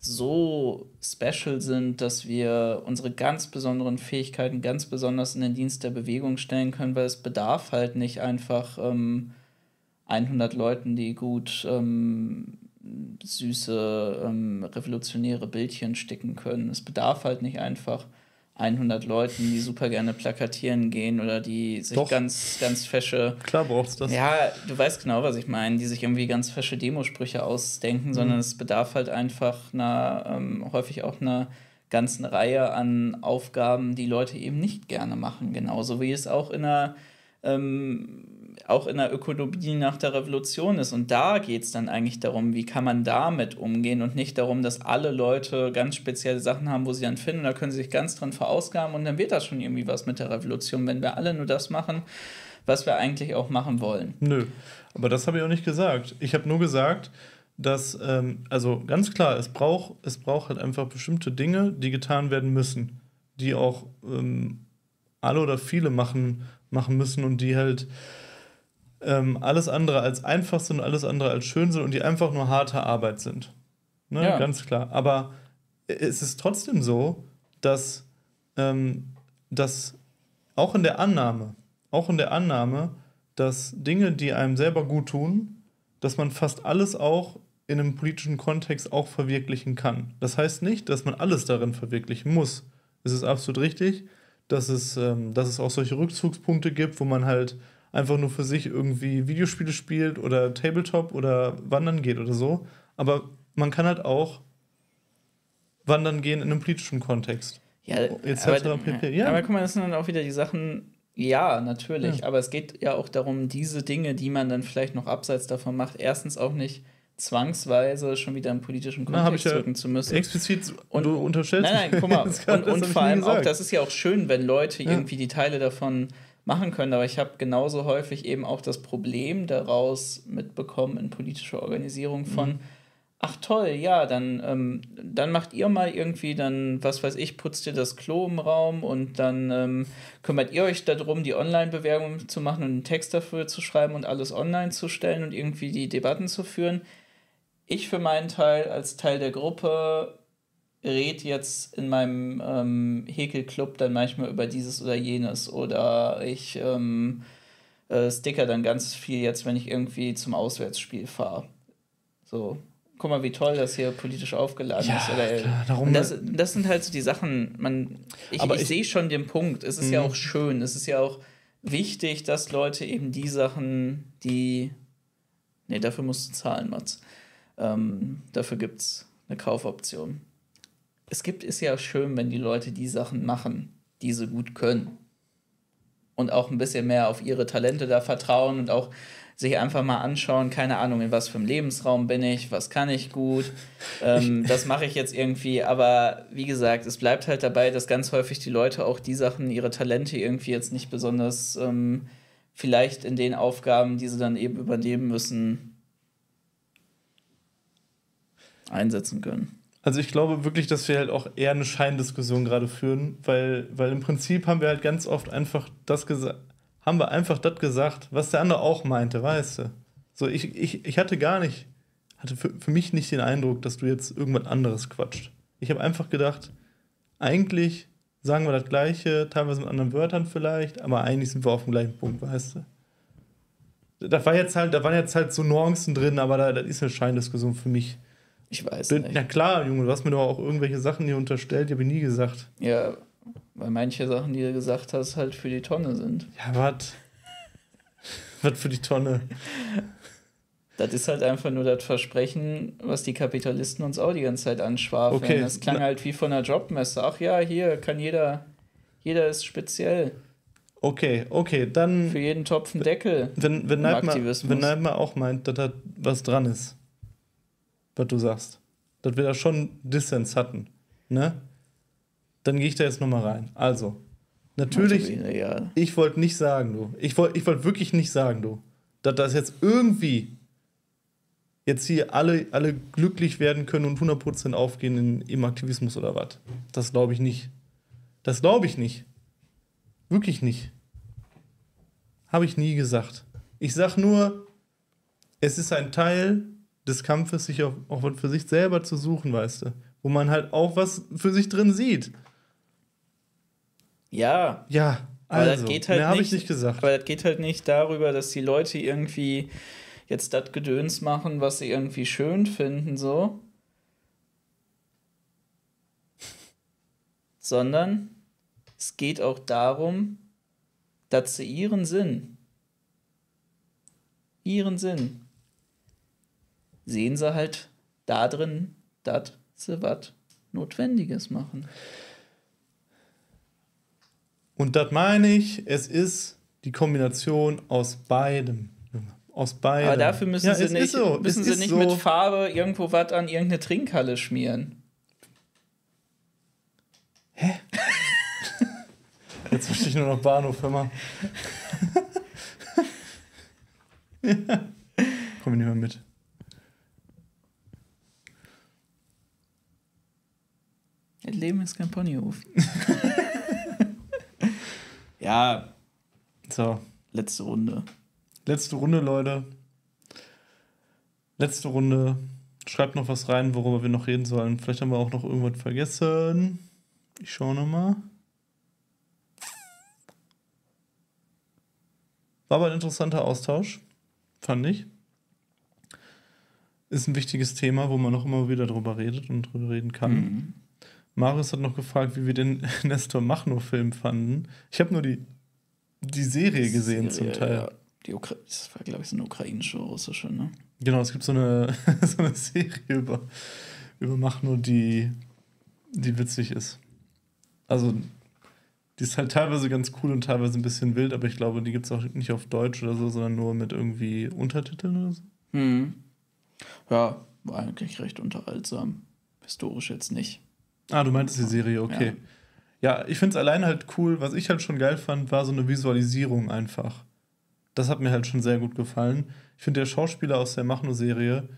so special sind, dass wir unsere ganz besonderen Fähigkeiten ganz besonders in den Dienst der Bewegung stellen können, weil es bedarf halt nicht einfach ähm, 100 Leuten, die gut ähm, süße, ähm, revolutionäre Bildchen sticken können. Es bedarf halt nicht einfach 100 Leuten, die super gerne plakatieren gehen oder die sich Doch. ganz, ganz fesche. Klar brauchst du das. Ja, du weißt genau, was ich meine, die sich irgendwie ganz fesche Demosprüche ausdenken, mhm. sondern es bedarf halt einfach einer, ähm, häufig auch einer ganzen Reihe an Aufgaben, die Leute eben nicht gerne machen. Genauso wie es auch in einer ähm, auch in der Ökonomie nach der Revolution ist. Und da geht es dann eigentlich darum, wie kann man damit umgehen und nicht darum, dass alle Leute ganz spezielle Sachen haben, wo sie dann finden, da können sie sich ganz dran verausgaben und dann wird das schon irgendwie was mit der Revolution, wenn wir alle nur das machen, was wir eigentlich auch machen wollen. Nö, aber das habe ich auch nicht gesagt. Ich habe nur gesagt, dass, ähm, also ganz klar, es braucht, es braucht halt einfach bestimmte Dinge, die getan werden müssen, die auch ähm, alle oder viele machen, machen müssen und die halt ähm, alles andere als einfach sind, alles andere als schön sind und die einfach nur harte Arbeit sind. Ne? Ja. Ganz klar. Aber es ist trotzdem so, dass, ähm, dass auch in der Annahme, auch in der Annahme, dass Dinge, die einem selber gut tun, dass man fast alles auch in einem politischen Kontext auch verwirklichen kann. Das heißt nicht, dass man alles darin verwirklichen muss. Es ist absolut richtig, dass es, ähm, dass es auch solche Rückzugspunkte gibt, wo man halt einfach nur für sich irgendwie Videospiele spielt oder Tabletop oder wandern geht oder so. Aber man kann halt auch wandern gehen in einem politischen Kontext. Ja, etc. Aber, pp. Ja. aber guck mal, das sind dann auch wieder die Sachen, ja, natürlich. Ja. Aber es geht ja auch darum, diese Dinge, die man dann vielleicht noch abseits davon macht, erstens auch nicht zwangsweise schon wieder im politischen Kontext Na, drücken zu müssen. Explizit und, du unterstellst. Nein, nein, guck mal. und, und vor allem auch, das ist ja auch schön, wenn Leute ja. irgendwie die Teile davon machen können. Aber ich habe genauso häufig eben auch das Problem daraus mitbekommen in politischer Organisierung von, mhm. ach toll, ja, dann, ähm, dann macht ihr mal irgendwie dann, was weiß ich, putzt ihr das Klo im Raum und dann ähm, kümmert ihr euch darum, die Online-Bewerbung zu machen und einen Text dafür zu schreiben und alles online zu stellen und irgendwie die Debatten zu führen. Ich für meinen Teil als Teil der Gruppe red jetzt in meinem ähm, Häkelclub dann manchmal über dieses oder jenes oder ich ähm, äh, sticker dann ganz viel jetzt, wenn ich irgendwie zum Auswärtsspiel fahre. So, guck mal, wie toll das hier politisch aufgeladen ja, ist. Oder, klar, darum das, das sind halt so die Sachen, man, ich, ich, ich sehe schon den Punkt. Es ist ja mhm. auch schön, es ist ja auch wichtig, dass Leute eben die Sachen, die. Nee, dafür musst du zahlen, Mats. Ähm, dafür gibt es eine Kaufoption. Es gibt, ist ja schön, wenn die Leute die Sachen machen, die sie gut können. Und auch ein bisschen mehr auf ihre Talente da vertrauen und auch sich einfach mal anschauen, keine Ahnung, in was für einem Lebensraum bin ich, was kann ich gut. Ähm, das mache ich jetzt irgendwie, aber wie gesagt, es bleibt halt dabei, dass ganz häufig die Leute auch die Sachen, ihre Talente irgendwie jetzt nicht besonders ähm, vielleicht in den Aufgaben, die sie dann eben übernehmen müssen, einsetzen können. Also ich glaube wirklich, dass wir halt auch eher eine Scheindiskussion gerade führen, weil, weil im Prinzip haben wir halt ganz oft einfach das gesagt, haben wir einfach das gesagt, was der andere auch meinte, weißt du? So, ich, ich, ich hatte gar nicht, hatte für, für mich nicht den Eindruck, dass du jetzt irgendwas anderes quatscht. Ich habe einfach gedacht, eigentlich sagen wir das Gleiche, teilweise mit anderen Wörtern vielleicht, aber eigentlich sind wir auf dem gleichen Punkt, weißt du? Da war jetzt halt, da waren jetzt halt so Nuancen drin, aber da, das ist eine Scheindiskussion für mich. Ich weiß nicht. Ja klar, Junge, du hast mir doch auch irgendwelche Sachen hier unterstellt, die habe ich nie gesagt. Ja, weil manche Sachen, die du gesagt hast, halt für die Tonne sind. Ja, was? was für die Tonne? Das ist halt einfach nur das Versprechen, was die Kapitalisten uns auch die ganze Zeit anschwafeln. Okay. Das klang halt wie von einer Jobmesse. Ach ja, hier kann jeder, jeder ist speziell. Okay, okay, dann. Für jeden Topf ein Deckel. Wenn, wenn Neidmar auch meint, dass da was dran ist, was du sagst, dass wir da schon Dissens hatten, ne? dann gehe ich da jetzt nochmal rein. Also, natürlich, ja. ich wollte nicht sagen, du. Ich wollte ich wollt wirklich nicht sagen, du, dass das jetzt irgendwie jetzt hier alle, alle glücklich werden können und 100% aufgehen in, im Aktivismus oder was. Das glaube ich nicht. Das glaube ich nicht. Wirklich nicht. Habe ich nie gesagt. Ich sage nur, es ist ein Teil des Kampfes, sich auch, auch was für sich selber zu suchen, weißt du. Wo man halt auch was für sich drin sieht. Ja. Ja, also, das geht halt mehr habe ich nicht gesagt. Weil das geht halt nicht darüber, dass die Leute irgendwie jetzt das Gedöns machen, was sie irgendwie schön finden, so. Sondern es geht auch darum, dass sie ihren Sinn, ihren Sinn, sehen sie halt da drin, dass sie was Notwendiges machen. Und das meine ich, es ist die Kombination aus beidem. Aus beidem. Aber dafür müssen ja, sie nicht, so. müssen sie nicht so. mit Farbe irgendwo was an irgendeine Trinkhalle schmieren. Hä? Jetzt verstehe ich nur noch Bahnhof, hör mal. ja. Komm ich nicht mehr mit. Das Leben ist kein Ponyhof. Ja. So. Letzte Runde. Letzte Runde, Leute. Letzte Runde. Schreibt noch was rein, worüber wir noch reden sollen. Vielleicht haben wir auch noch irgendwas vergessen. Ich schaue nochmal. War aber ein interessanter Austausch, fand ich. Ist ein wichtiges Thema, wo man noch immer wieder drüber redet und drüber reden kann. Mhm. Marius hat noch gefragt, wie wir den Nestor Machno-Film fanden. Ich habe nur die, die Serie gesehen Serie, zum Teil. Ja. Die Ukra das war, glaube ich, so eine ukrainische, russische, ne? Genau, es gibt so eine, so eine Serie über, über Machno, die, die witzig ist. Also, die ist halt teilweise ganz cool und teilweise ein bisschen wild, aber ich glaube, die gibt es auch nicht auf Deutsch oder so, sondern nur mit irgendwie Untertiteln oder so. Mhm. Ja, war eigentlich recht unterhaltsam. Historisch jetzt nicht. Ah, du meintest die Serie, okay. Ja, ja ich finde es alleine halt cool. Was ich halt schon geil fand, war so eine Visualisierung einfach. Das hat mir halt schon sehr gut gefallen. Ich finde, der Schauspieler aus der Machno-Serie,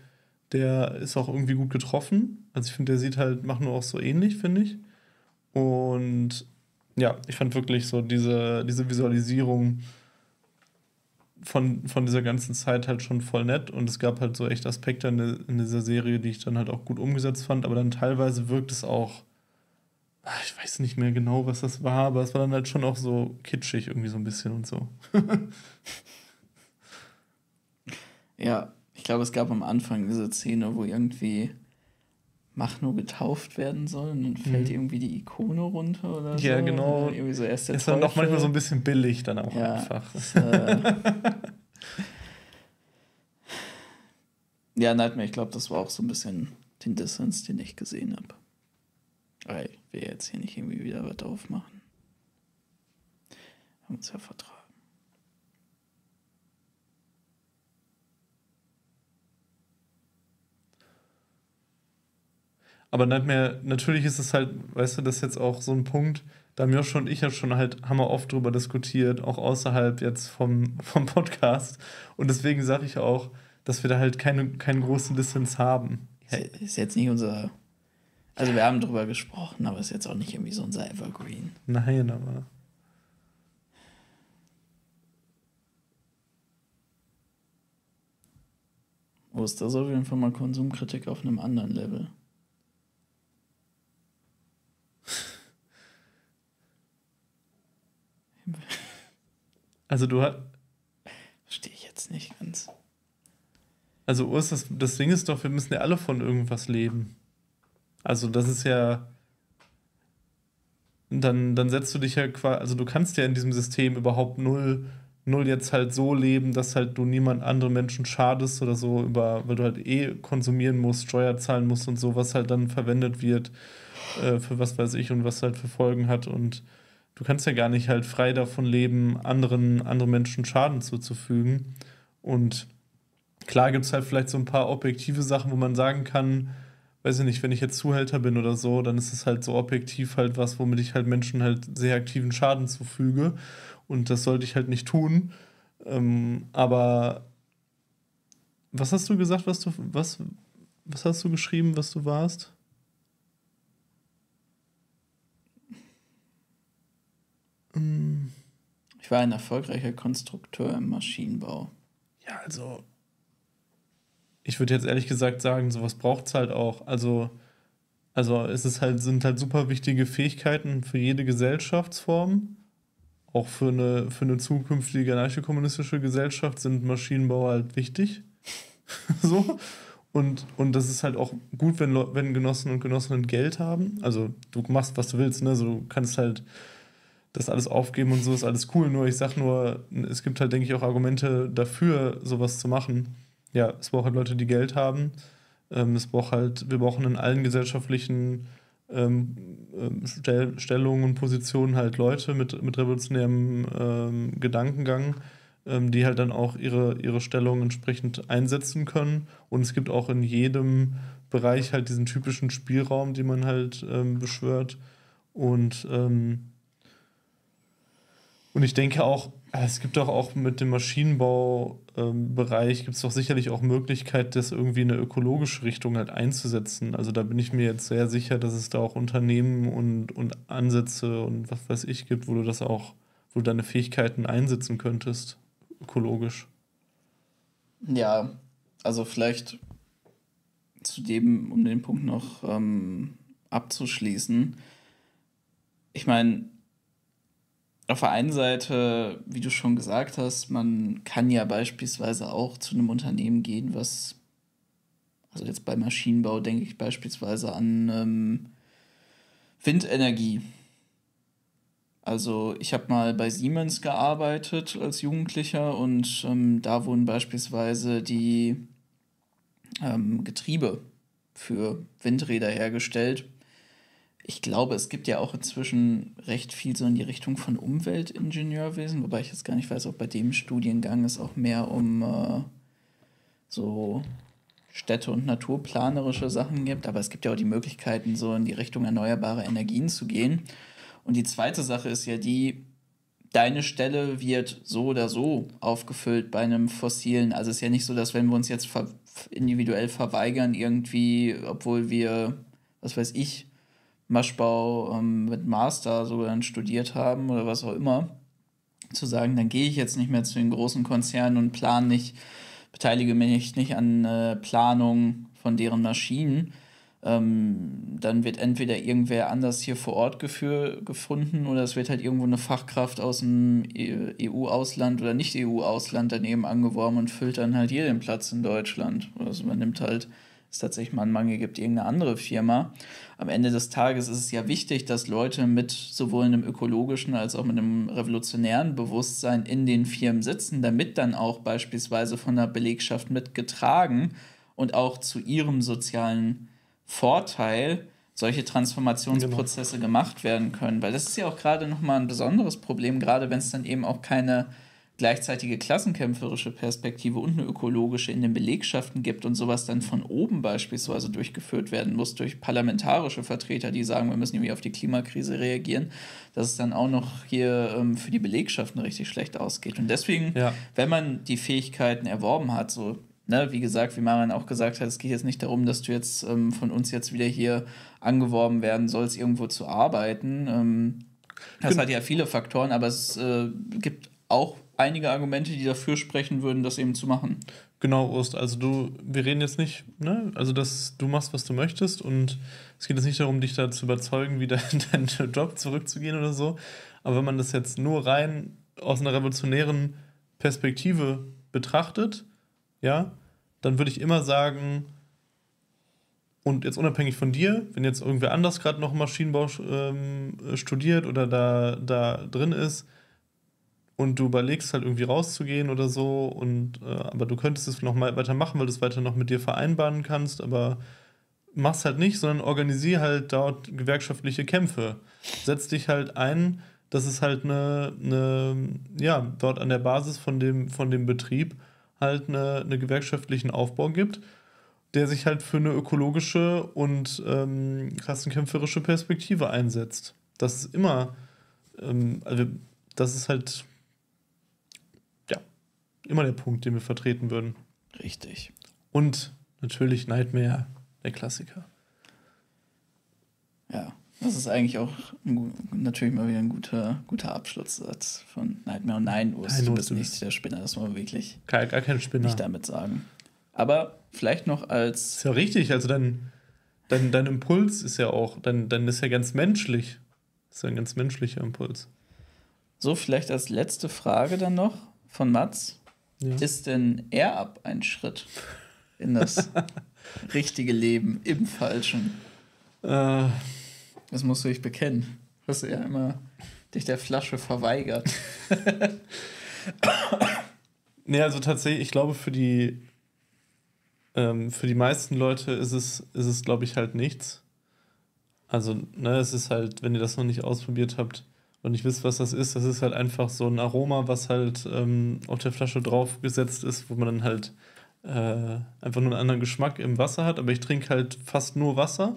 der ist auch irgendwie gut getroffen. Also ich finde, der sieht halt Machno auch so ähnlich, finde ich. Und ja, ich fand wirklich so diese, diese Visualisierung von, von dieser ganzen Zeit halt schon voll nett und es gab halt so echt Aspekte in, in dieser Serie, die ich dann halt auch gut umgesetzt fand, aber dann teilweise wirkt es auch, ah, ich weiß nicht mehr genau, was das war, aber es war dann halt schon auch so kitschig irgendwie so ein bisschen und so. ja, ich glaube, es gab am Anfang diese Szene, wo irgendwie Mach nur getauft werden soll und dann fällt mhm. irgendwie die Ikone runter oder so. Ja, genau. irgendwie so erst der ist dann doch manchmal so ein bisschen billig dann auch ja, einfach. Das, äh Ja, Nightmare, ich glaube, das war auch so ein bisschen den Dissens, den ich gesehen habe. Aber ich will jetzt hier nicht irgendwie wieder was aufmachen. Haben uns ja vertragen. Aber Nightmare, natürlich ist es halt, weißt du, das ist jetzt auch so ein Punkt, da haben Josh und ich ja schon halt, haben wir oft drüber diskutiert, auch außerhalb jetzt vom, vom Podcast. Und deswegen sage ich auch, dass wir da halt keine, keinen großen Dissens haben. Ist jetzt nicht unser. Also wir haben drüber gesprochen, aber ist jetzt auch nicht irgendwie so unser Evergreen. Nein, aber. Wo ist das auf jeden Fall mal Konsumkritik auf einem anderen Level? Also du hast. Verstehe ich jetzt nicht ganz. Also Urs, das, das Ding ist doch, wir müssen ja alle von irgendwas leben. Also das ist ja. Dann, dann setzt du dich ja quasi, also du kannst ja in diesem System überhaupt null, null jetzt halt so leben, dass halt du niemand anderen Menschen schadest oder so, über, weil du halt eh konsumieren musst, Steuer zahlen musst und so, was halt dann verwendet wird, äh, für was weiß ich und was halt für Folgen hat. Und du kannst ja gar nicht halt frei davon leben, anderen, anderen Menschen Schaden zuzufügen. Und klar gibt es halt vielleicht so ein paar objektive Sachen, wo man sagen kann, weiß ich nicht, wenn ich jetzt Zuhälter bin oder so, dann ist es halt so objektiv halt was, womit ich halt Menschen halt sehr aktiven Schaden zufüge. Und das sollte ich halt nicht tun. Ähm, aber was hast du gesagt, was du, was, was hast du geschrieben, was du warst? Ich war ein erfolgreicher Konstrukteur im Maschinenbau. Ja, also ich würde jetzt ehrlich gesagt sagen, sowas braucht es halt auch. Also, also es ist halt, sind halt super wichtige Fähigkeiten für jede Gesellschaftsform. Auch für eine, für eine zukünftige anarcho-kommunistische Gesellschaft sind Maschinenbauer halt wichtig. so. Und, und das ist halt auch gut, wenn, wenn Genossen und Genossinnen Geld haben. Also du machst, was du willst, ne? Also, du kannst halt das alles aufgeben und so ist alles cool. Nur ich sag nur, es gibt halt, denke ich, auch Argumente dafür, sowas zu machen ja, es braucht halt Leute, die Geld haben. Ähm, es braucht halt, wir brauchen in allen gesellschaftlichen ähm, ähm, Stell Stellungen und Positionen halt Leute mit, mit revolutionärem ähm, Gedankengang, ähm, die halt dann auch ihre, ihre Stellung entsprechend einsetzen können. Und es gibt auch in jedem Bereich halt diesen typischen Spielraum, den man halt ähm, beschwört. Und, und ich denke auch, es gibt doch auch mit dem Maschinenbaubereich ähm, gibt es doch sicherlich auch Möglichkeit, das irgendwie in eine ökologische Richtung halt einzusetzen. Also da bin ich mir jetzt sehr sicher, dass es da auch Unternehmen und, und Ansätze und was weiß ich gibt, wo du das auch, wo du deine Fähigkeiten einsetzen könntest, ökologisch. Ja, also vielleicht zu dem, um den Punkt noch ähm, abzuschließen. Ich meine, auf der einen Seite, wie du schon gesagt hast, man kann ja beispielsweise auch zu einem Unternehmen gehen, was, also jetzt bei Maschinenbau denke ich beispielsweise an ähm, Windenergie. Also ich habe mal bei Siemens gearbeitet als Jugendlicher und ähm, da wurden beispielsweise die ähm, Getriebe für Windräder hergestellt ich glaube, es gibt ja auch inzwischen recht viel so in die Richtung von Umweltingenieurwesen, wobei ich jetzt gar nicht weiß, ob bei dem Studiengang es auch mehr um äh, so städte- und naturplanerische Sachen gibt. Aber es gibt ja auch die Möglichkeiten, so in die Richtung erneuerbare Energien zu gehen. Und die zweite Sache ist ja die, deine Stelle wird so oder so aufgefüllt bei einem fossilen. Also es ist ja nicht so, dass wenn wir uns jetzt individuell verweigern, irgendwie, obwohl wir, was weiß ich, Maschbau ähm, mit Master sogar dann studiert haben oder was auch immer, zu sagen, dann gehe ich jetzt nicht mehr zu den großen Konzernen und plane nicht, beteilige mich nicht an äh, Planung von deren Maschinen, ähm, dann wird entweder irgendwer anders hier vor Ort geführ, gefunden oder es wird halt irgendwo eine Fachkraft aus dem EU-Ausland oder Nicht-EU-Ausland daneben angeworben und füllt dann halt hier den Platz in Deutschland. Also man nimmt halt es tatsächlich mal einen Mangel gibt, irgendeine andere Firma. Am Ende des Tages ist es ja wichtig, dass Leute mit sowohl einem ökologischen als auch mit einem revolutionären Bewusstsein in den Firmen sitzen, damit dann auch beispielsweise von der Belegschaft mitgetragen und auch zu ihrem sozialen Vorteil solche Transformationsprozesse genau. gemacht werden können. Weil das ist ja auch gerade nochmal ein besonderes Problem, gerade wenn es dann eben auch keine gleichzeitige klassenkämpferische Perspektive und eine ökologische in den Belegschaften gibt und sowas dann von oben beispielsweise durchgeführt werden muss durch parlamentarische Vertreter, die sagen, wir müssen irgendwie auf die Klimakrise reagieren, dass es dann auch noch hier ähm, für die Belegschaften richtig schlecht ausgeht. Und deswegen, ja. wenn man die Fähigkeiten erworben hat, so Ne, wie gesagt, wie Marian auch gesagt hat, es geht jetzt nicht darum, dass du jetzt ähm, von uns jetzt wieder hier angeworben werden sollst, irgendwo zu arbeiten. Ähm, das hat ja viele Faktoren, aber es äh, gibt auch einige Argumente, die dafür sprechen würden, das eben zu machen. Genau, Ost. Also du, wir reden jetzt nicht, ne? Also dass du machst, was du möchtest und es geht jetzt nicht darum, dich da zu überzeugen, wieder in deinen Job zurückzugehen oder so. Aber wenn man das jetzt nur rein aus einer revolutionären Perspektive betrachtet, ja, dann würde ich immer sagen, und jetzt unabhängig von dir, wenn jetzt irgendwer anders gerade noch Maschinenbau ähm, studiert oder da, da drin ist und du überlegst halt irgendwie rauszugehen oder so, und äh, aber du könntest es noch mal weitermachen, weil du es weiter noch mit dir vereinbaren kannst, aber mach's halt nicht, sondern organisier halt dort gewerkschaftliche Kämpfe. Setz dich halt ein, dass es halt eine, eine ja, dort an der Basis von dem, von dem Betrieb halt eine, eine gewerkschaftlichen Aufbau gibt, der sich halt für eine ökologische und ähm, klassenkämpferische Perspektive einsetzt. Das ist immer, ähm, also das ist halt immer der Punkt, den wir vertreten würden. Richtig. Und natürlich Nightmare, der Klassiker. Ja. Das ist eigentlich auch ein, natürlich mal wieder ein guter, guter Abschlusssatz von Nightmare. Und nein, Urs, nein, du bist nicht der Spinner, das muss man wirklich gar, gar kein Spinner. nicht damit sagen. Aber vielleicht noch als. Ist ja richtig, also dein, dein, dein Impuls ist ja auch, dann, dann ist ja ganz menschlich. Das ist ja ein ganz menschlicher Impuls. So, vielleicht als letzte Frage dann noch von Mats. Ja. Ist denn Air-Up ein Schritt in das richtige Leben im Falschen? Äh. Das musst du dich bekennen. Du hast ja immer dich der Flasche verweigert. nee, also tatsächlich, ich glaube, für die, ähm, für die meisten Leute ist es, ist es glaube ich, halt nichts. Also, ne, es ist halt, wenn ihr das noch nicht ausprobiert habt und nicht wisst, was das ist, das ist halt einfach so ein Aroma, was halt ähm, auf der Flasche draufgesetzt ist, wo man dann halt äh, einfach nur einen anderen Geschmack im Wasser hat. Aber ich trinke halt fast nur Wasser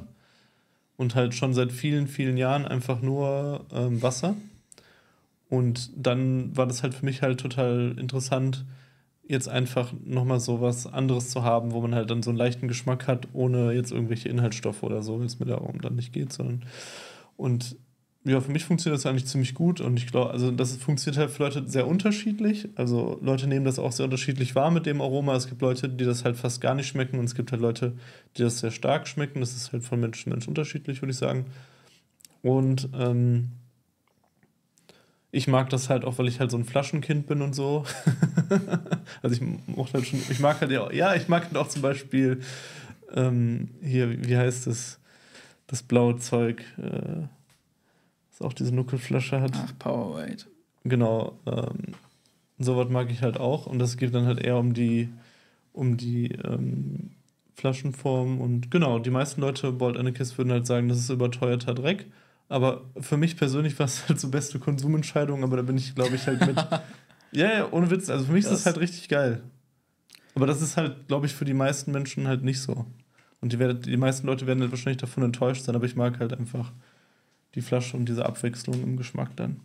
und halt schon seit vielen, vielen Jahren einfach nur ähm, Wasser. Und dann war das halt für mich halt total interessant, jetzt einfach nochmal so was anderes zu haben, wo man halt dann so einen leichten Geschmack hat, ohne jetzt irgendwelche Inhaltsstoffe oder so, wenn es mir darum dann nicht geht, sondern und ja, für mich funktioniert das eigentlich ziemlich gut und ich glaube, also das funktioniert halt für Leute sehr unterschiedlich. Also Leute nehmen das auch sehr unterschiedlich wahr mit dem Aroma. Es gibt Leute, die das halt fast gar nicht schmecken und es gibt halt Leute, die das sehr stark schmecken. Das ist halt von Mensch zu Mensch unterschiedlich, würde ich sagen. Und ähm, ich mag das halt auch, weil ich halt so ein Flaschenkind bin und so. also ich mochte halt schon, ich mag halt ja, ja, ich mag halt auch zum Beispiel ähm, hier, wie heißt es, das blaue Zeug. Äh, was auch diese Nuckelflasche hat. Ach, Powerade. Genau. Ähm, Sowas mag ich halt auch. Und das geht dann halt eher um die, um die ähm, Flaschenform. Und genau, die meisten Leute, Bolt Annekes, würden halt sagen, das ist überteuerter Dreck. Aber für mich persönlich war es halt so beste Konsumentscheidung, aber da bin ich, glaube ich, halt mit. ja, ja, ohne Witz. Also für mich das ist das halt richtig geil. Aber das ist halt, glaube ich, für die meisten Menschen halt nicht so. Und die, werden, die meisten Leute werden halt wahrscheinlich davon enttäuscht sein, aber ich mag halt einfach die Flasche und diese Abwechslung im Geschmack dann.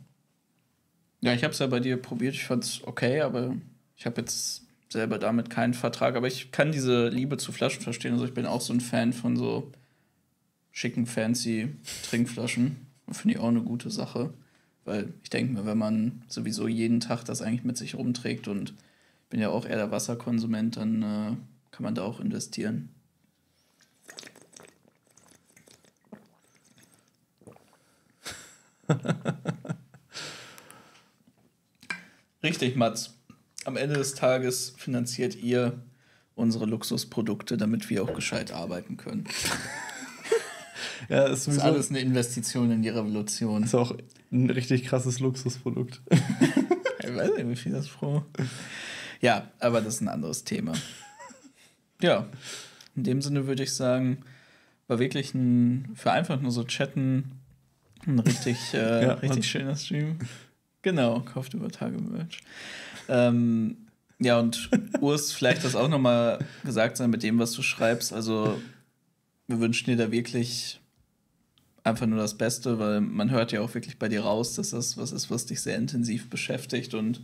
Ja, ich habe es ja bei dir probiert. Ich fand es okay, aber ich habe jetzt selber damit keinen Vertrag. Aber ich kann diese Liebe zu Flaschen verstehen. Also ich bin auch so ein Fan von so schicken, fancy Trinkflaschen. Finde ich auch eine gute Sache. Weil ich denke mir, wenn man sowieso jeden Tag das eigentlich mit sich rumträgt und bin ja auch eher der Wasserkonsument, dann äh, kann man da auch investieren. Richtig, Mats. Am Ende des Tages finanziert ihr unsere Luxusprodukte, damit wir auch gescheit arbeiten können. ja, ist, ist alles eine Investition in die Revolution. Ist auch ein richtig krasses Luxusprodukt. ich weiß nicht, wie viel das froh. Ja, aber das ist ein anderes Thema. Ja, in dem Sinne würde ich sagen, war wirklich ein, für einfach nur so chatten, ein richtig, äh, ja, richtig schöner Stream. Genau, kauft über Tage Merch. Ähm, ja, und Urs, vielleicht das auch nochmal gesagt sein mit dem, was du schreibst. Also, wir wünschen dir da wirklich einfach nur das Beste, weil man hört ja auch wirklich bei dir raus, dass das was ist, was dich sehr intensiv beschäftigt und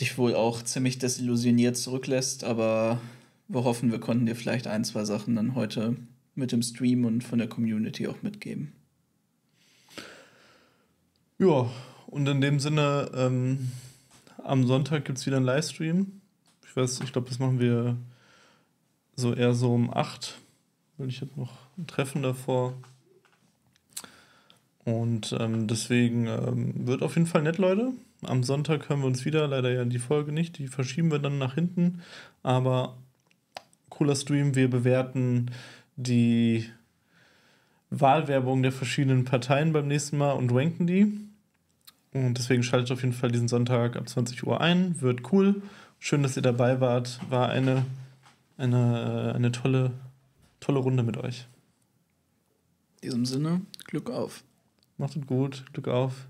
dich wohl auch ziemlich desillusioniert zurücklässt. Aber wir hoffen, wir konnten dir vielleicht ein, zwei Sachen dann heute mit dem Stream und von der Community auch mitgeben. Ja, und in dem Sinne, ähm, am Sonntag gibt es wieder einen Livestream. Ich weiß, ich glaube, das machen wir so eher so um 8. Weil ich habe noch ein Treffen davor. Und ähm, deswegen ähm, wird auf jeden Fall nett, Leute. Am Sonntag hören wir uns wieder. Leider ja die Folge nicht. Die verschieben wir dann nach hinten. Aber cooler Stream. Wir bewerten die Wahlwerbung der verschiedenen Parteien beim nächsten Mal und ranken die. Und deswegen schaltet auf jeden Fall diesen Sonntag ab 20 Uhr ein. Wird cool. Schön, dass ihr dabei wart. War eine, eine, eine tolle, tolle Runde mit euch. In diesem Sinne, Glück auf. Macht es gut. Glück auf.